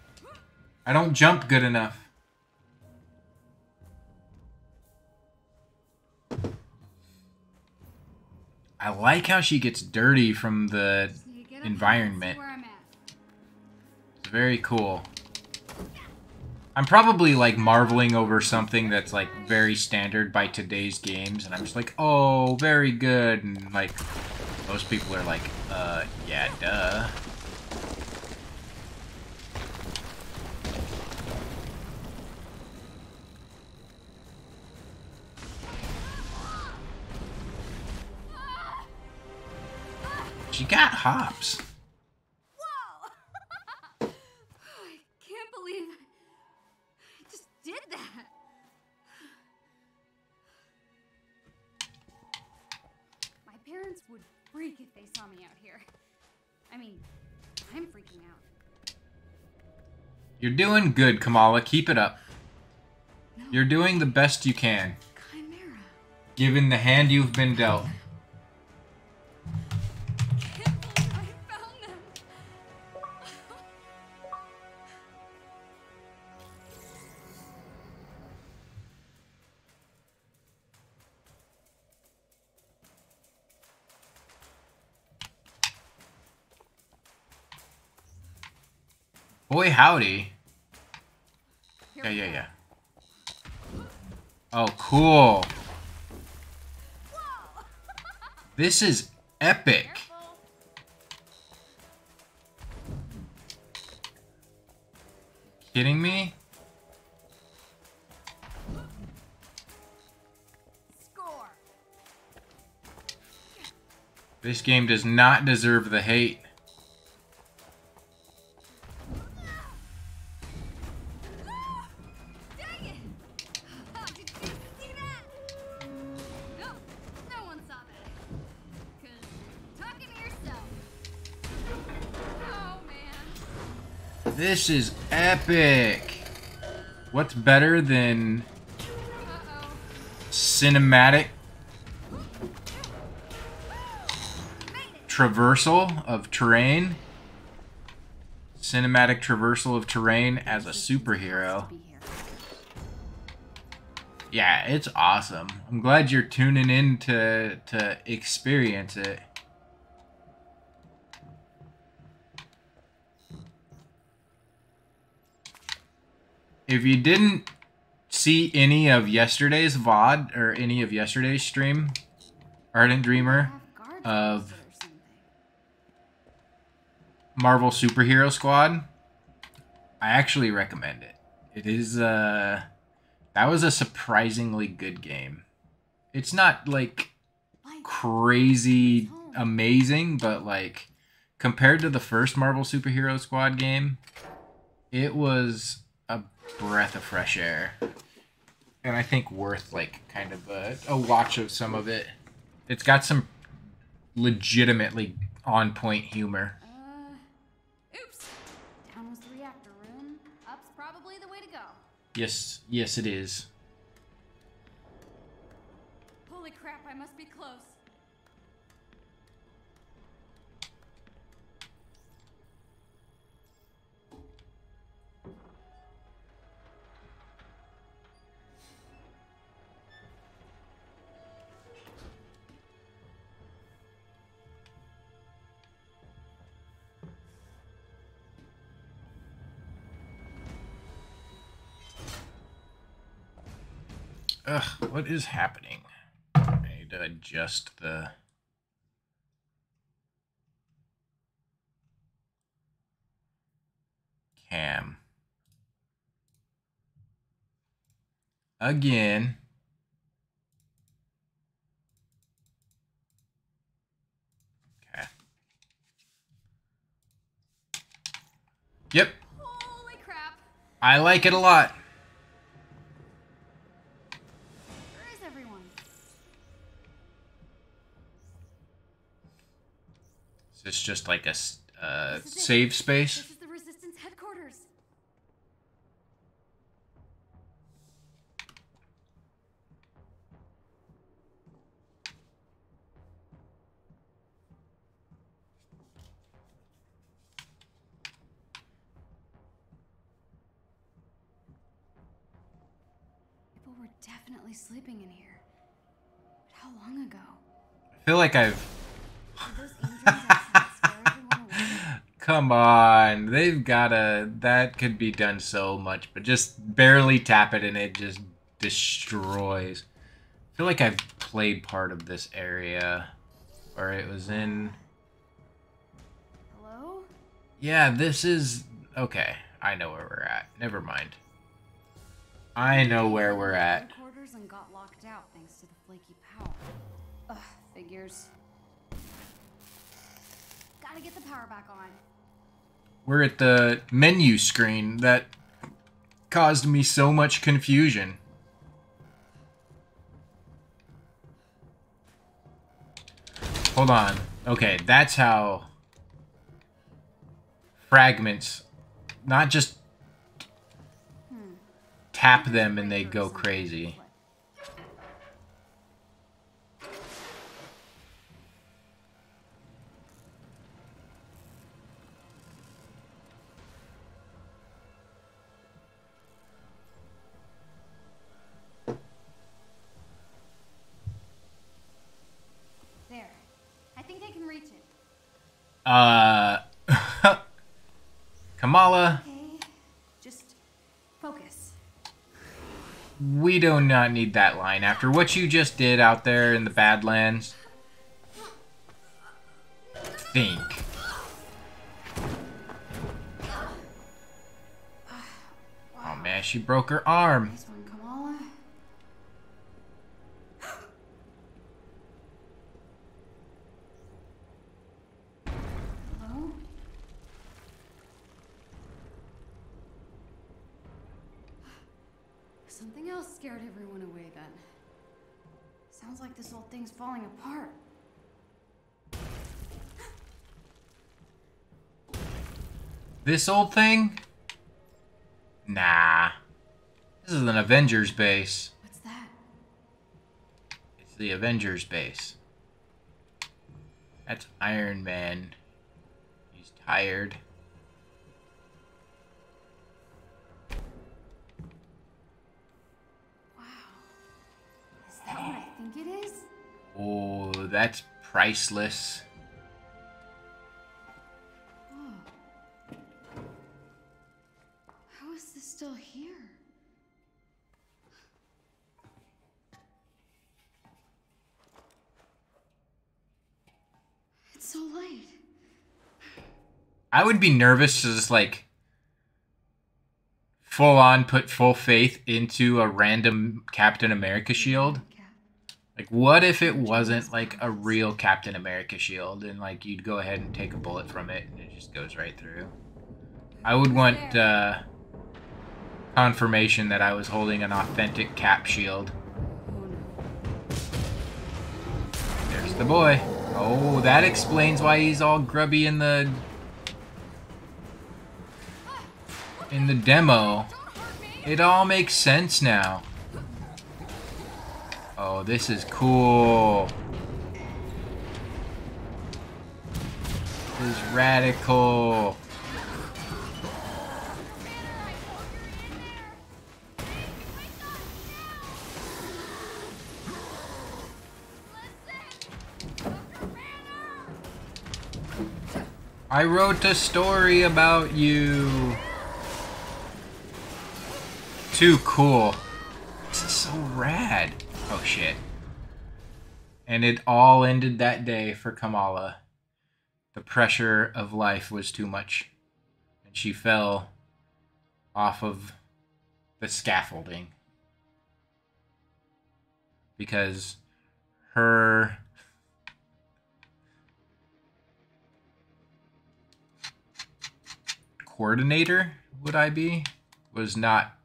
Speaker 1: I don't jump good enough. I like how she gets dirty from the environment. It's very cool. I'm probably like marveling over something that's like very standard by today's games, and I'm just like, oh, very good, and like most people are like, uh, yeah, duh. She got hops.
Speaker 5: They saw me out here. I mean, I'm freaking out.
Speaker 1: You're doing good, Kamala. Keep it up. You're doing the best you can.
Speaker 5: Chimera.
Speaker 1: Given the hand you've been dealt. Boy, howdy. Yeah, yeah, yeah. Oh, cool. This is epic. Kidding me? This game does not deserve the hate. This is epic. What's better than cinematic traversal of terrain? Cinematic traversal of terrain as a superhero. Yeah, it's awesome. I'm glad you're tuning in to to experience it. If you didn't see any of yesterday's VOD or any of yesterday's stream, Ardent Dreamer of Marvel Superhero Squad, I actually recommend it. It is uh that was a surprisingly good game. It's not like crazy amazing, but like compared to the first Marvel Superhero Squad game, it was breath of fresh air. And I think worth like kind of a, a watch of some of it. It's got some legitimately on point humor.
Speaker 5: Uh, oops. Down was the reactor room. Up's probably the way to go.
Speaker 1: Yes, yes it is.
Speaker 20: Holy crap, I must be close.
Speaker 1: Ugh, what is happening? I need to adjust the cam. Again. Okay. Yep.
Speaker 20: Holy crap.
Speaker 1: I like it a lot.
Speaker 5: Is
Speaker 1: this just like a uh, save space?
Speaker 5: This is the Resistance headquarters. People were definitely sleeping in here. But how long ago?
Speaker 1: I feel like I've.
Speaker 5: Did those engines actually scare everyone away?
Speaker 1: Come on, they've gotta. That could be done so much, but just barely tap it and it just destroys. I feel like I've played part of this area, or it was in.
Speaker 5: Hello?
Speaker 1: Yeah, this is okay. I know where we're at. Never mind. I know where we're at.
Speaker 5: Headquarters and got locked out thanks to the flaky power. Ugh, figures. Gotta get the power back on.
Speaker 1: We're at the menu screen that caused me so much confusion. Hold on. Okay, that's how fragments not just tap them and they go crazy. Uh Kamala,
Speaker 5: Okay. Just focus.
Speaker 1: we do not need that line after what you just did out there in the Badlands. think. Oh man, she broke her arm.
Speaker 5: Nice one, Kamala. Hello? Something else scared everyone away then. Sounds like this old thing's falling apart.
Speaker 1: This old thing? Nah. This is an Avengers base.
Speaker 5: What's that?
Speaker 1: It's the Avengers base. That's Iron Man. He's tired. Wow.
Speaker 5: Is that what I think it is?
Speaker 1: Oh, that's priceless.
Speaker 5: How is this still here? It's so late.
Speaker 1: I would be nervous to just like full on put full faith into a random Captain America shield. Like, what if it wasn't like a real Captain America shield and like you'd go ahead and take a bullet from it and it just goes right through? I would want uh, confirmation that I was holding an authentic Cap shield. There's the boy. Oh, that explains why he's all grubby in the in the demo. It all makes sense now. Oh, this is cool. This is radical. I wrote a story about you. Too cool. This is so rad. Oh shit. And it all ended that day for Kamala. The pressure of life was too much. And she fell off of the scaffolding. Because her coordinator, would I be, was not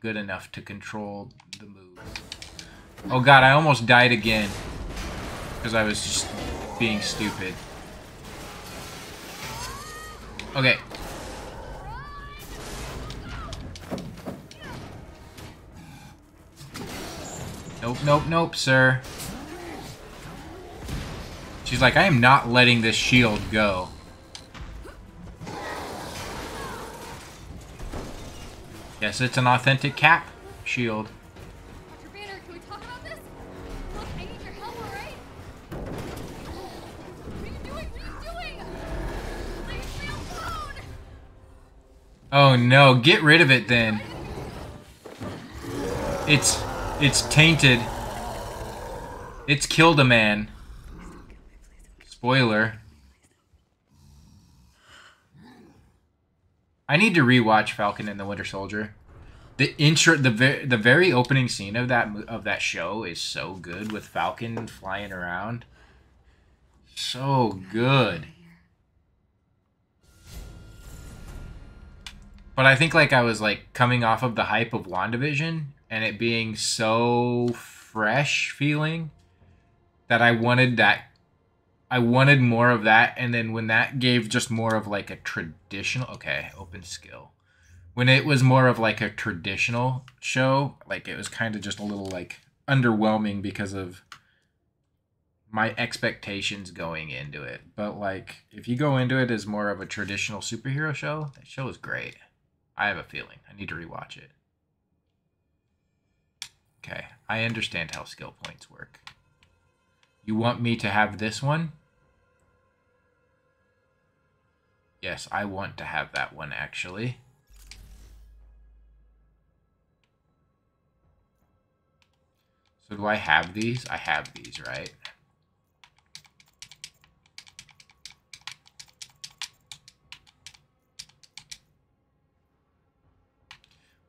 Speaker 1: good enough to control the move. Oh god, I almost died again. Because I was just being stupid. Okay. Nope, nope, nope, sir. She's like, I am not letting this shield go. Yes, it's an authentic cap shield. Oh no, get rid of it then. It's it's tainted. It's killed a man. Spoiler. I need to rewatch Falcon and the Winter Soldier. The intro, the ve- the very opening scene of that of that show is so good with Falcon flying around. So good. But I think like I was like coming off of the hype of WandaVision and it being so fresh feeling that I wanted that I wanted more of that and then when that gave just more of like a traditional okay, open skill. When it was more of like a traditional show, like it was kind of just a little like underwhelming because of my expectations going into it. But like if you go into it as more of a traditional superhero show, that show is great. I have a feeling. I need to rewatch it. Okay, I understand how skill points work. You want me to have this one? Yes, I want to have that one actually. So do I have these? I have these, right?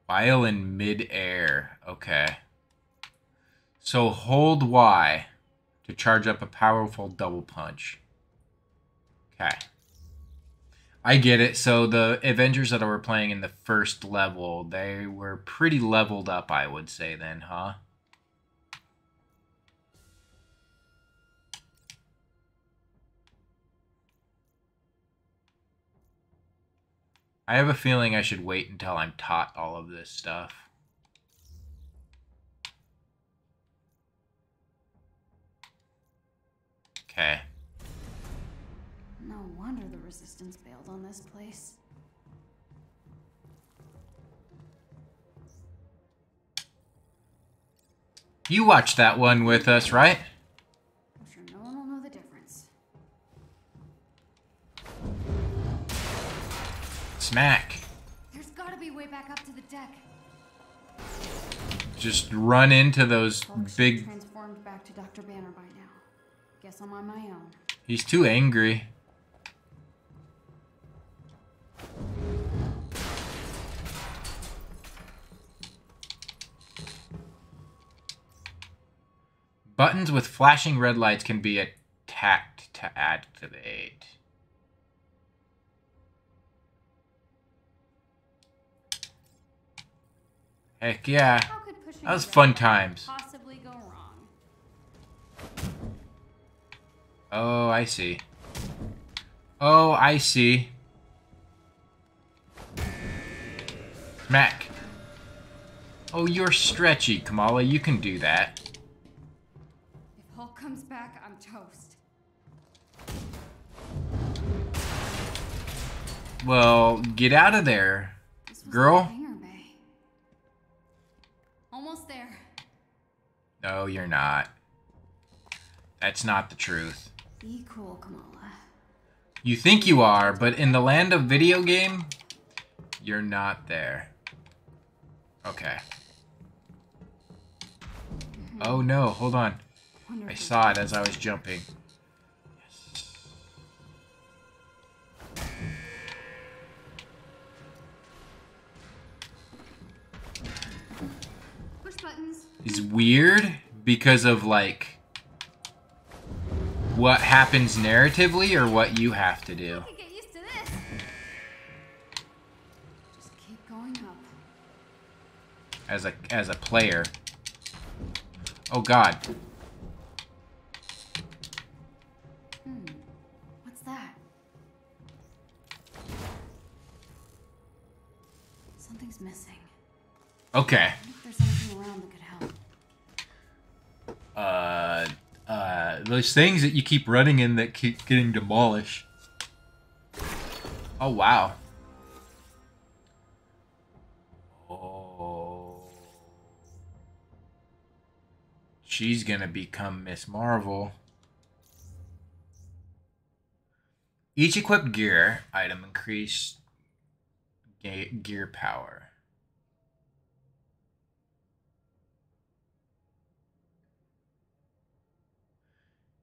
Speaker 1: While in midair. Okay. So hold Y to charge up a powerful double punch. Okay. I get it. So the Avengers that were playing in the first level, they were pretty leveled up, I would say then, huh? I have a feeling I should wait until I'm taught all of this stuff. Okay.
Speaker 5: No wonder the Resistance bailed on this place.
Speaker 1: You watched that one with us, right? Smack.
Speaker 5: There's gotta be way back up to the deck.
Speaker 1: Just run into those big...
Speaker 5: transformed back to Dr. Banner by now. Guess I'm on my own.
Speaker 1: He's too angry. Buttons with flashing red lights can be attacked to activate. Heck yeah.
Speaker 5: How could pushing
Speaker 1: That was fun times.
Speaker 5: Possibly go wrong.
Speaker 1: Oh, I see. Oh, I see. Smack. Oh, you're stretchy, Kamala. You can do that.
Speaker 5: If Hulk comes back, I'm toast.
Speaker 1: Well, get out of there, girl. No, you're not. That's not the truth.
Speaker 5: Be cool, Kamala.
Speaker 1: You think you are, but in the land of video game, you're not there. Okay. Mm-hmm. Oh no, hold on. I saw it as I was jumping. Is weird because of like what happens narratively or what you have to do.
Speaker 5: I get used to this. Just keep going up.
Speaker 1: as a as a player. Oh God.
Speaker 5: Hmm. What's that? Something's missing.
Speaker 1: Okay. Uh, uh, those things that you keep running in that keep getting demolished. Oh wow. Oh. She's gonna become Ms. Marvel. Each equipped gear item increase ga- gear power.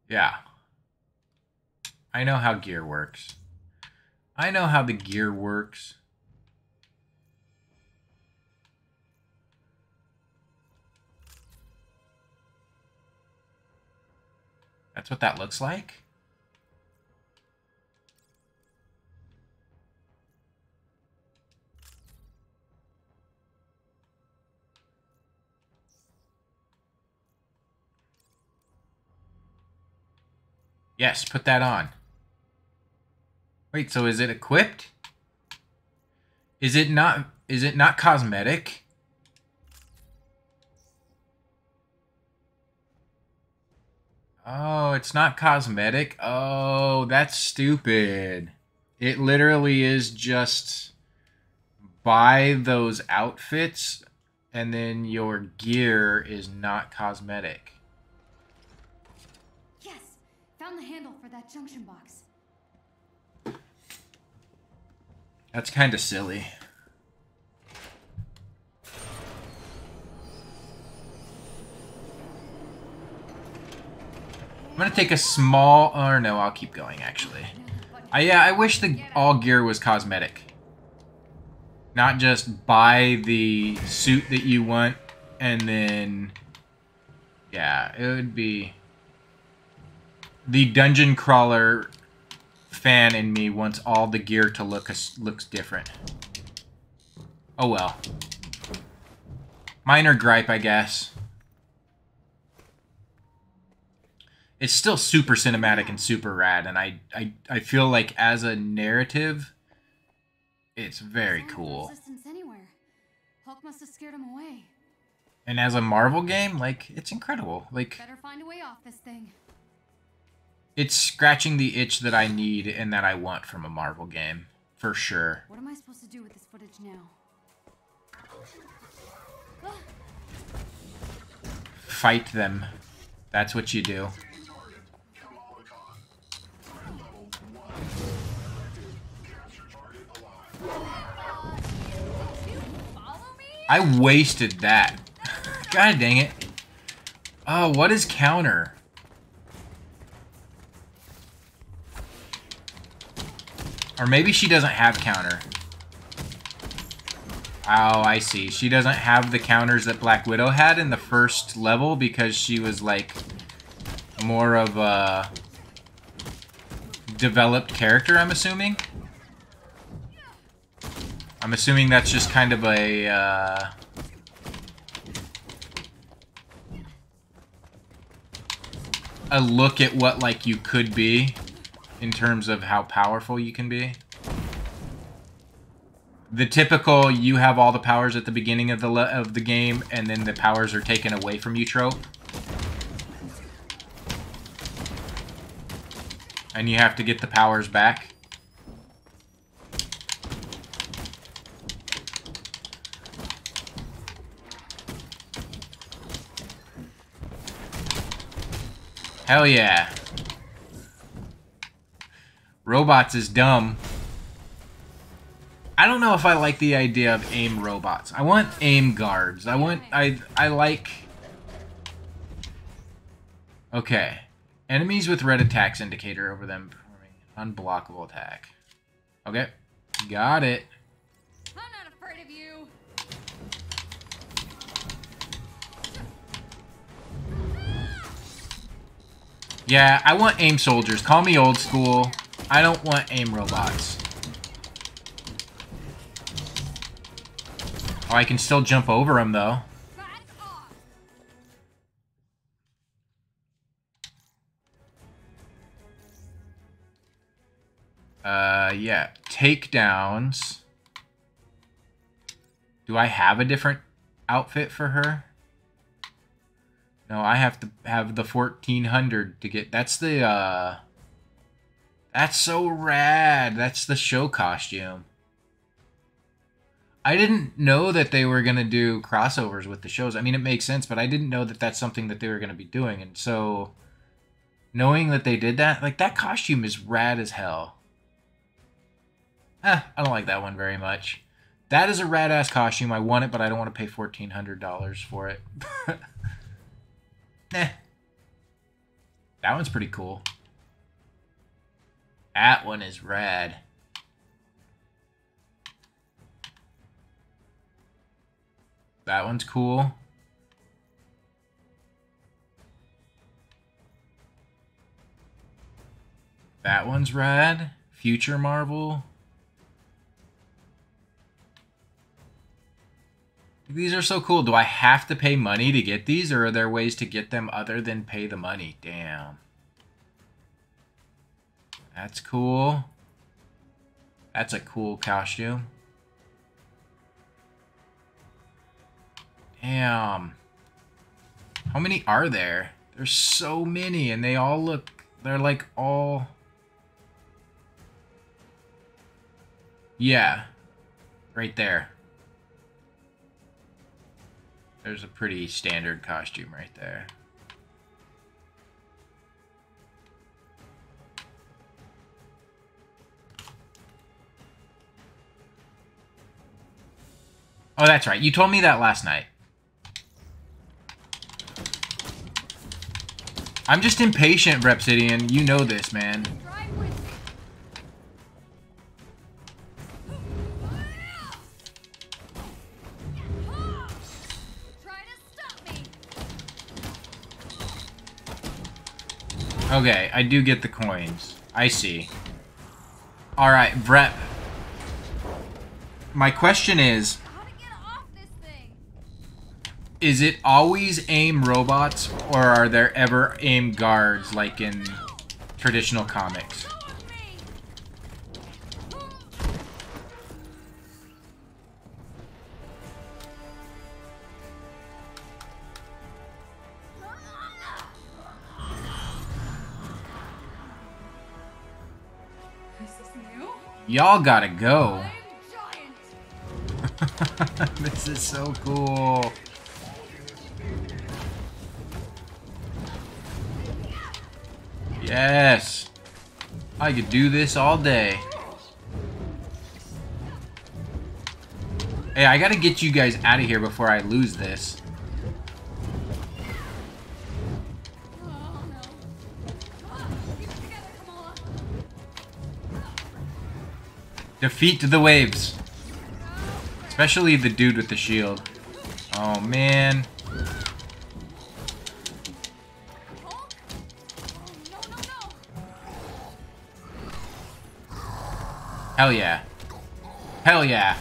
Speaker 1: Yeah. I know how gear works. I know how the gear works. That's what that looks like? Yes, put that on. Wait, so is it equipped? Is it not is it not cosmetic? Oh, it's not cosmetic. Oh, that's stupid. It literally is just buy those outfits and then your gear is not cosmetic.
Speaker 5: The handle for that junction box.
Speaker 1: That's kind of silly. I'm gonna take a small, or no, I'll keep going actually. I, yeah, I wish the all gear was cosmetic. Not just buy the suit that you want and then... Yeah, it would be... The dungeon crawler fan in me wants all the gear to look looks different. Oh well. Minor gripe, I guess. It's still super cinematic and super rad, and I, I, I feel like as a narrative, it's very cool.
Speaker 5: Hulk must have scared him away.
Speaker 1: And as a Marvel game, like it's incredible. Like
Speaker 5: better find a way off this thing.
Speaker 1: It's scratching the itch that I need and that I want from a Marvel game, for sure.
Speaker 5: What am I supposed to do with this footage now?
Speaker 1: Fight them. That's what you do. I wasted that. God dang it. Oh, what is counter? Or maybe she doesn't have counter. Oh, I see. She doesn't have the counters that Black Widow had in the first level because she was, like, more of a developed character, I'm assuming? I'm assuming that's just kind of a, uh... A look at what, like, you could be in terms of how powerful you can be. The typical you have all the powers at the beginning of the of the game and then the powers are taken away from you trope. And you have to get the powers back. Hell yeah. Robots is dumb. I don't know if I like the idea of AIM robots. I want AIM guards. I want... I, I like... Okay. Enemies with red attacks indicator over them performing unblockable attack. Okay. Got it.
Speaker 20: I'm not afraid of you.
Speaker 1: Yeah, I want AIM soldiers. Call me old school. I don't want AIM robots. Oh, I can still jump over them, though. Uh, yeah. Takedowns. Do I have a different outfit for her? No, I have to have the 1400 to get... That's the, uh... That's so rad. That's the show costume. I didn't know that they were going to do crossovers with the shows. I mean, it makes sense, but I didn't know that that's something that they were going to be doing. And so, knowing that they did that, like, that costume is rad as hell. Eh, I don't like that one very much. That is a rad-ass costume. I want it, but I don't want to pay $1,400 for it. eh. That one's pretty cool. That one is rad. That one's cool. That one's rad. Future Marvel. These are so cool. Do I have to pay money to get these, or are there ways to get them other than pay the money? Damn. That's cool. That's a cool costume. Damn. How many are there? There's so many, and they all look... They're like all... Yeah. Right there. There's a pretty standard costume right there. Oh, that's right. You told me that last night. I'm just impatient, Repsidian. You know this, man. Okay, I do get the coins. I see. Alright, Brett. My question is... Is it always AIM robots, or are there ever AIM guards, like in traditional comics? Y'all gotta go. this is so cool. Yes. I could do this all day. Hey, I gotta get you guys out of here before I lose this. Defeat the waves. Especially the dude with the shield. Oh, man. Hell yeah. Hell yeah.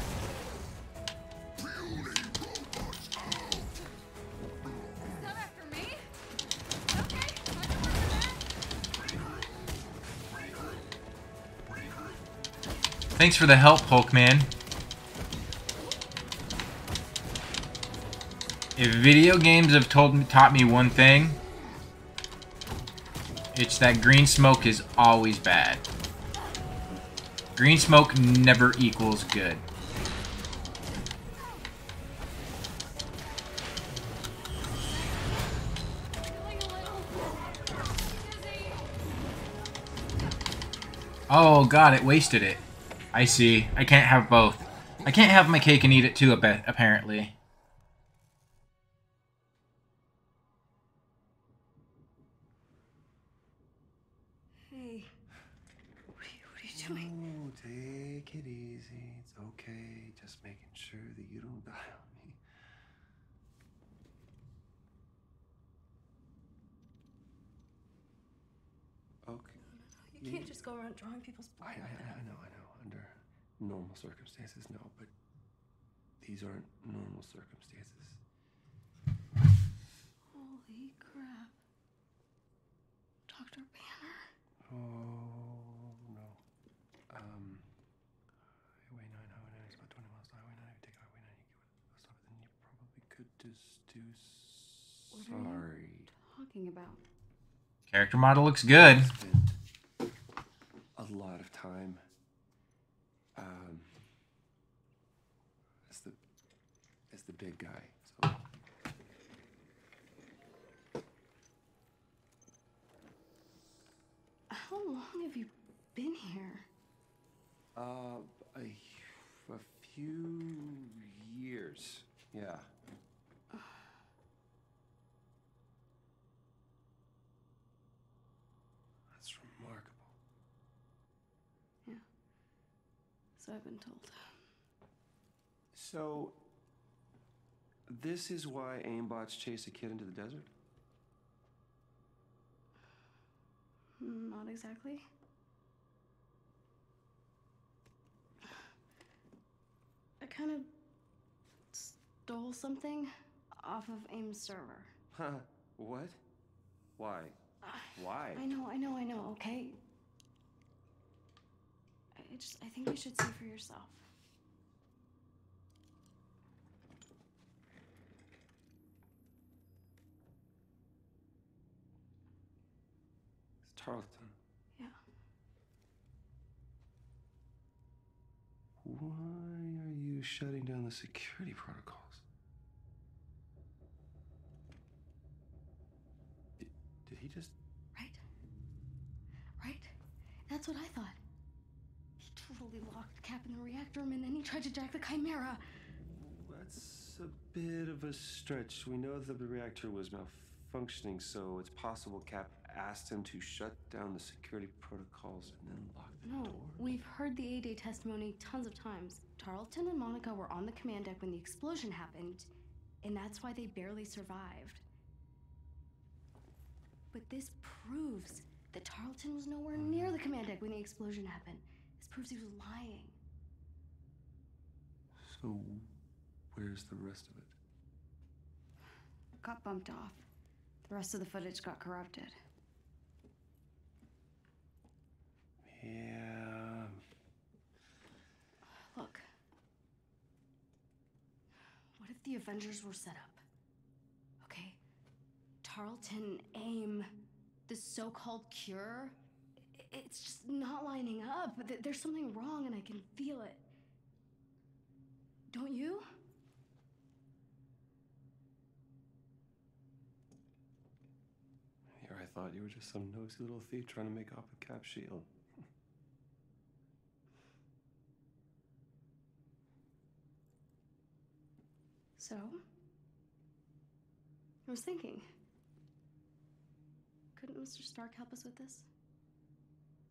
Speaker 1: Thanks for the help, Hulkman. If video games have told me, taught me one thing, it's that green smoke is always bad. Green smoke never equals good. Oh god, it wasted it. I see. I can't have both. I can't have my cake and eat it too, apparently.
Speaker 22: Hey. What are you, what are you doing?
Speaker 3: Oh, take it easy. It's okay. Just making sure that you don't die on me. Okay.
Speaker 22: You can't just go around drawing people's
Speaker 3: I, I, I know, I know. Under normal circumstances, no, but these aren't normal circumstances.
Speaker 23: Holy crap. Dr. Banner?
Speaker 3: Oh no. Um. Highway 9, Highway 9 is about 20 miles to Highway 9. If you take Highway 9, you get a stop, then you probably could just do.
Speaker 23: What are you
Speaker 3: Sorry.
Speaker 23: talking about?
Speaker 1: Character model looks good.
Speaker 3: A lot of time. Um. As the as the big guy. So.
Speaker 23: How long have you been here?
Speaker 3: Uh, a, a few years. Yeah. That's remarkable.
Speaker 23: Yeah. So I've been told.
Speaker 3: So, this is why aimbots chase a kid into the desert?
Speaker 23: Not exactly. Kind of stole something off of AIM's server.
Speaker 3: Huh? What? Why? Uh, Why?
Speaker 23: I know, I know, I know, okay? I just, I think you should see for yourself.
Speaker 3: It's Tarleton.
Speaker 23: Yeah.
Speaker 3: Why shutting down the security protocols? Did, did he just.
Speaker 23: Right? Right? That's what I thought. He totally locked Cap in the reactor room and then he tried to jack the Chimera.
Speaker 3: That's a bit of a stretch. We know that the reactor was malfunctioning, so it's possible Cap asked him to shut down the security protocols and then lock the
Speaker 23: No,
Speaker 3: door.
Speaker 23: we've heard the A-Day testimony tons of times. Tarleton and Monica were on the command deck when the explosion happened, and that's why they barely survived. But this proves that Tarleton was nowhere near the command deck when the explosion happened. This proves he was lying.
Speaker 3: So, where's the rest of it?
Speaker 23: Got bumped off. The rest of the footage got corrupted.
Speaker 3: Yeah.
Speaker 23: Look. What if the Avengers were set up? Okay? Tarleton, AIM, the so called cure. It's just not lining up. There's something wrong and I can feel it. Don't you?
Speaker 3: Here, I thought you were just some nosy little thief trying to make off with Cap Shield.
Speaker 23: So? I was thinking. Couldn't Mr. Stark help us with this?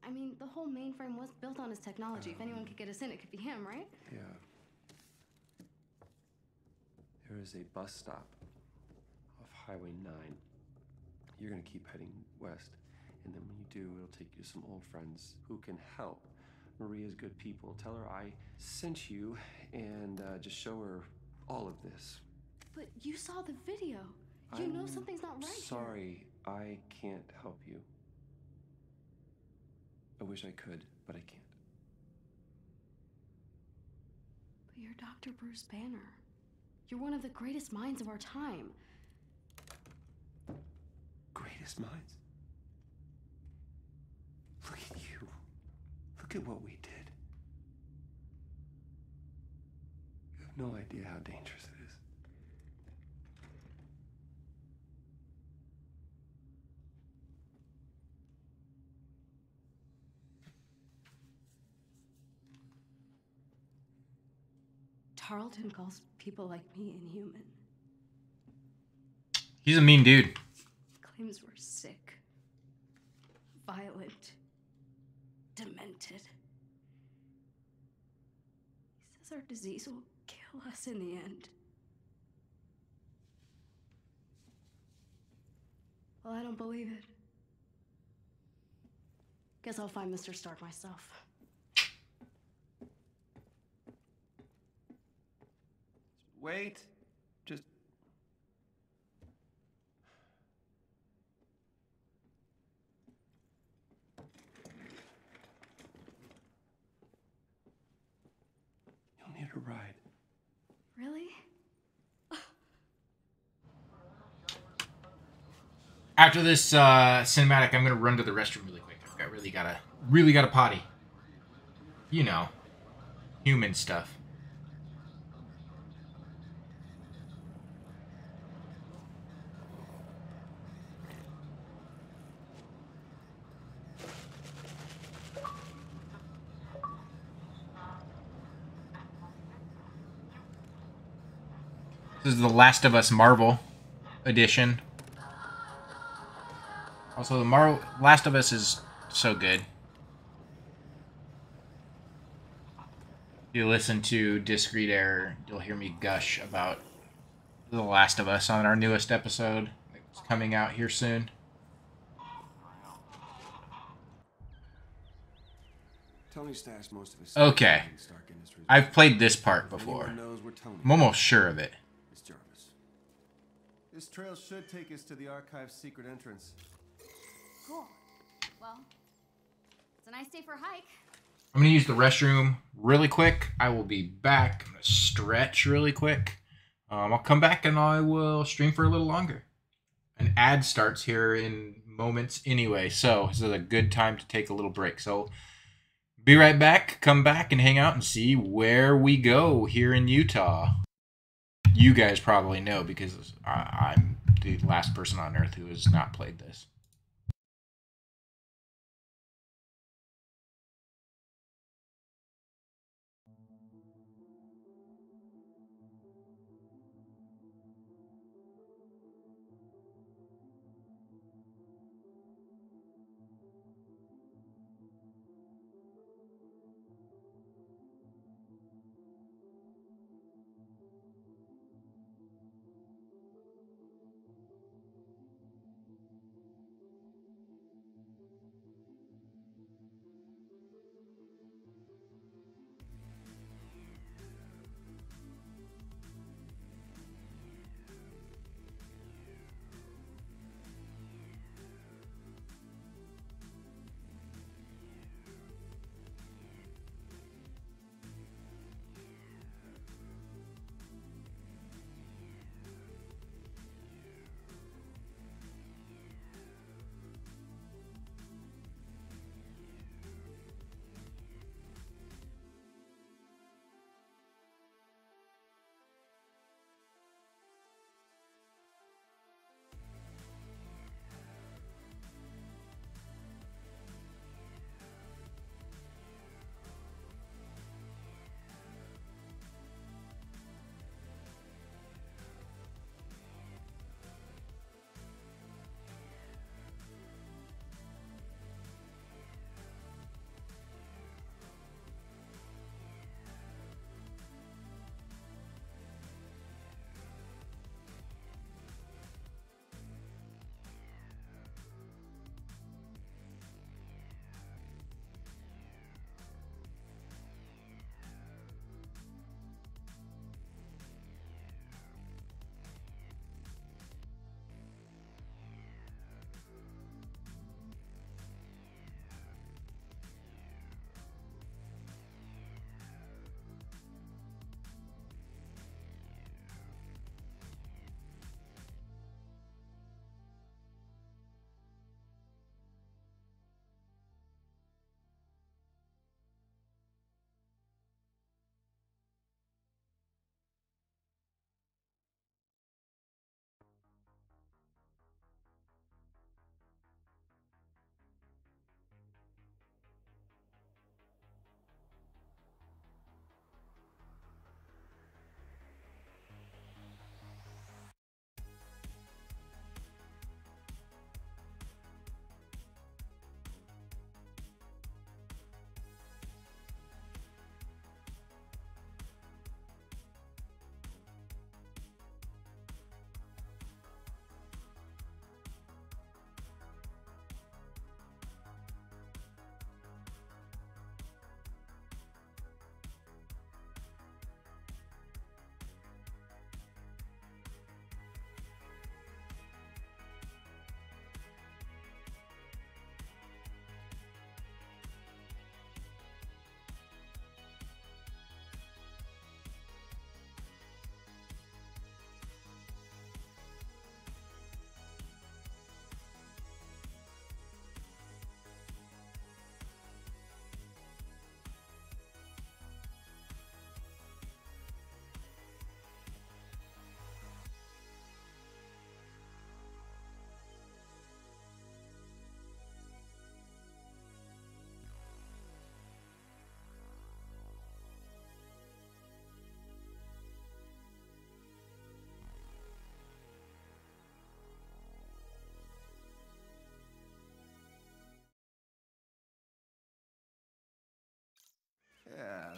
Speaker 23: I mean, the whole mainframe was built on his technology. if anyone could get us in, it could be him, right?
Speaker 3: Yeah. There is a bus stop off Highway 9. You're gonna keep heading west, and then when you do, it'll take you to some old friends who can help. Maria's good people. Tell her I sent you, and uh, just show her all of this.
Speaker 23: But you saw the video. You know
Speaker 3: I'm
Speaker 23: something's not right. here.
Speaker 3: Sorry, I can't help you. I wish I could, but I can't.
Speaker 23: But you're Dr. Bruce Banner. You're one of the greatest minds of our time.
Speaker 3: Greatest minds. Look at you. Look at what we have no idea how dangerous it is.
Speaker 23: Tarleton calls people like me inhuman.
Speaker 1: He's a mean dude.
Speaker 23: Claims we're sick, violent, demented. He says our disease will us in the end. Well, I don't believe it. Guess I'll find Mr. Stark myself.
Speaker 3: Wait. Just. You'll need a ride.
Speaker 23: Really?
Speaker 1: After this uh, cinematic, I'm gonna run to the restroom really quick. I've got really gotta really gotta potty. You know, human stuff. This is the Last of Us Marvel edition. Also, the Mar Last of Us is so good. If you listen to Discreet Error, you'll hear me gush about The Last of Us on our newest episode. It's coming out here soon.
Speaker 24: Tony most of his
Speaker 1: Okay.
Speaker 24: in Stark Industries.
Speaker 1: I've played this part before.
Speaker 24: anyone knows where Tony
Speaker 1: I'm almost sure of it.
Speaker 24: Is Jarvis. This trail should take us to the archive's secret entrance.
Speaker 5: Cool. Well, it's a nice day for a hike.
Speaker 1: I'm gonna use the restroom really quick. I will be back. I'm gonna stretch really quick. Um, I'll come back and I will stream for a little longer. An ad starts here in moments anyway, so this is a good time to take a little break. So be right back. Come back and hang out and see where we go here in Utah. You guys probably know because I, I'm the last person on earth who has not played this.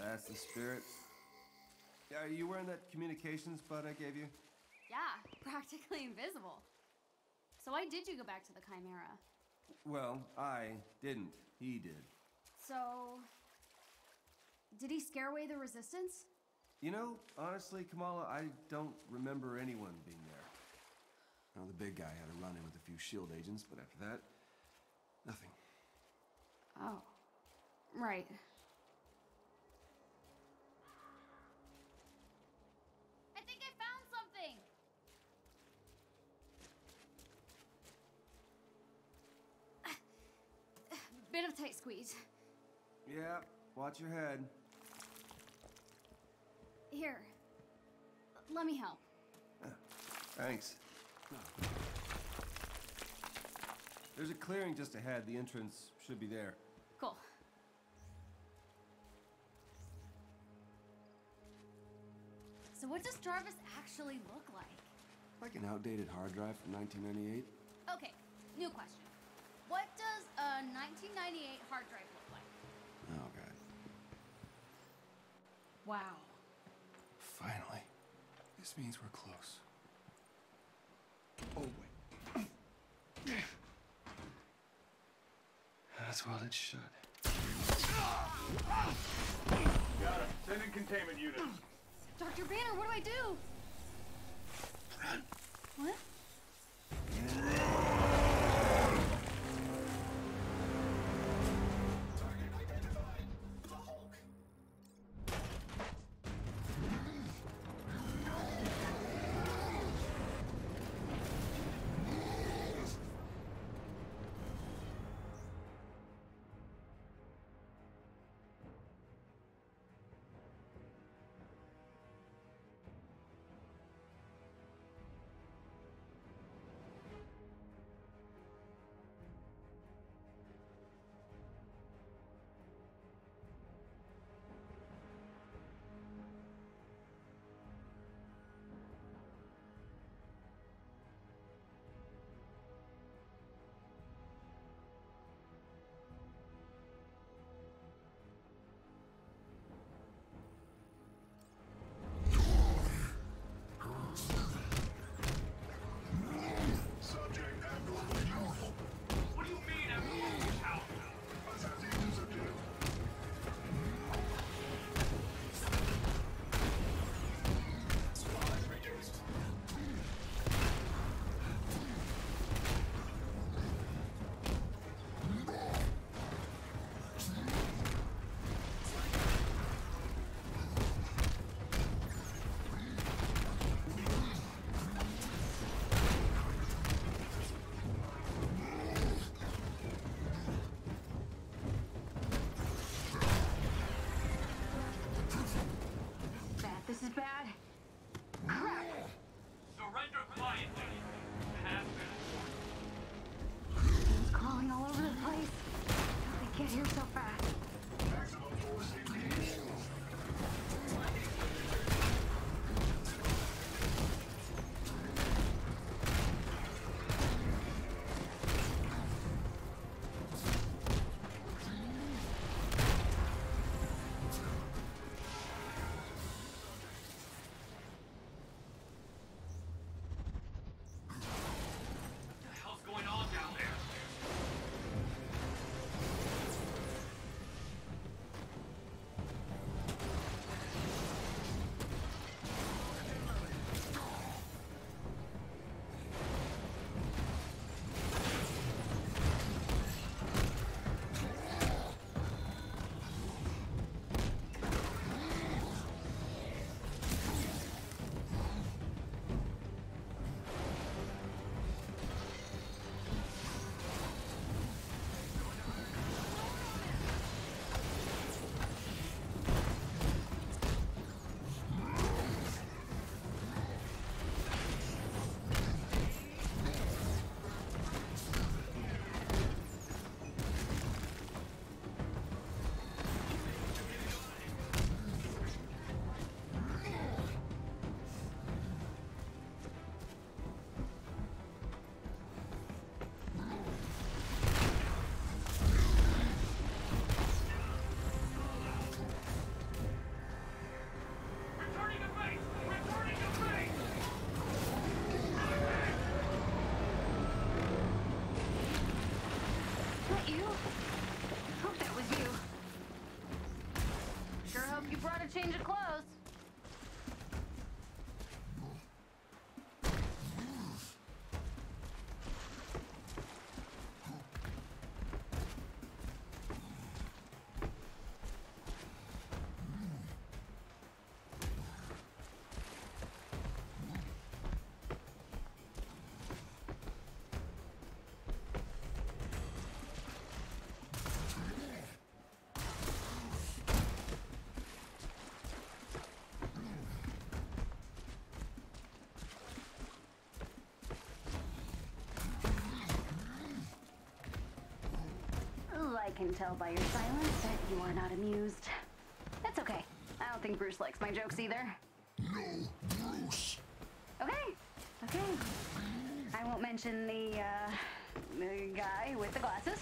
Speaker 3: That's the spirit. Are you wearing that communications bud I gave you?
Speaker 25: Yeah, practically invisible. So why did you go back to the Chimera?
Speaker 3: Well, I didn't. He did.
Speaker 25: So... Did he scare away the resistance?
Speaker 3: You know, honestly, Kamala, I don't remember anyone being there. Well, the big guy had a run-in with a few SHIELD agents, but after that, nothing.
Speaker 25: Oh. Right.
Speaker 5: I think I found something.
Speaker 25: Bit of a tight squeeze.
Speaker 3: Yeah, watch your head.
Speaker 25: Here. Let me help.
Speaker 3: Thanks. There's a clearing just ahead. The entrance should be there.
Speaker 25: Cool. So what does Jarvis actually look like?
Speaker 3: Like an outdated hard drive from 1998.
Speaker 5: Okay, new question. What does a 1998 hard drive look like?
Speaker 3: Oh, God.
Speaker 25: Wow.
Speaker 3: Finally. This means we're close. Oh, wait. That's well it should.
Speaker 13: Got it. Send in containment units.
Speaker 25: Dr. Banner, what do I do? What?
Speaker 26: Can tell by your silence that you are not amused. That's okay. I don't think Bruce likes my jokes either.
Speaker 25: No, Bruce.
Speaker 26: Okay, okay. I won't mention the, uh, the guy with the glasses.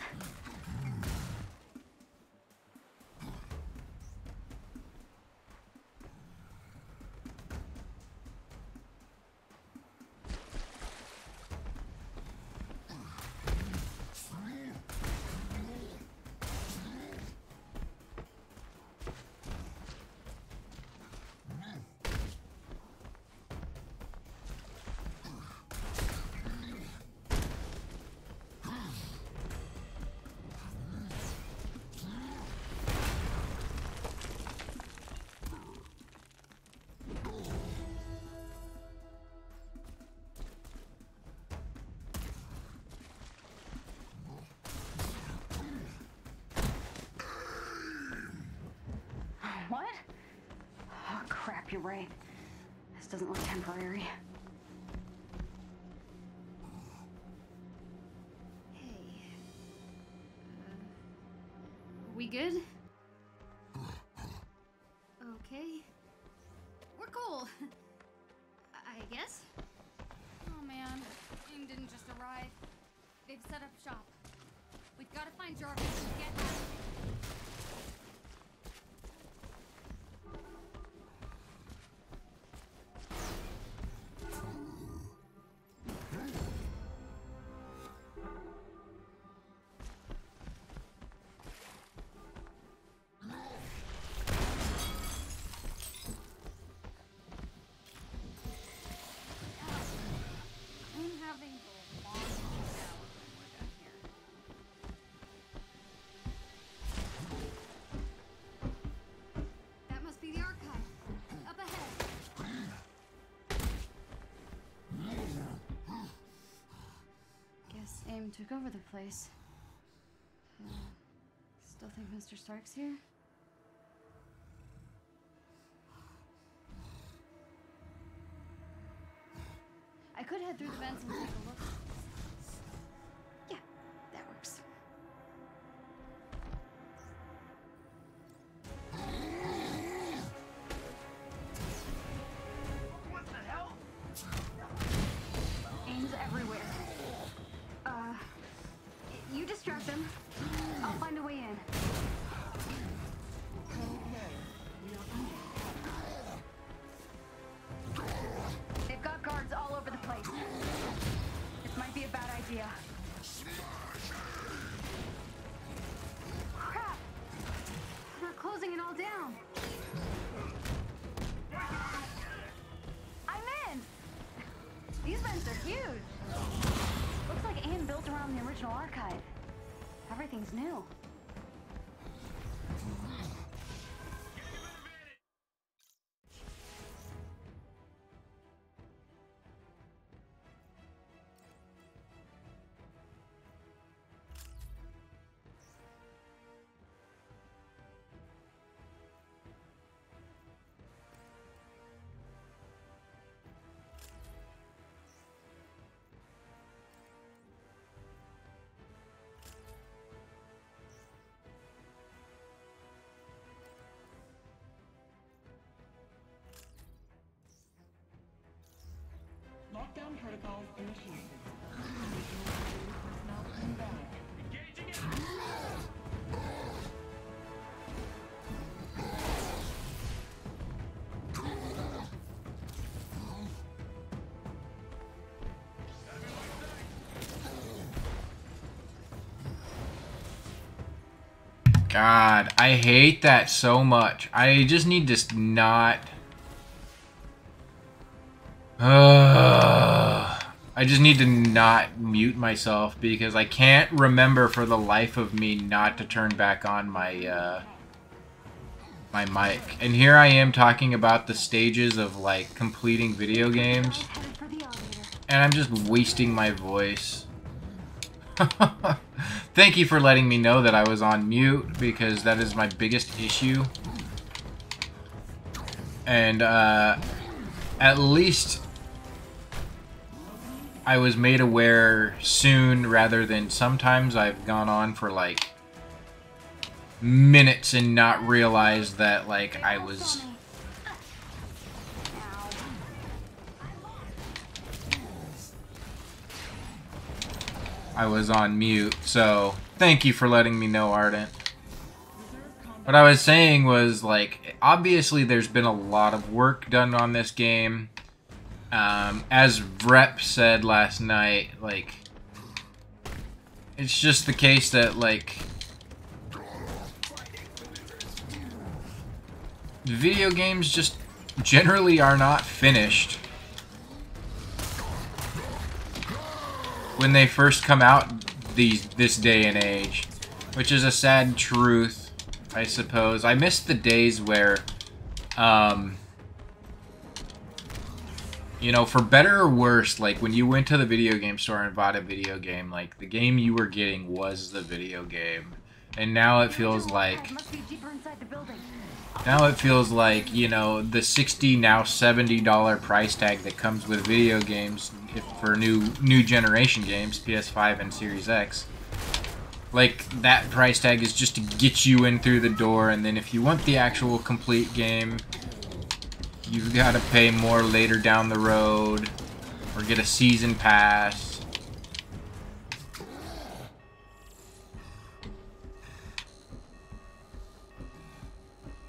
Speaker 26: What? Oh, crap, you're right. This doesn't look temporary.
Speaker 5: Hey. Uh, we good? Okay. We're cool. I guess.
Speaker 20: Oh man, AIM didn't just arrive. They've set up shop. We've got to find Jarvis
Speaker 5: took over the place. Still think Mr. Stark's here?
Speaker 26: Everything's new.
Speaker 21: Lockdown protocols initiated.
Speaker 1: God, I hate that so much. I just need to not... Uh, I just need to not mute myself because I can't remember for the life of me not to turn back on my, uh, my mic. And here I am talking about the stages of, like, completing video games. And I'm just wasting my voice. Thank you for letting me know that I was on mute, because that is my biggest issue. And, uh, at least I was made aware soon rather than sometimes I've gone on for, like, minutes and not realized that, like, I was... I was on mute, so thank you for letting me know, Ardent. What I was saying was, like, obviously there's been a lot of work done on this game. Um, as Rep said last night, like, it's just the case that, like, video games just generally are not finished. when they first come out these this day and age, which is a sad truth, I suppose. I miss the days where, um, you know, for better or worse, like when you went to the video game store and bought a video game, like the game you were getting was the video game, and now it feels like. Now it feels like, you know, the 60 now $70 price tag that comes with video games for new new generation games, PS5 and Series X. Like that price tag is just to get you in through the door and then if you want the actual complete game, you've got to pay more later down the road or get a season pass.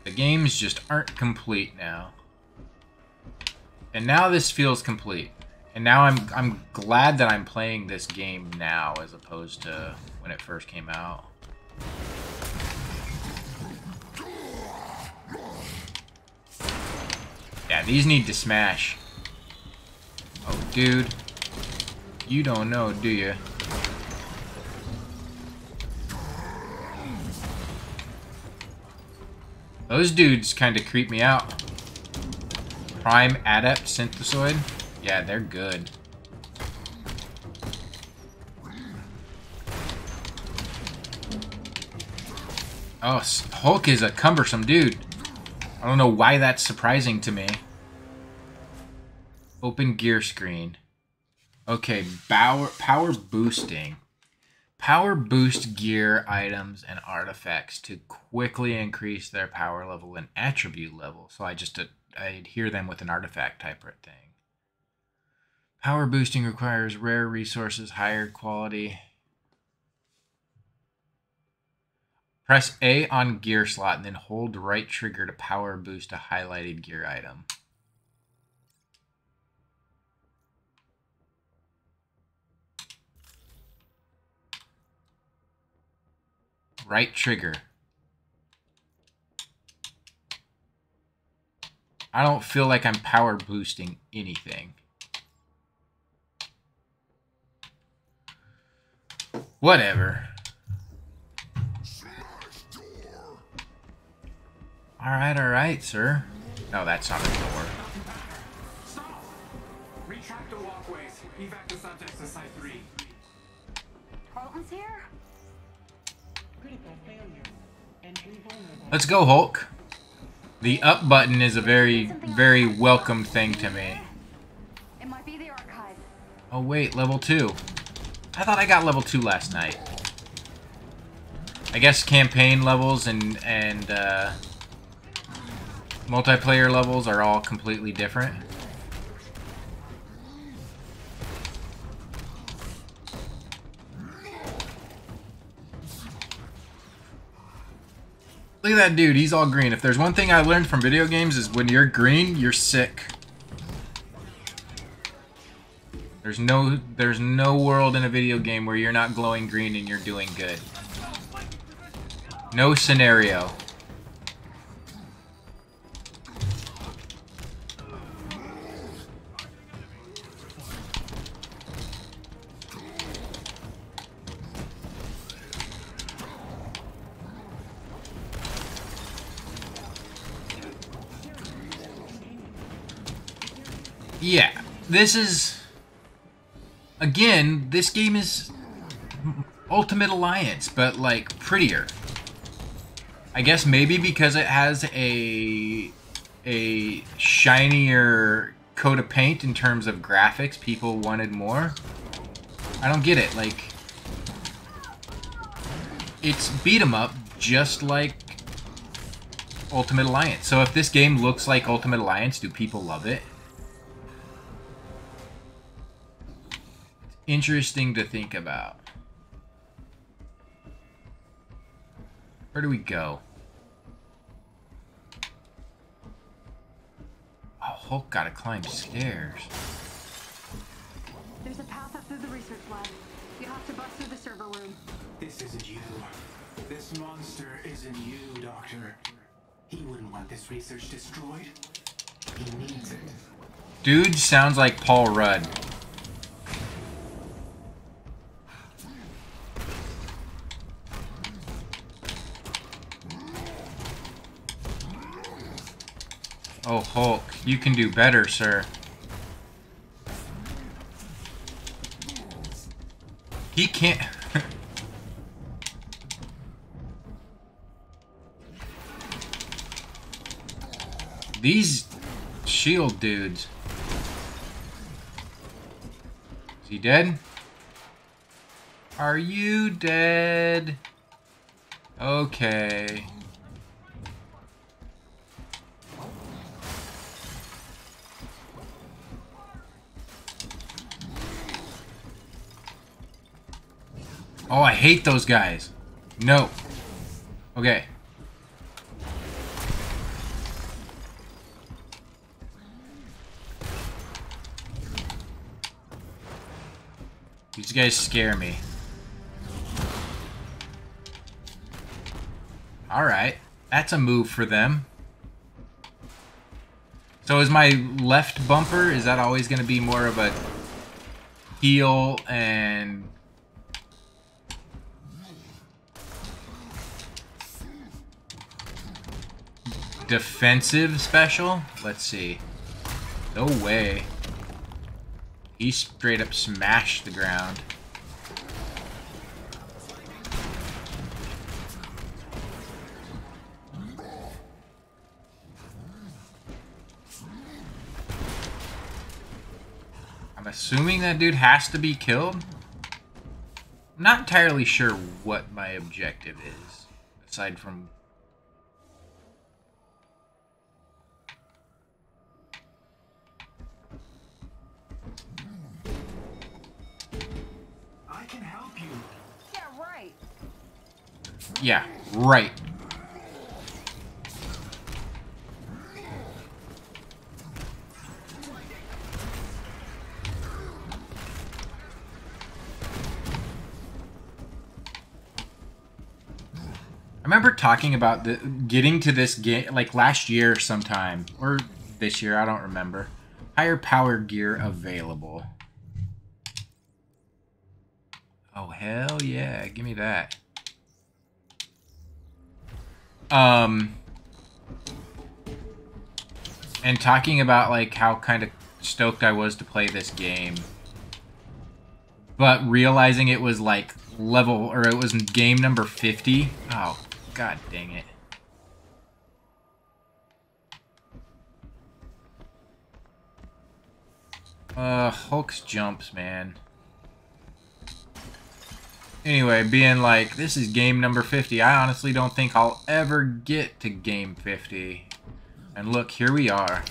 Speaker 1: The games just aren't complete now. And now this feels complete. And now I'm I'm glad that I'm playing this game now as opposed to when it first came out. Yeah, these need to smash. Oh, dude. You don't know, do you? Those dudes kind of creep me out. Prime Adept Synthesoid? Yeah, they're good. Oh, Hulk is a cumbersome dude. I don't know why that's surprising to me. Open gear screen. Okay, power, power boosting. Power boost gear items and artifacts to quickly increase their power level and attribute level. So I just I adhere them with an artifact type thing. Power boosting requires rare resources, higher quality. Press A on gear slot and then hold right trigger to power boost a highlighted gear item. Right trigger. I don't feel like I'm power boosting anything. Whatever. Alright, alright, sir. No, that's not a door.
Speaker 26: Retract the walkways. Evac the subjects to Site 3. Tarleton's here?
Speaker 1: Let's go, Hulk. The up button is a very, very welcome thing to me.
Speaker 26: It might be the archive.
Speaker 1: Oh wait, level 2. I thought I got level 2 last night. I guess campaign levels and, and uh, multiplayer levels are all completely different. Look at that dude, he's all green. If there's one thing I learned from video games is when you're green, you're sick. There's no there's no world in a video game where you're not glowing green and you're doing good. No scenario. Yeah, this is again, this game is Ultimate Alliance, but like prettier. I guess maybe because it has a a shinier coat of paint in terms of graphics, people wanted more. I don't get it. Like it's beat 'em up just like Ultimate Alliance. So if this game looks like Ultimate Alliance, do people love it? Interesting to think about. Where do we go? Oh, Hulk gotta climb stairs.
Speaker 21: There's a path up through the research lab. You have to bust through the server room.
Speaker 4: This isn't you. This monster isn't you, Doctor. He wouldn't want this research destroyed. He needs it.
Speaker 1: Dude sounds like Paul Rudd. Oh, Hulk, you can do better, sir. He can't... These shield dudes. Is he dead? Are you dead? Okay. Oh, I hate those guys. No. Okay. These guys scare me. Alright. That's a move for them. So is my left bumper, is that always going to be more of a heal and defensive special? Let's see. No way. He straight up smashed the ground. I'm assuming that dude has to be killed? Not entirely sure what my objective is, aside from Yeah, right. I remember talking about the getting to this game like last year sometime or this year, I don't remember. Higher power gear available. Oh hell yeah, give me that. Um and talking about like how kind of stoked I was to play this game. But realizing it was like level or it was game number 50. Oh, god dang it. Uh, Hulk's jumps, man. Anyway, being like, this is game number 50. I honestly don't think I'll ever get to game 50. And look, here we are.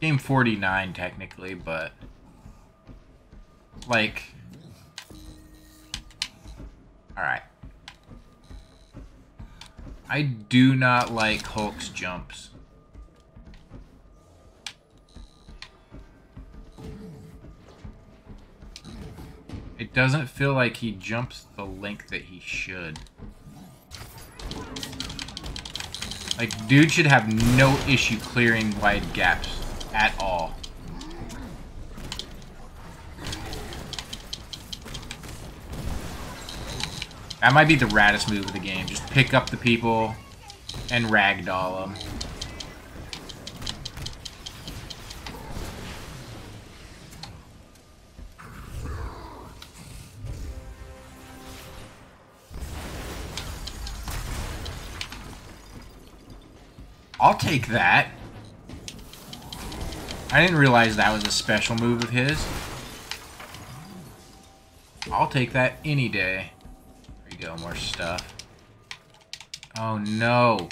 Speaker 1: Game 49, technically, but... Like... Alright. I do not like Hulk's jumps. It doesn't feel like he jumps the length that he should. Like, dude should have no issue clearing wide gaps at all. That might be the raddest move of the game. Just pick up the people and ragdoll them. I'll take that. I didn't realize that was a special move of his. I'll take that any day. There you go, more stuff. Oh no.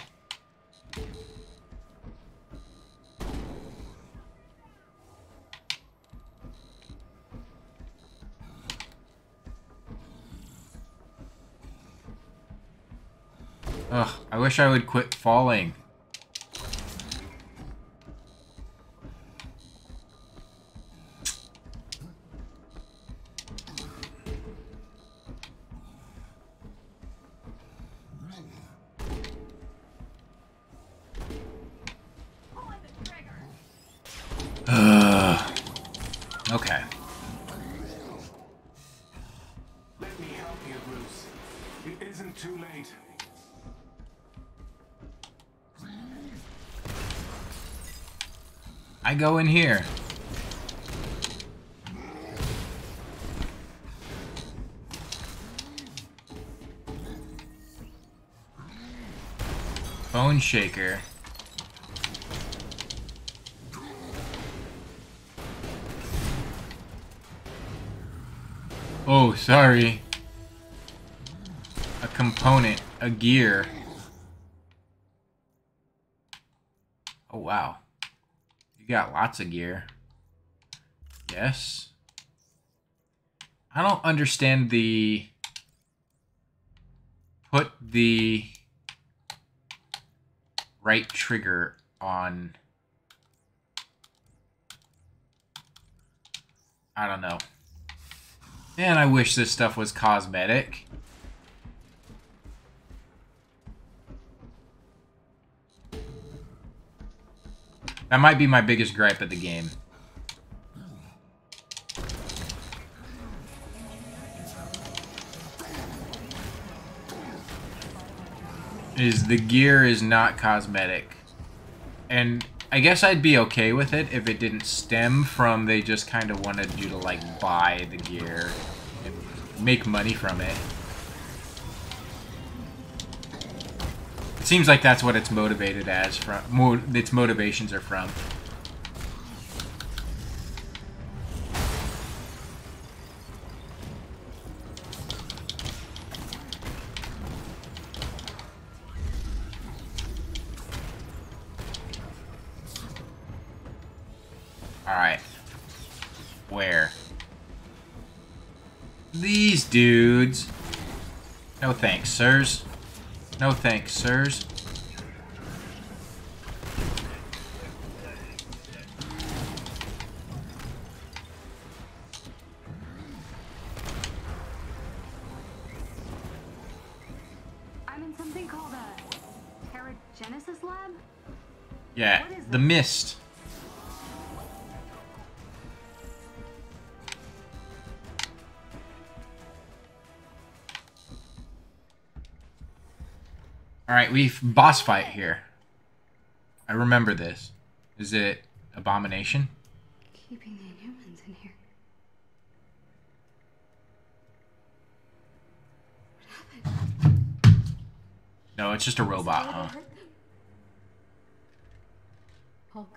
Speaker 1: Ugh, I wish I would quit falling. Go in here. Bone shaker. Oh, sorry. A component, a gear. Oh, wow. Got lots of gear. Yes. I don't understand the... Put the right trigger on... I don't know. Man, I wish this stuff was cosmetic. That might be my biggest gripe of the game. Is the gear is not cosmetic. And I guess I'd be okay with it if it didn't stem from they just kind of wanted you to like buy the gear and make money from it. It seems like that's what it's motivated as from mo its motivations are from. Alright. Where? These dudes. No thanks, sirs. No thanks, sirs.
Speaker 26: I'm in something called a Paragenesis lab.
Speaker 1: Yeah, the mist. Alright, we've boss fight here. I remember this. Is it Abomination?
Speaker 5: Keeping the Inhumans in here.
Speaker 1: No, it's just a robot, huh?
Speaker 20: Hulk.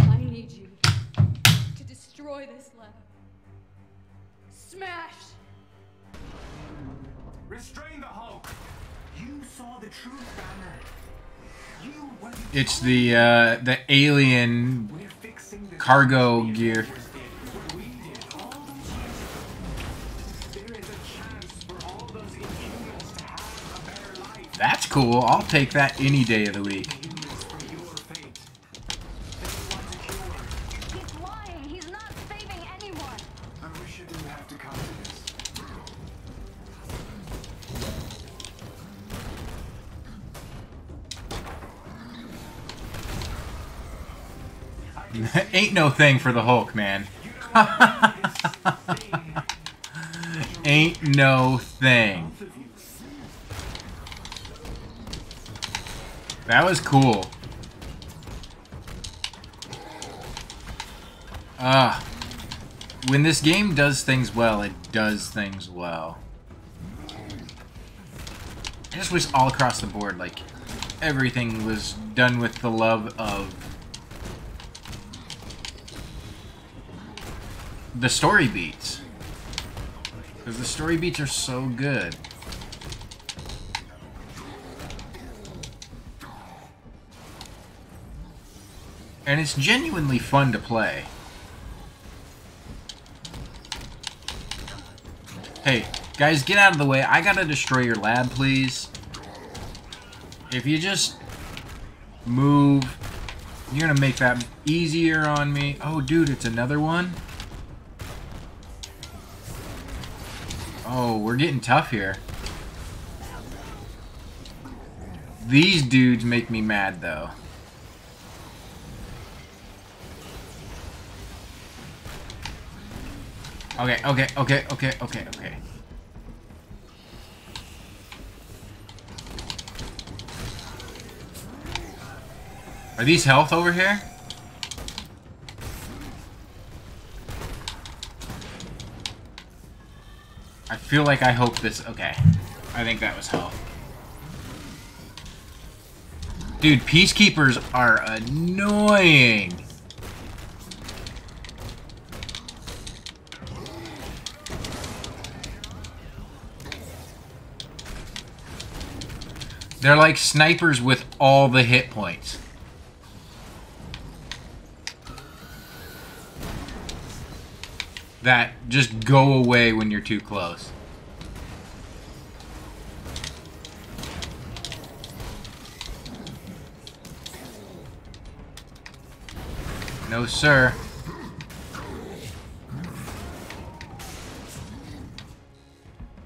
Speaker 20: I need you to destroy this lab. Smash!
Speaker 4: Restrain the Hulk. You saw the truth, Banner. You were the
Speaker 1: It's the uh the alien cargo gear. That's cool. I'll take that any day of the week. No thing for the Hulk, man. Ain't no thing. That was cool. Ah. Uh, when this game does things well, it does things well. I just wish all across the board, like, everything was done with the love of the story beats. Because the story beats are so good. And it's genuinely fun to play. Hey, guys, get out of the way. I gotta destroy your lab, please. If you just move, you're gonna make that easier on me. Oh, dude, it's another one? Oh, we're getting tough here. These dudes make me mad, though. Okay, okay, okay, okay, okay, okay. Are these health over here? Feel like I hope this... Okay. I think that was health. Dude, Peacekeepers are annoying. They're like snipers with all the hit points. That just go away when you're too close. No, sir.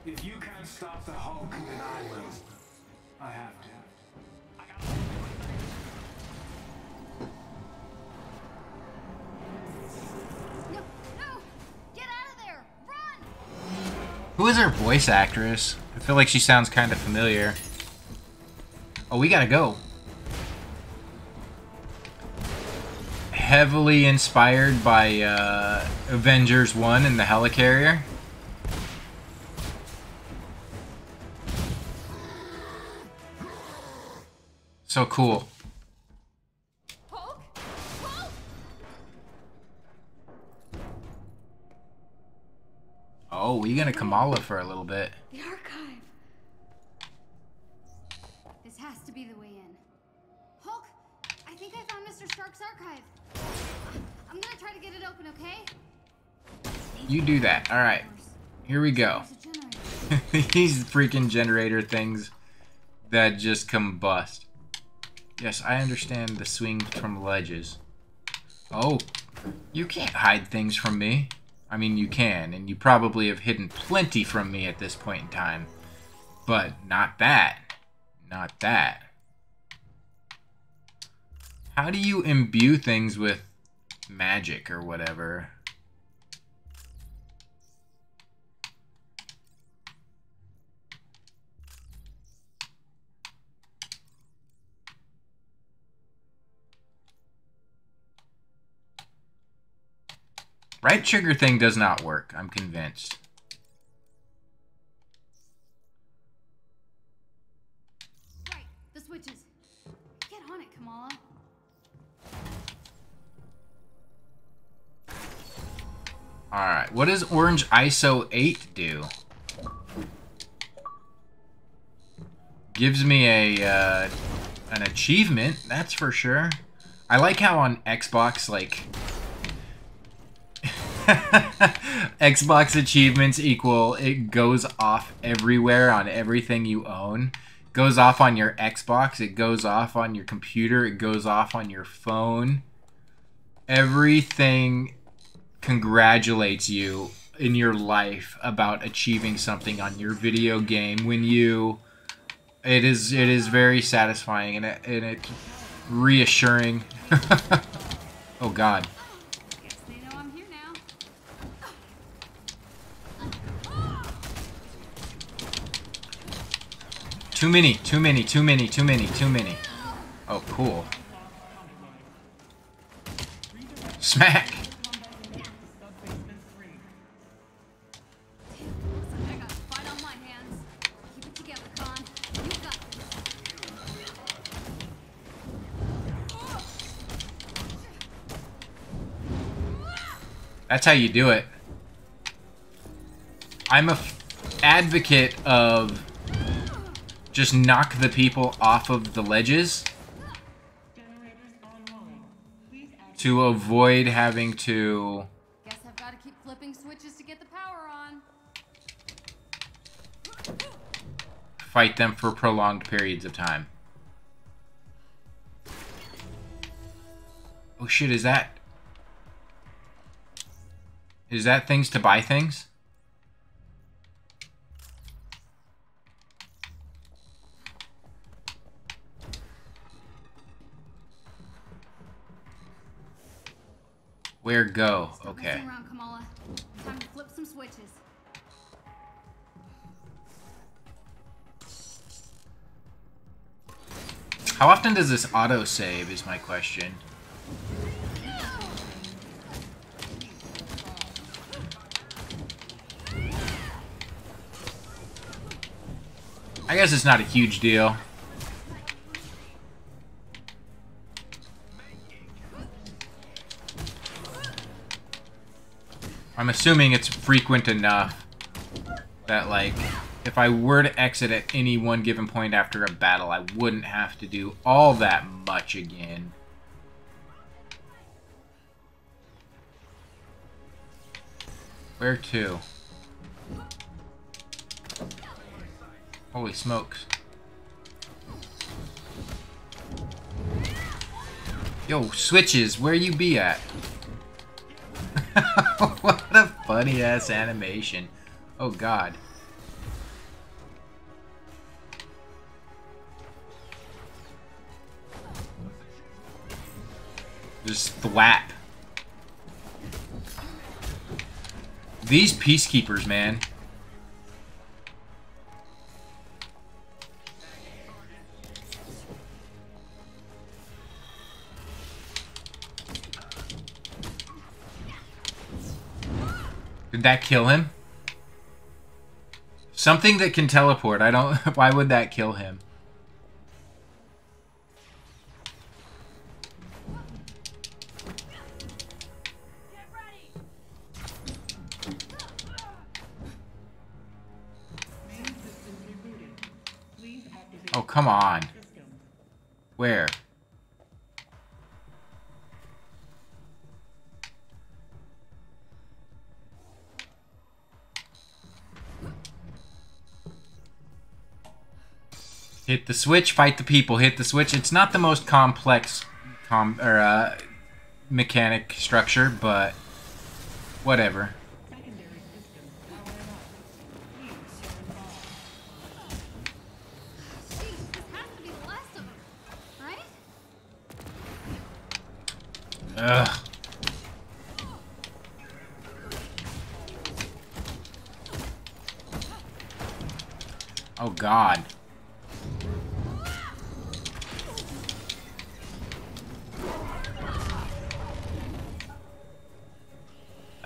Speaker 4: If you can't stop the Hulk, then I will. I have to.
Speaker 20: No, no! Get out of there! Run!
Speaker 1: Who is her voice actress? I feel like she sounds kind of familiar. Oh, we gotta go. Heavily inspired by uh, Avengers 1 and the Helicarrier. So cool. Oh, we gonna Kamala for a little bit.
Speaker 5: The archive. This has to be the way Mr. Stark's archive. I'm gonna try to get it open, okay?
Speaker 1: You do that. Alright. Here we go. These freaking generator things that just combust. Yes, I understand the swing from ledges. Oh, you can't hide things from me. I mean, you can, and you probably have hidden plenty from me at this point in time. But not that. Not that. How do you imbue things with magic or whatever? Right trigger thing does not work, I'm convinced. Alright, what does Orange ISO 8 do? Gives me a, uh, an achievement, that's for sure. I like how on Xbox, like, Xbox achievements equal it goes off everywhere on everything you own. Goes off on your Xbox, it goes off on your computer, it goes off on your phone. Everything congratulates you in your life about achieving something on your video game when you it is it is very satisfying and it, and it's reassuring Oh god. Too many, too many, too many, too many, too many. Oh, cool. Smack! That's how you do it. I'm a f- advocate of just knock the people off of the ledges to avoid having to
Speaker 5: Guess I've got to keep flipping switches to get the power on.
Speaker 1: fight them for prolonged periods of time. Oh shit, is that... Is that things to buy things? Where go? Okay.
Speaker 5: around, Time to flip some switches.
Speaker 1: How often does this auto save is my question. I guess it's not a huge deal. I'm assuming it's frequent enough that, like, if I were to exit at any one given point after a battle, I wouldn't have to do all that much again. Where to? Holy smokes. Yo, switches, where you be at? what a funny ass animation. Oh god. Just thwap. These peacekeepers, man. That kill him? Something that can teleport. I don't... Why would that kill him? Oh, come on. Where? Hit the switch, fight the people. Hit the switch. It's not the most complex com or uh, mechanic structure, but whatever. Ugh. Oh God.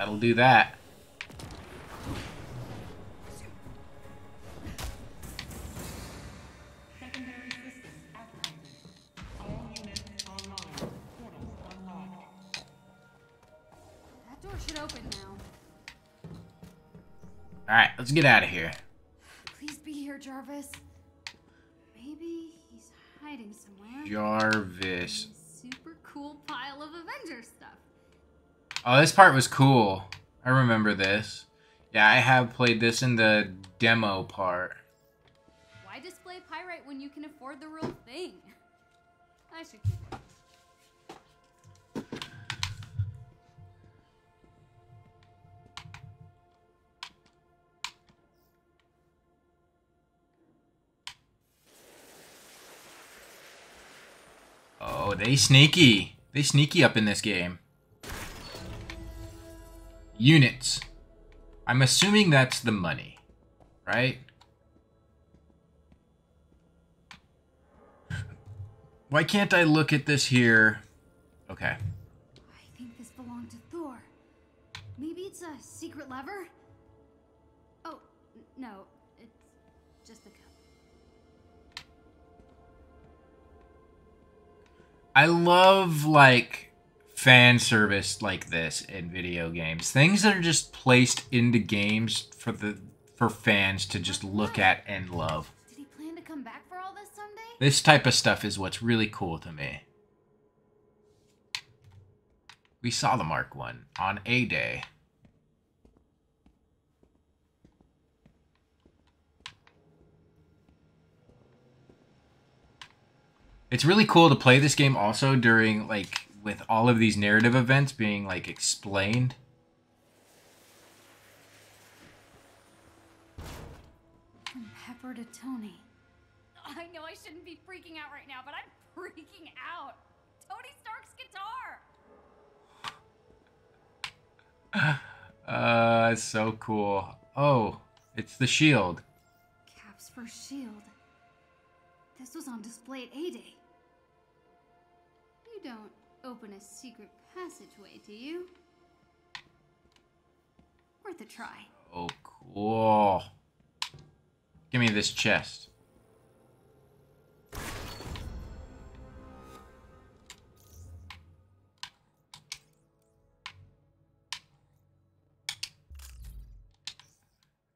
Speaker 1: That'll do that.
Speaker 5: That door should open now.
Speaker 1: Alright, let's get out of here.
Speaker 5: Please be here, Jarvis. Maybe he's hiding somewhere.
Speaker 1: Jarvis.
Speaker 5: Super cool pile of Avengers stuff.
Speaker 1: Oh, this part was cool. I remember this. Yeah, I have played this in the demo part.
Speaker 5: Why display pyrite when you can afford the real thing? I should keep it.
Speaker 1: Oh, they sneaky. They sneaky up in this game. Units. I'm assuming that's the money, right? Why can't I look at this here? Okay.
Speaker 5: I think this belonged to Thor. Maybe it's a secret lever? Oh, no. It's just a cup.
Speaker 1: I love like fan service like this in video games. Things that are just placed into games for the for fans to just look uh-huh. at and love.
Speaker 5: Did he plan to come back for all this someday?
Speaker 1: This type of stuff is what's really cool to me. We saw the Mark 1 on A Day. It's really cool to play this game also during like with all of these narrative events being like explained.
Speaker 5: From Pepper to Tony.
Speaker 20: I know I shouldn't be freaking out right now, but I'm freaking out. Tony Stark's guitar.
Speaker 1: Uh, it's so cool. Oh, it's the shield.
Speaker 5: Cap's first shield. This was on display at A-Day. You don't open a secret passageway, do you? Worth a try.
Speaker 1: Oh, cool. Give me this chest.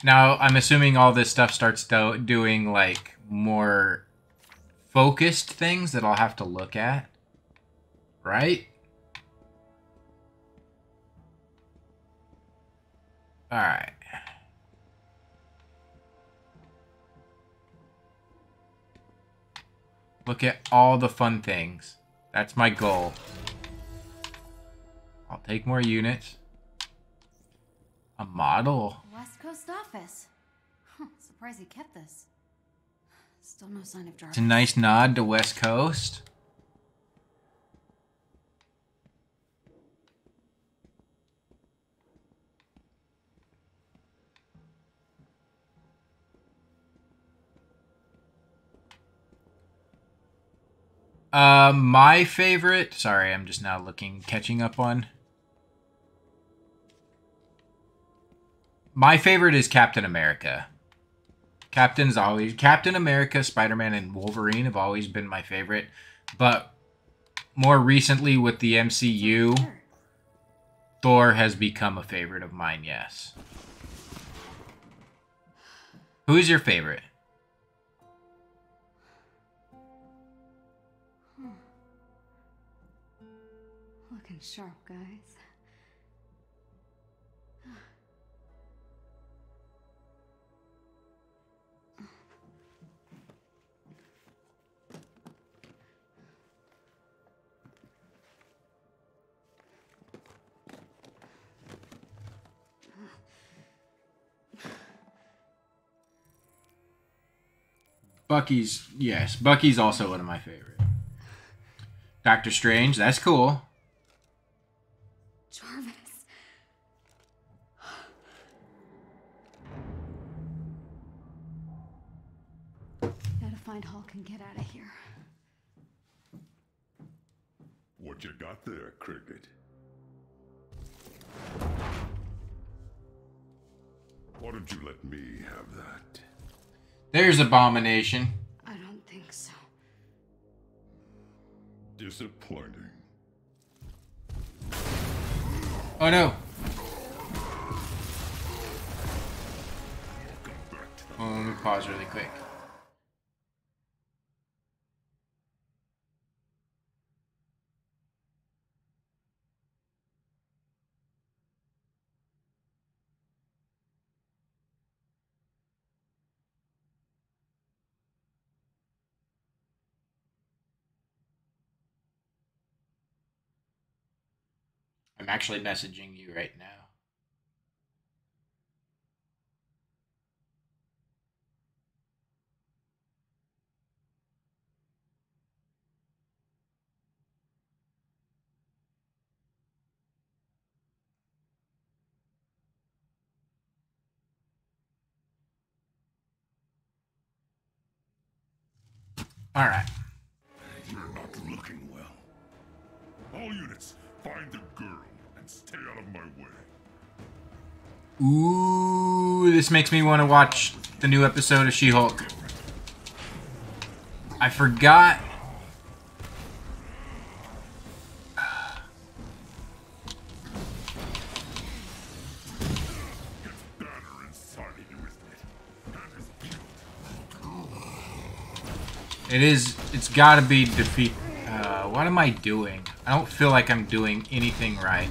Speaker 1: Now, I'm assuming all this stuff starts do- doing like more focused things that I'll have to look at. Right? Alright. Look at all the fun things. That's my goal. I'll take more units. A model.
Speaker 5: West Coast office. Huh, surprised he kept this. Still no sign of Jarvis.
Speaker 1: It's a nice nod to West Coast. Uh, my favorite. Sorry, I'm just now looking, catching up on. My favorite is Captain America. Captain's always Captain America, Spider Man, and Wolverine have always been my favorite, but more recently with the MCU, Thor has become a favorite of mine. Yes. Who's your favorite?
Speaker 5: Sharp, guys.
Speaker 1: Bucky's yes, Bucky's also one of my favorite. Doctor Strange, that's cool.
Speaker 5: Find Hulk and get out of here.
Speaker 25: What you got there, Cricket? Why don't you let me have that?
Speaker 1: There's Abomination.
Speaker 5: I don't think so.
Speaker 25: Disappointing.
Speaker 1: Oh no. Oh, let me pause really quick. actually messaging you right now.
Speaker 25: All right.
Speaker 1: You're not looking well. All units, find the girl stay out of my way.
Speaker 25: Ooh, this makes me want to watch the new episode of She-Hulk. I forgot. It is. It's got to be defeat. Uh, what am I doing? I don't feel like I'm doing anything right.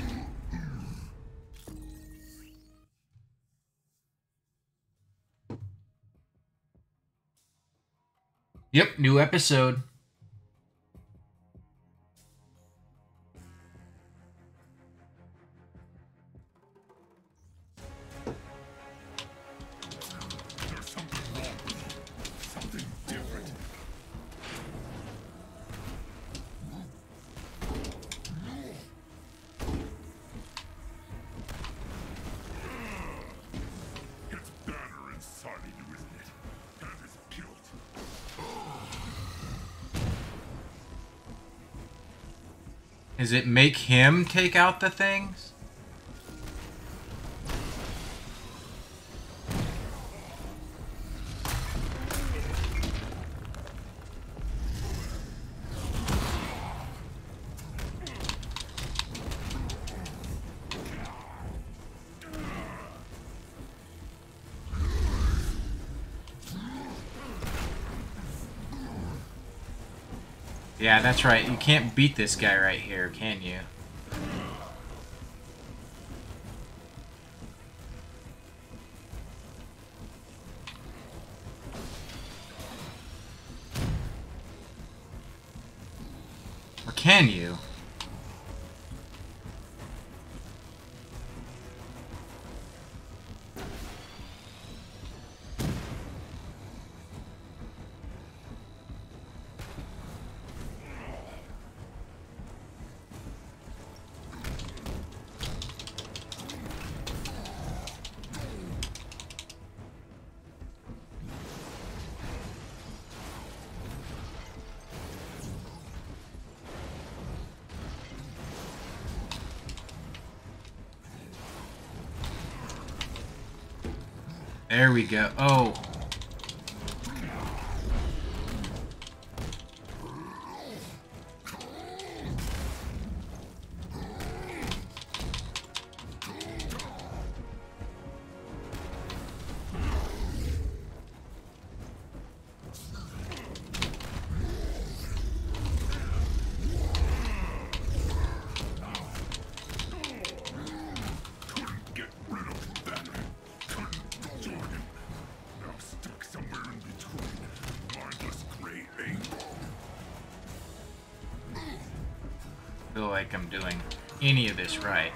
Speaker 25: Yep, new episode. Does it make him take out the things? Yeah, that's right. You can't beat this guy right here, can you? There we go. Oh. This right.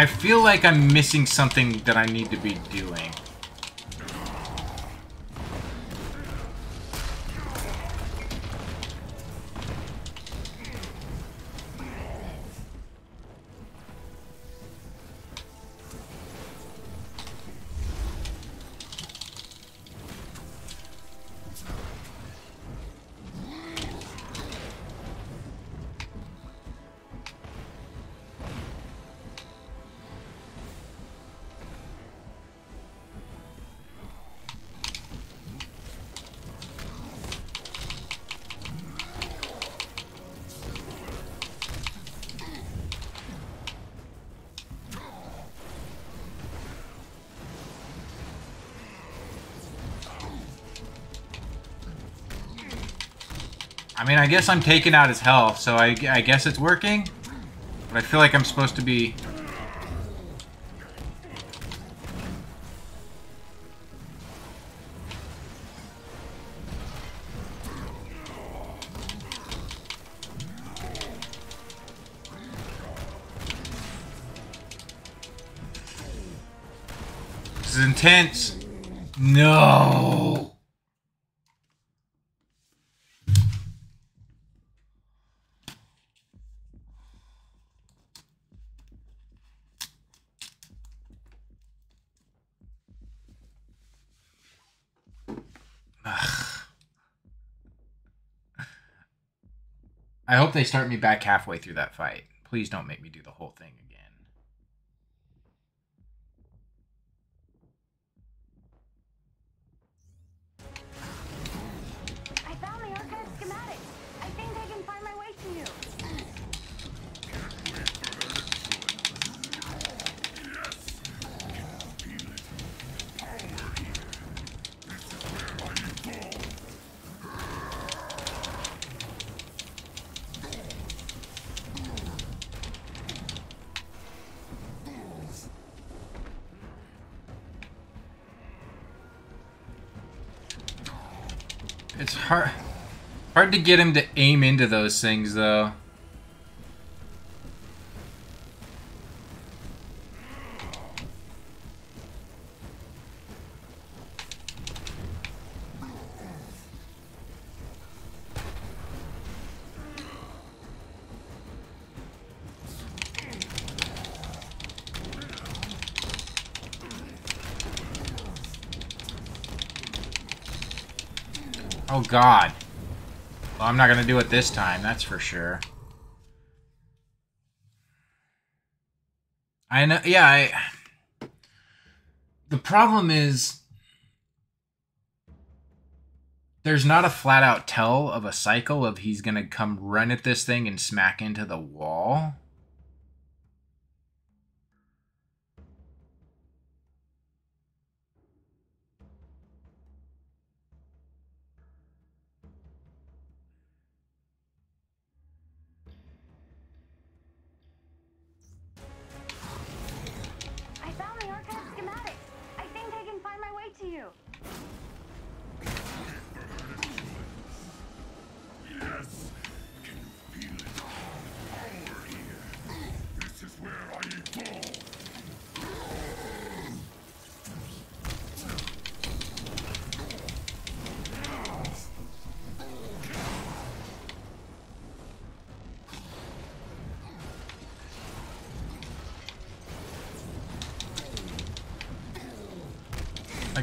Speaker 27: I
Speaker 1: feel like I'm missing something that I need to be doing. I guess I'm taking out his health, so I, I guess it's working. But I feel like I'm supposed to be... This is intense. No. I hope they start me back halfway through that fight. Please don't make me do the whole thing again.
Speaker 26: I found the archive schematic. I think I can find my way to you.
Speaker 1: It's hard to get him to aim into those things though. Oh god. I'm not gonna do it this time, that's for sure. I know, yeah, I... The problem is... There's not a flat-out tell of a cycle of he's gonna come run at this thing and smack into the wall.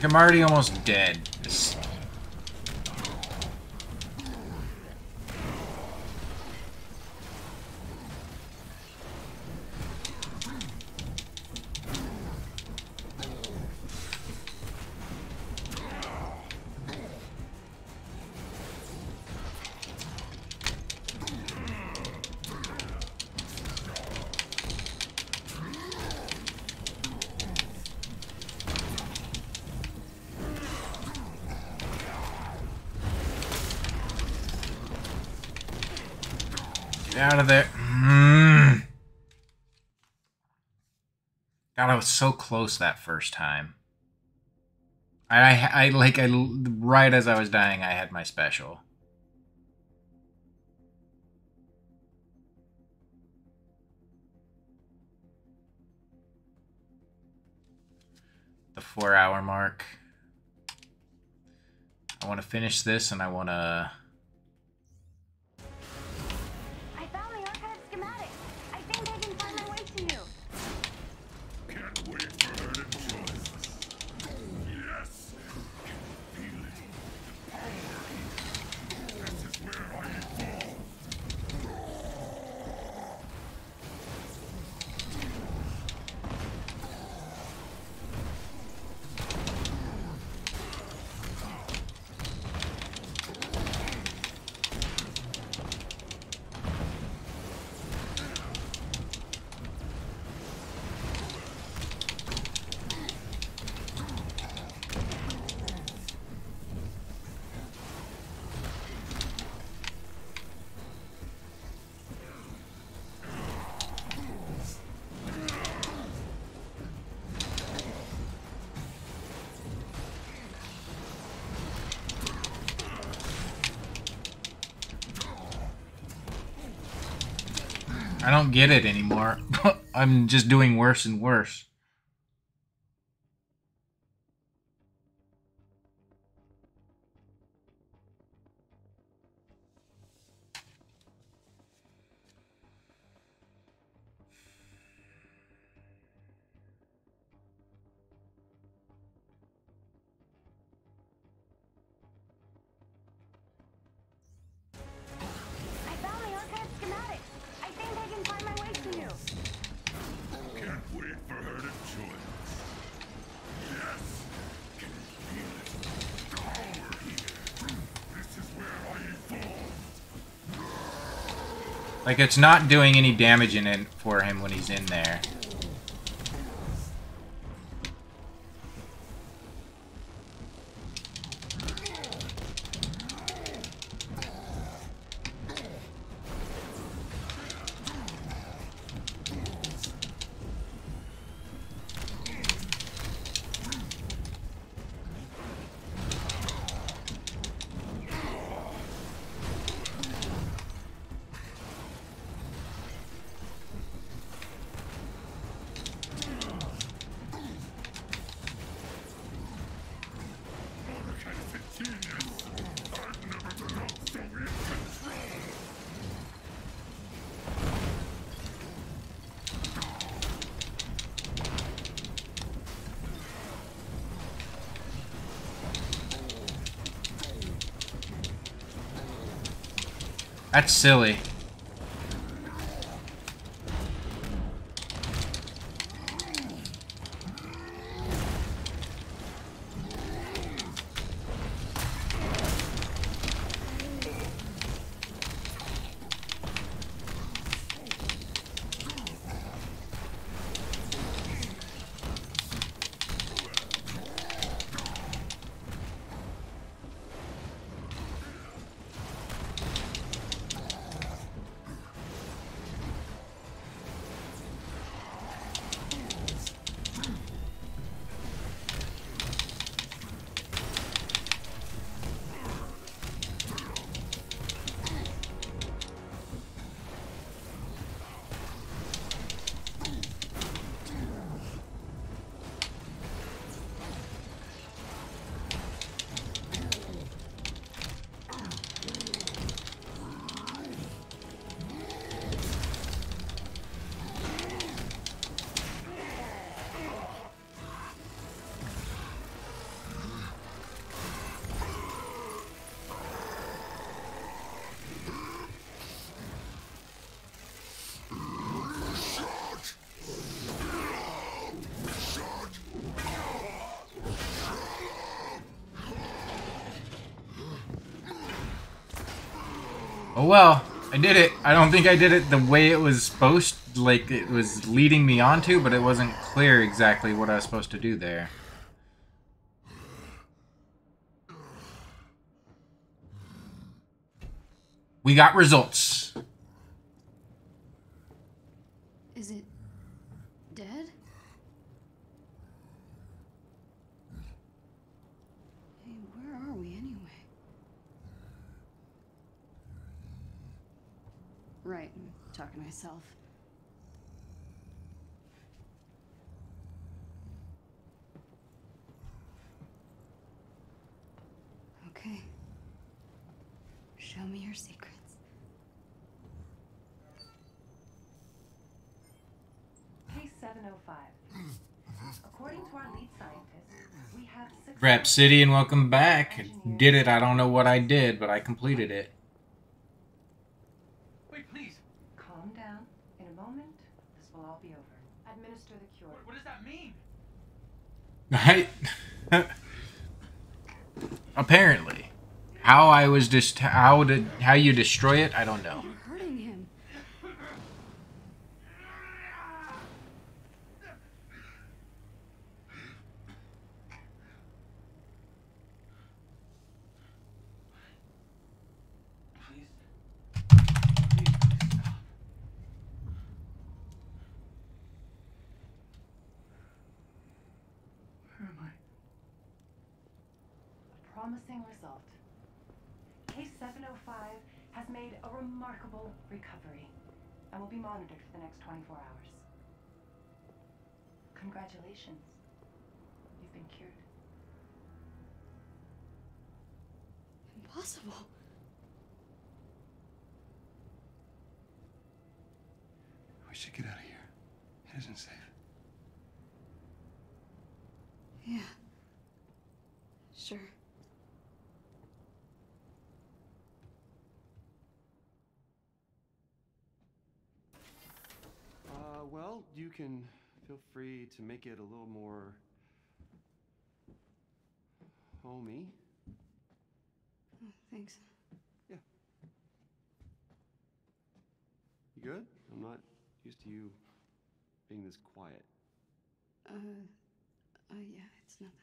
Speaker 1: I'm already almost dead. was so close that first time. I, I like I right as I was dying, I had my special. The four hour mark. I want to finish this, and I want to. Get it anymore. I'm just doing worse and worse. Like, it's not doing any damage in it for him when he's in there. That's silly. Oh well, I did it. I don't think I did it the way it was supposed, like it was leading me onto, but it wasn't clear exactly what I was supposed to do there. We got results.
Speaker 5: Right. Talking to myself. Okay.
Speaker 23: Show me your secrets.
Speaker 14: Case 705. According to our lead scientist, we have
Speaker 1: and welcome back. Did it. I don't know what I did, but I completed it. I apparently how I was just how did how you destroy it, I don't know.
Speaker 23: You're hurting him.
Speaker 13: Please. Please, please stop. Where am I?
Speaker 14: A promising result. Case 705 has made a remarkable recovery and will be monitored for the next 24 hours. Congratulations. You've been cured.
Speaker 23: Impossible.
Speaker 3: We should get out of here. It isn't safe.
Speaker 23: Yeah. Sure.
Speaker 3: Uh, well, you can feel free to make it a little more homey.
Speaker 23: Oh, thanks. Yeah.
Speaker 3: You good? I'm not used to you being this quiet.
Speaker 23: Uh, uh, yeah, it's nothing.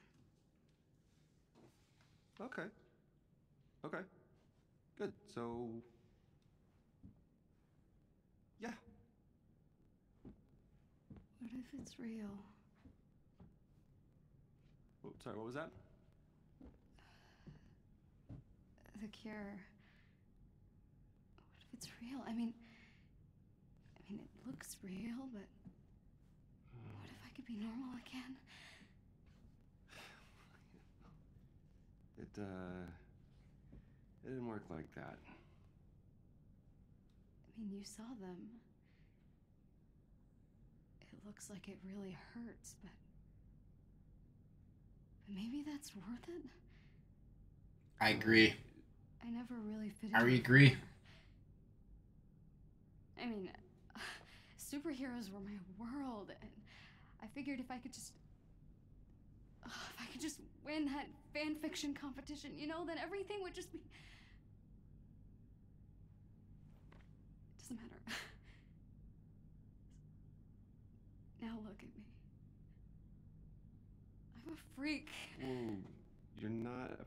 Speaker 3: Okay. Okay. Good. So. Yeah.
Speaker 23: What if it's real?
Speaker 3: Oh, sorry, what was that?
Speaker 23: The cure. What if it's real? I mean, I mean, it looks real, but what if I could be normal again?
Speaker 3: It, uh. It didn't work like that.
Speaker 23: I mean, you saw them. Looks like it really hurts, but. But maybe that's worth it?
Speaker 1: I agree.
Speaker 23: I never really fit
Speaker 1: I agree.
Speaker 23: before. I mean, superheroes were my world, and I figured if I could just. If I could just win that fan fiction competition, you know, then everything would just be. It doesn't matter. now look at me. I'm a freak.
Speaker 3: Whoa, you're not. a-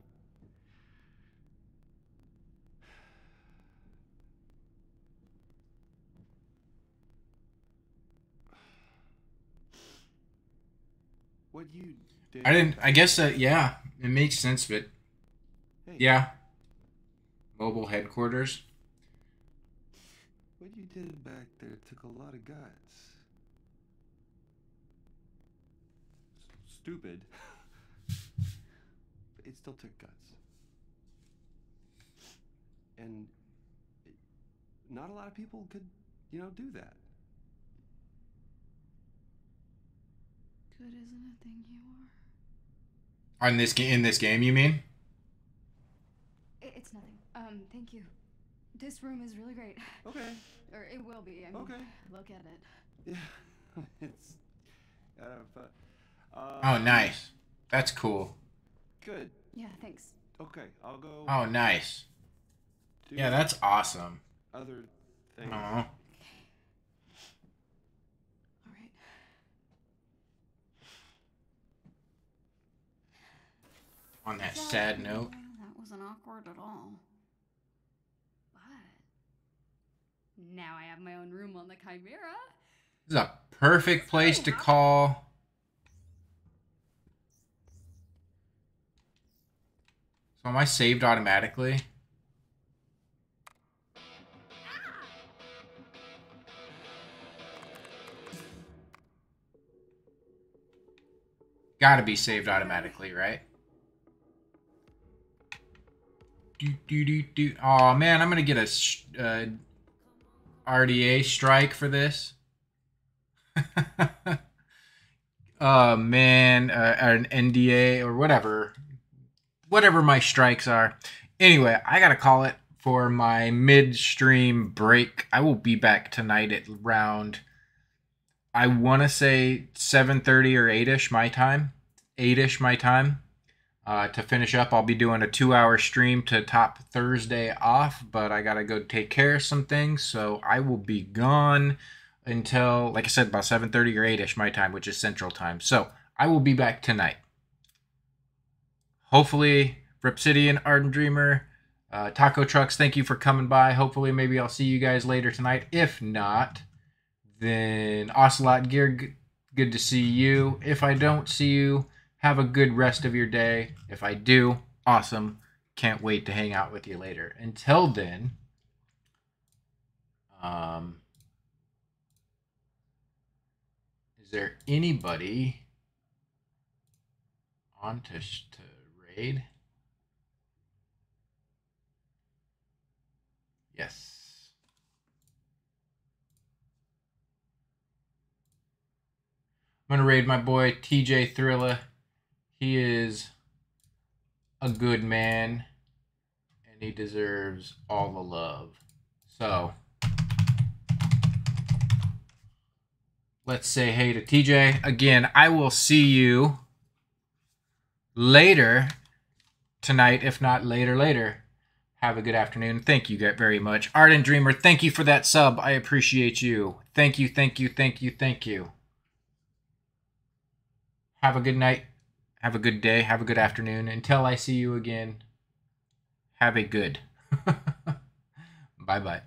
Speaker 3: What you did.
Speaker 1: I didn't I guess that yeah, it makes sense, but
Speaker 3: Hey.
Speaker 1: yeah. Mobile headquarters.
Speaker 3: What you did back there took a lot of guts. Stupid. but it still took guts. And it, not a lot of people could, you know, do that.
Speaker 23: Good isn't a thing you are.
Speaker 1: On this game in this game, you mean?
Speaker 23: It's nothing. Um, thank you. This room is really great.
Speaker 3: Okay.
Speaker 23: Or it will be. I mean,
Speaker 3: Okay.
Speaker 23: Look at it.
Speaker 3: Yeah. it's kind of fun. Uh,
Speaker 1: Oh nice. That's cool.
Speaker 3: Good.
Speaker 23: Yeah, thanks.
Speaker 3: Okay, I'll go.
Speaker 1: Oh nice. Yeah, that's awesome.
Speaker 3: Other things.
Speaker 1: Aw.
Speaker 23: All right.
Speaker 1: On that sad note.
Speaker 23: That wasn't awkward at all. But now I have my own room on the Chimera.
Speaker 1: This is a perfect place to call. Am I saved automatically? Gotta be saved automatically, right? do, do, do, do. Oh man, I'm gonna get a uh, RDA strike for this. oh man, uh, an NDA or whatever, whatever my strikes are. Anyway, I gotta call it for my midstream break. I will be back tonight at round. I want to say 7:30 or 8ish my time. 8ish my time. Uh, to finish up, I'll be doing a two hour stream to top Thursday off, but I gotta go take care of some things, so I will be gone until, like I said, about 7.30 or 8ish my time, which is Central Time. So I will be back tonight. Hopefully, Repsidian, Ardent Dreamer, uh, Taco Trucks, thank you for coming by. Hopefully, maybe I'll see you guys later tonight. If not, then Ocelot Gear, good to see you. If I don't see you, have a good rest of your day. If I do, awesome. Can't wait to hang out with you later. Until then, um, is there anybody on to, Yes. I'm going to raid my boy TJ Thrilla. He is a good man and he deserves all the love. So, let's say hey to TJ. Again, I will see you later tonight, if not later, later. Have a good afternoon. Thank you very much. Ardent Dreamer, thank you for that sub. I appreciate you. Thank you, thank you, thank you, thank you. Have a good night. Have a good day. Have a good afternoon. Until I see you again, have a good. bye bye.